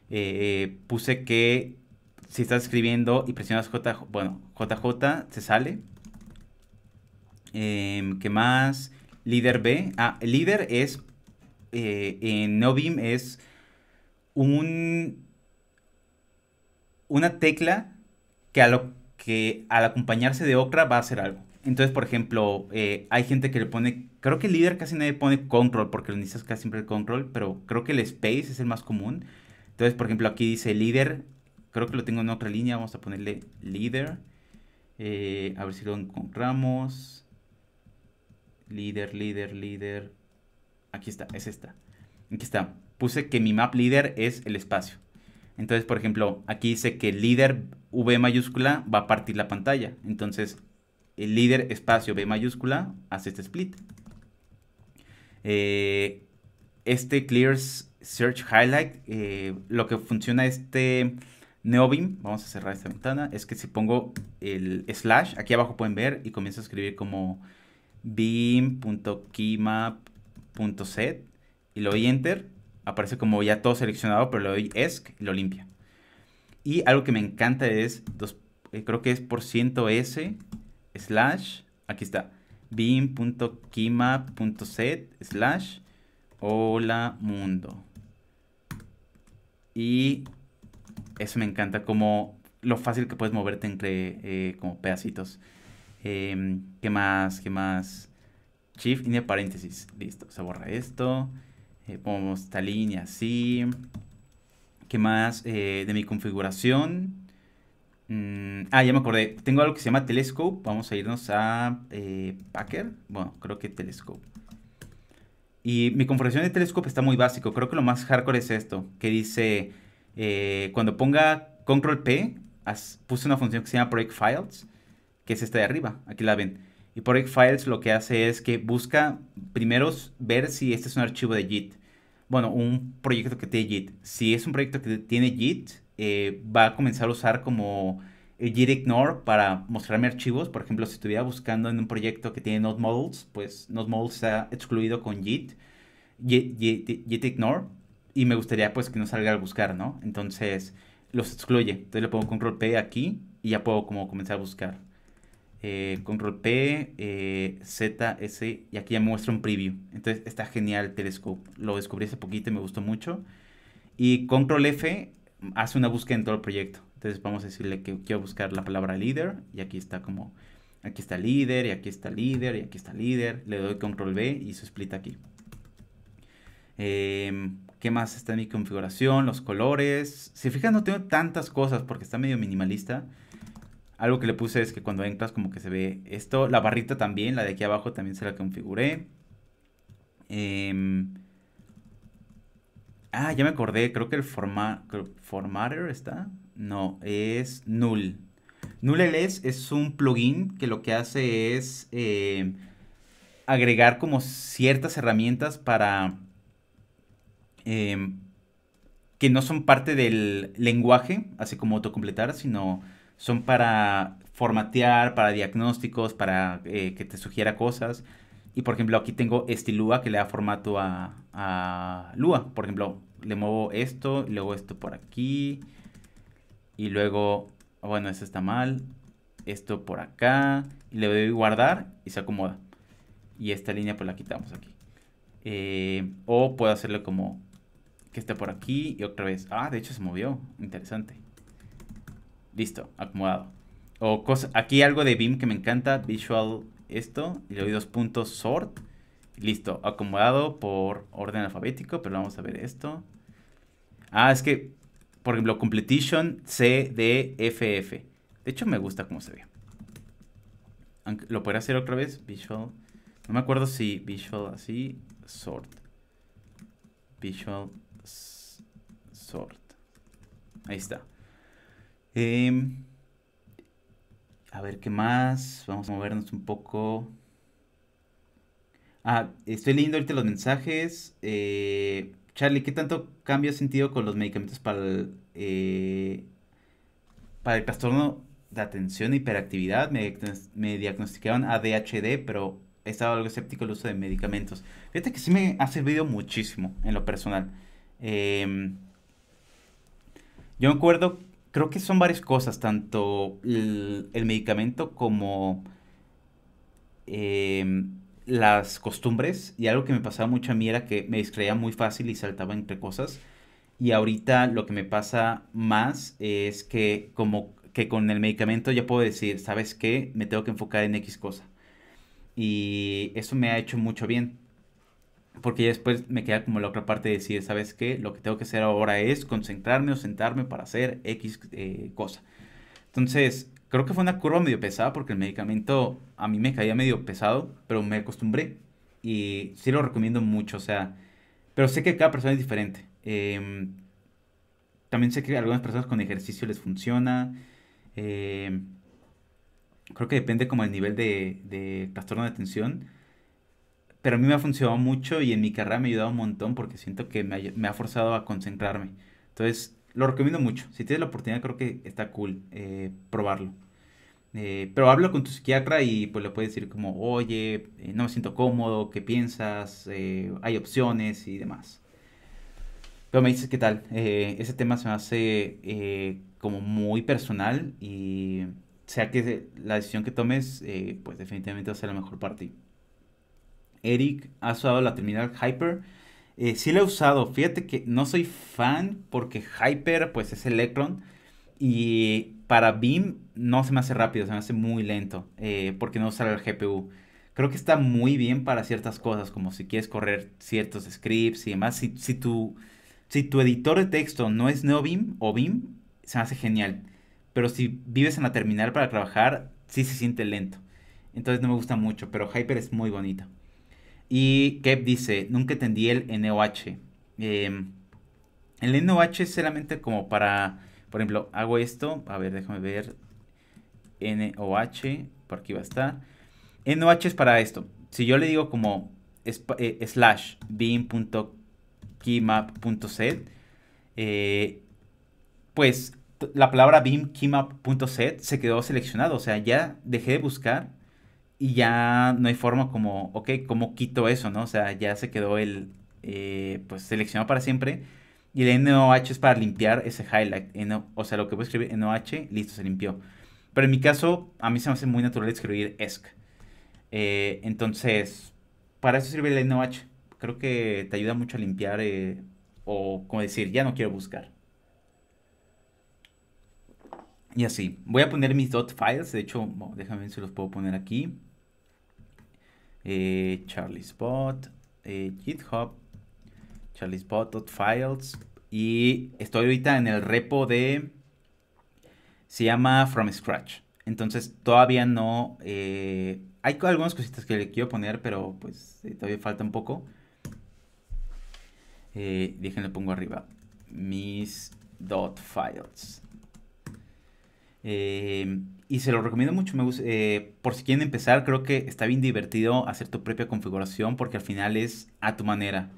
Speaker 1: eh, puse que si estás escribiendo y presionas J, bueno, JJ, se sale. Em, ¿Qué más? Líder B. Ah, líder es, eh, en NoBeam es un, una tecla que a lo que al acompañarse de Okra va a hacer algo. Entonces, por ejemplo, eh, hay gente que le pone, creo que el líder casi nadie pone control porque lo necesitas casi siempre el control, pero creo que el space es el más común. Entonces, por ejemplo, aquí dice líder, creo que lo tengo en otra línea, vamos a ponerle líder. Eh, a ver si lo encontramos. Líder, líder, líder. Aquí está, es esta. Aquí está. Puse que mi map líder es el espacio. Entonces, por ejemplo, aquí dice que líder V mayúscula va a partir la pantalla. Entonces, el líder espacio B mayúscula hace este split. Eh, este Clear Search Highlight, eh, lo que funciona este NeoBeam, vamos a cerrar esta ventana, es que si pongo el slash, aquí abajo pueden ver, y comienzo a escribir como beam.keymap.set y lo doy enter, aparece como ya todo seleccionado, pero le doy ESC y lo limpia. Y algo que me encanta es, dos, eh, creo que es por ciento S slash, aquí está, beam.keymap.set slash hola mundo. Y eso me encanta, como lo fácil que puedes moverte entre eh, como pedacitos. Em, ¿Qué más? ¿Qué más? Shift y paréntesis. Listo, se borra esto. Eh, esta línea así. ¿Qué más? Eh, de mi configuración. Mm, ah, ya me acordé. Tengo algo que se llama Telescope. Vamos a irnos a eh, Packer. Bueno, creo que Telescope. Y mi configuración de Telescope está muy básico. Creo que lo más hardcore es esto. Que dice, cuando ponga Control P, puse una función que se llama Project Files. Que es esta de arriba. Aquí la ven. Y Project Files lo que hace es que busca primero ver si este es un archivo de JIT. Bueno, un proyecto que tiene JIT. Si es un proyecto que tiene JIT, eh, va a comenzar a usar como el JIT Ignore para mostrarme archivos. Por ejemplo, si estuviera buscando en un proyecto que tiene Node Models, pues Node Models está excluido con JIT, JIT, Ignore. Y me gustaría pues que no salga al buscar, ¿no? Entonces los excluye. Entonces le pongo control P aquí y ya puedo como comenzar a buscar. Eh, control P, eh, Z, S, y aquí ya muestra un preview. Entonces está genial el Telescope. Lo descubrí hace poquito y me gustó mucho. Y Control F hace una búsqueda en todo el proyecto. Entonces vamos a decirle que quiero buscar la palabra líder y aquí está como, aquí está líder y aquí está líder y aquí está líder. Le doy Control V y se split aquí. Em, ¿Qué más está en mi configuración? Los colores. Si fijan no tengo tantas cosas porque está medio minimalista. Algo que le puse es que cuando entras como que se ve esto. La barrita también, la de aquí abajo también se la configuré. Em, Ah, ya me acordé, creo que el forma, formatter está. No, es Null. NullLS es un plugin que lo que hace es eh, agregar como ciertas herramientas para em, que no son parte del lenguaje, así como autocompletar, sino son para formatear, para diagnósticos, para eh, que te sugiera cosas. Y por ejemplo, aquí tengo este Lua que le da formato a, a Lua. Por ejemplo, le muevo esto, y luego esto por aquí. Y luego, bueno, esto está mal. Esto por acá. Y le doy guardar y se acomoda. Y esta línea pues la quitamos aquí. Eh, o puedo hacerle como que esté por aquí y otra vez. Ah, de hecho se movió. Interesante. Listo, acomodado. O cosa, aquí algo de BIM que me encanta. Visual esto. Y le doy dos puntos sort. Listo, acomodado por orden alfabético. Pero vamos a ver esto. Ah, es que, por ejemplo, completion C, D, F, F. De hecho, me gusta cómo se ve. lo podría hacer otra vez. Visual. No me acuerdo si visual así. Sort. Visual sort. Ahí está. Em, a ver qué más. Vamos a movernos un poco. Ah, estoy leyendo ahorita los mensajes. Eh, Charlie, ¿qué tanto cambio has sentido con los medicamentos para el, eh, para el trastorno de atención e hiperactividad? Me, diagnosticaron ADHD, pero he estado algo escéptico el uso de medicamentos. Fíjate que sí me ha servido muchísimo en lo personal. Em, yo me acuerdo, creo que son varias cosas, tanto el, medicamento como em, las costumbres. Y algo que me pasaba mucho a mí era que me distraía muy fácil y saltaba entre cosas. Y ahorita lo que me pasa más es que como que con el medicamento ya puedo decir, ¿sabes qué? Me tengo que enfocar en X cosa. Y eso me ha hecho mucho bien. Porque después me queda como la otra parte de decir, ¿sabes qué? Lo que tengo que hacer ahora es concentrarme o sentarme para hacer X eh, cosa. Entonces, creo que fue una curva medio pesada porque el medicamento a mí me caía medio pesado, pero me acostumbré. Y sí lo recomiendo mucho, o sea, pero sé que cada persona es diferente. Em, también sé que a algunas personas con ejercicio les funciona. Eh, creo que depende como el nivel de, de trastorno de atención. Pero a mí me ha funcionado mucho y en mi carrera me ha ayudado un montón porque siento que me ha, forzado a concentrarme. Entonces, lo recomiendo mucho. Si tienes la oportunidad, creo que está cool eh, probarlo. Eh, pero hablo con tu psiquiatra y pues le puedes decir como, oye, eh, no me siento cómodo, ¿qué piensas? hay opciones y demás. Pero me dices qué tal. ese tema se me hace como muy personal y sea que la decisión que tomes, pues definitivamente va a ser la mejor para. Eric, ¿has usado la terminal Hyper? Eh, sí la he usado. Fíjate que no soy fan porque Hyper pues es Electron y para BIM no se me hace rápido, se me hace muy lento eh, porque no usa el GPU. Creo que está muy bien para ciertas cosas, como si quieres correr ciertos scripts y demás. Si, si, tu, si tu editor de texto no es NeoBeam o BIM, se me hace genial pero si vives en la terminal para trabajar, sí se siente lento. Entonces no me gusta mucho, pero Hyper es muy bonito. Y Kev dice, nunca entendí el NOH. Em, el NOH es solamente como para, por ejemplo, hago esto, a ver, déjame ver, NOH, por aquí va a estar. NOH es para esto. Si yo le digo como eh, slash beam.keymap.set, eh, pues la palabra beam.keymap.set se quedó seleccionado. O sea, ya dejé de buscar y ya no hay forma como, ok, ¿cómo quito eso, no? O sea, ya se quedó el, eh, pues, seleccionado para siempre. Y el NOH es para limpiar ese highlight. o sea, lo que voy a escribir NOH, listo, se limpió. Pero en mi caso, a mí se me hace muy natural escribir ESC. Eh, entonces, para eso sirve el NOH. Creo que te ayuda mucho a limpiar eh, o, como decir, ya no quiero buscar. Y así. Voy a poner mis dot files. De hecho, déjame ver si los puedo poner aquí. Eh, Charlie Spot. Eh, GitHub. Charlie Spot dot files. Y estoy ahorita en el repo de. Se llama From Scratch. Entonces todavía no. Eh, hay algunas cositas que le quiero poner, pero pues todavía falta un poco. Eh, déjenle pongo arriba. Mis dot files. Eh, y se lo recomiendo mucho. Me gusta, eh, por si quieren empezar, creo que está bien divertido hacer tu propia configuración porque al final es a tu manera.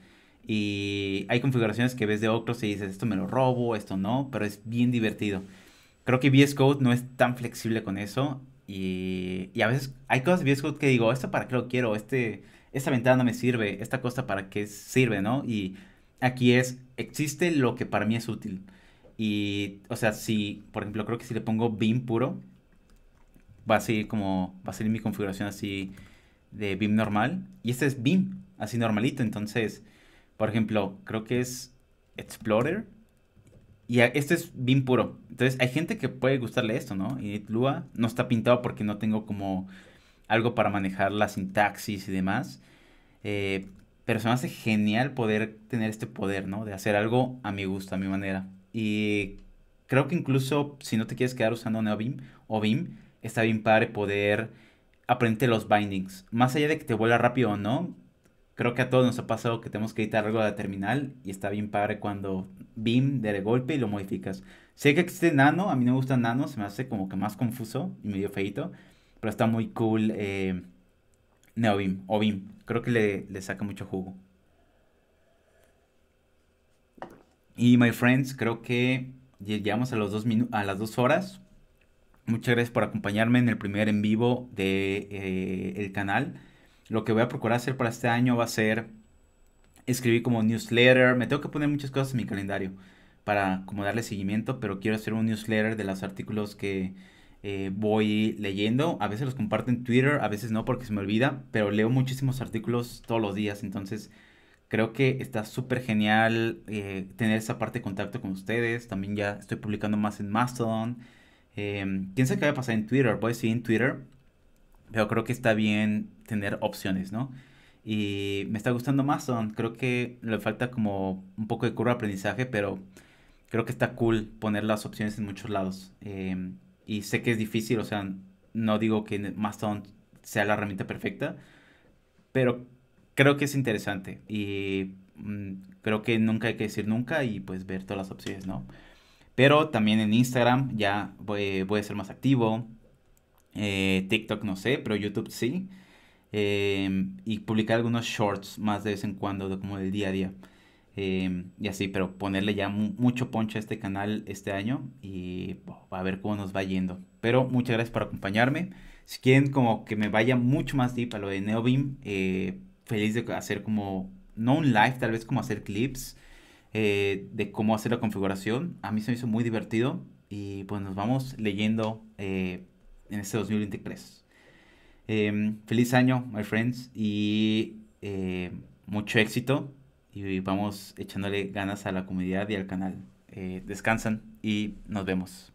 Speaker 1: Y hay configuraciones que ves de otros y dices, esto me lo robo, esto no, pero es bien divertido. Creo que VS Code no es tan flexible con eso. Y, y a veces hay cosas de VS Code que digo, ¿esto para qué lo quiero? Este, esta ventana no me sirve, esta cosa para qué sirve, ¿no? Y aquí es, existe lo que para mí es útil. Y, o sea, si, por ejemplo, creo que si le pongo Beam puro, va a seguir como, va a salir mi configuración así de Beam normal. Y este es Beam, así normalito. Entonces, por ejemplo, creo que es Explorer. Y este es Beam puro. Entonces, hay gente que puede gustarle esto, ¿no? Y Lua no está pintado porque no tengo como algo para manejar la sintaxis y demás. Eh, pero se me hace genial poder tener este poder, ¿no? De hacer algo a mi gusto, a mi manera. Y creo que incluso si no te quieres quedar usando NeoBeam o Beam, está bien padre poder aprender los bindings. Más allá de que te vuela rápido o no, creo que a todos nos ha pasado que tenemos que editar algo de la terminal y está bien padre cuando Beam de golpe y lo modificas. Sé que existe Nano, a mí no me gusta Nano, se me hace como que más confuso y medio feito, pero está muy cool eh, NeoBeam o Beam. Creo que le, le saca mucho jugo. Y my friends, creo que llegamos a, los dos a las dos horas. Muchas gracias por acompañarme en el primer en vivo de eh, canal. Lo que voy a procurar hacer para este año va a ser escribir como newsletter. Me tengo que poner muchas cosas en mi calendario para como darle seguimiento, pero quiero hacer un newsletter de los artículos que eh, voy leyendo. A veces los comparto en Twitter, a veces no porque se me olvida, pero leo muchísimos artículos todos los días, entonces creo que está súper genial eh, tener esa parte de contacto con ustedes. También ya estoy publicando más en Mastodon. Eh, quién sabe qué va a pasar en Twitter, voy a seguir en Twitter, pero creo que está bien tener opciones, ¿no? Y me está gustando Mastodon, creo que le falta como un poco de curva de aprendizaje, pero creo que está cool poner las opciones en muchos lados. Eh, y sé que es difícil, o sea, no digo que Mastodon sea la herramienta perfecta, pero creo que es interesante y mm, creo que nunca hay que decir nunca y pues ver todas las opciones, ¿no? Pero también en Instagram ya voy, a ser más activo, eh, TikTok no sé, pero YouTube sí. Em, y publicar algunos shorts más de vez en cuando, como del día a día. Em, y así, pero ponerle ya mucho poncho a este canal este año y a ver cómo nos va yendo. Pero muchas gracias por acompañarme. Si quieren como que me vaya mucho más deep a lo de Neobim, eh, feliz de hacer como, no un live, tal vez como hacer clips eh, de cómo hacer la configuración. A mí se me hizo muy divertido y pues nos vamos leyendo eh, en este 2023. Em, feliz año, my friends, y mucho éxito y vamos echándole ganas a la comunidad y al canal. Eh, descansan y nos vemos.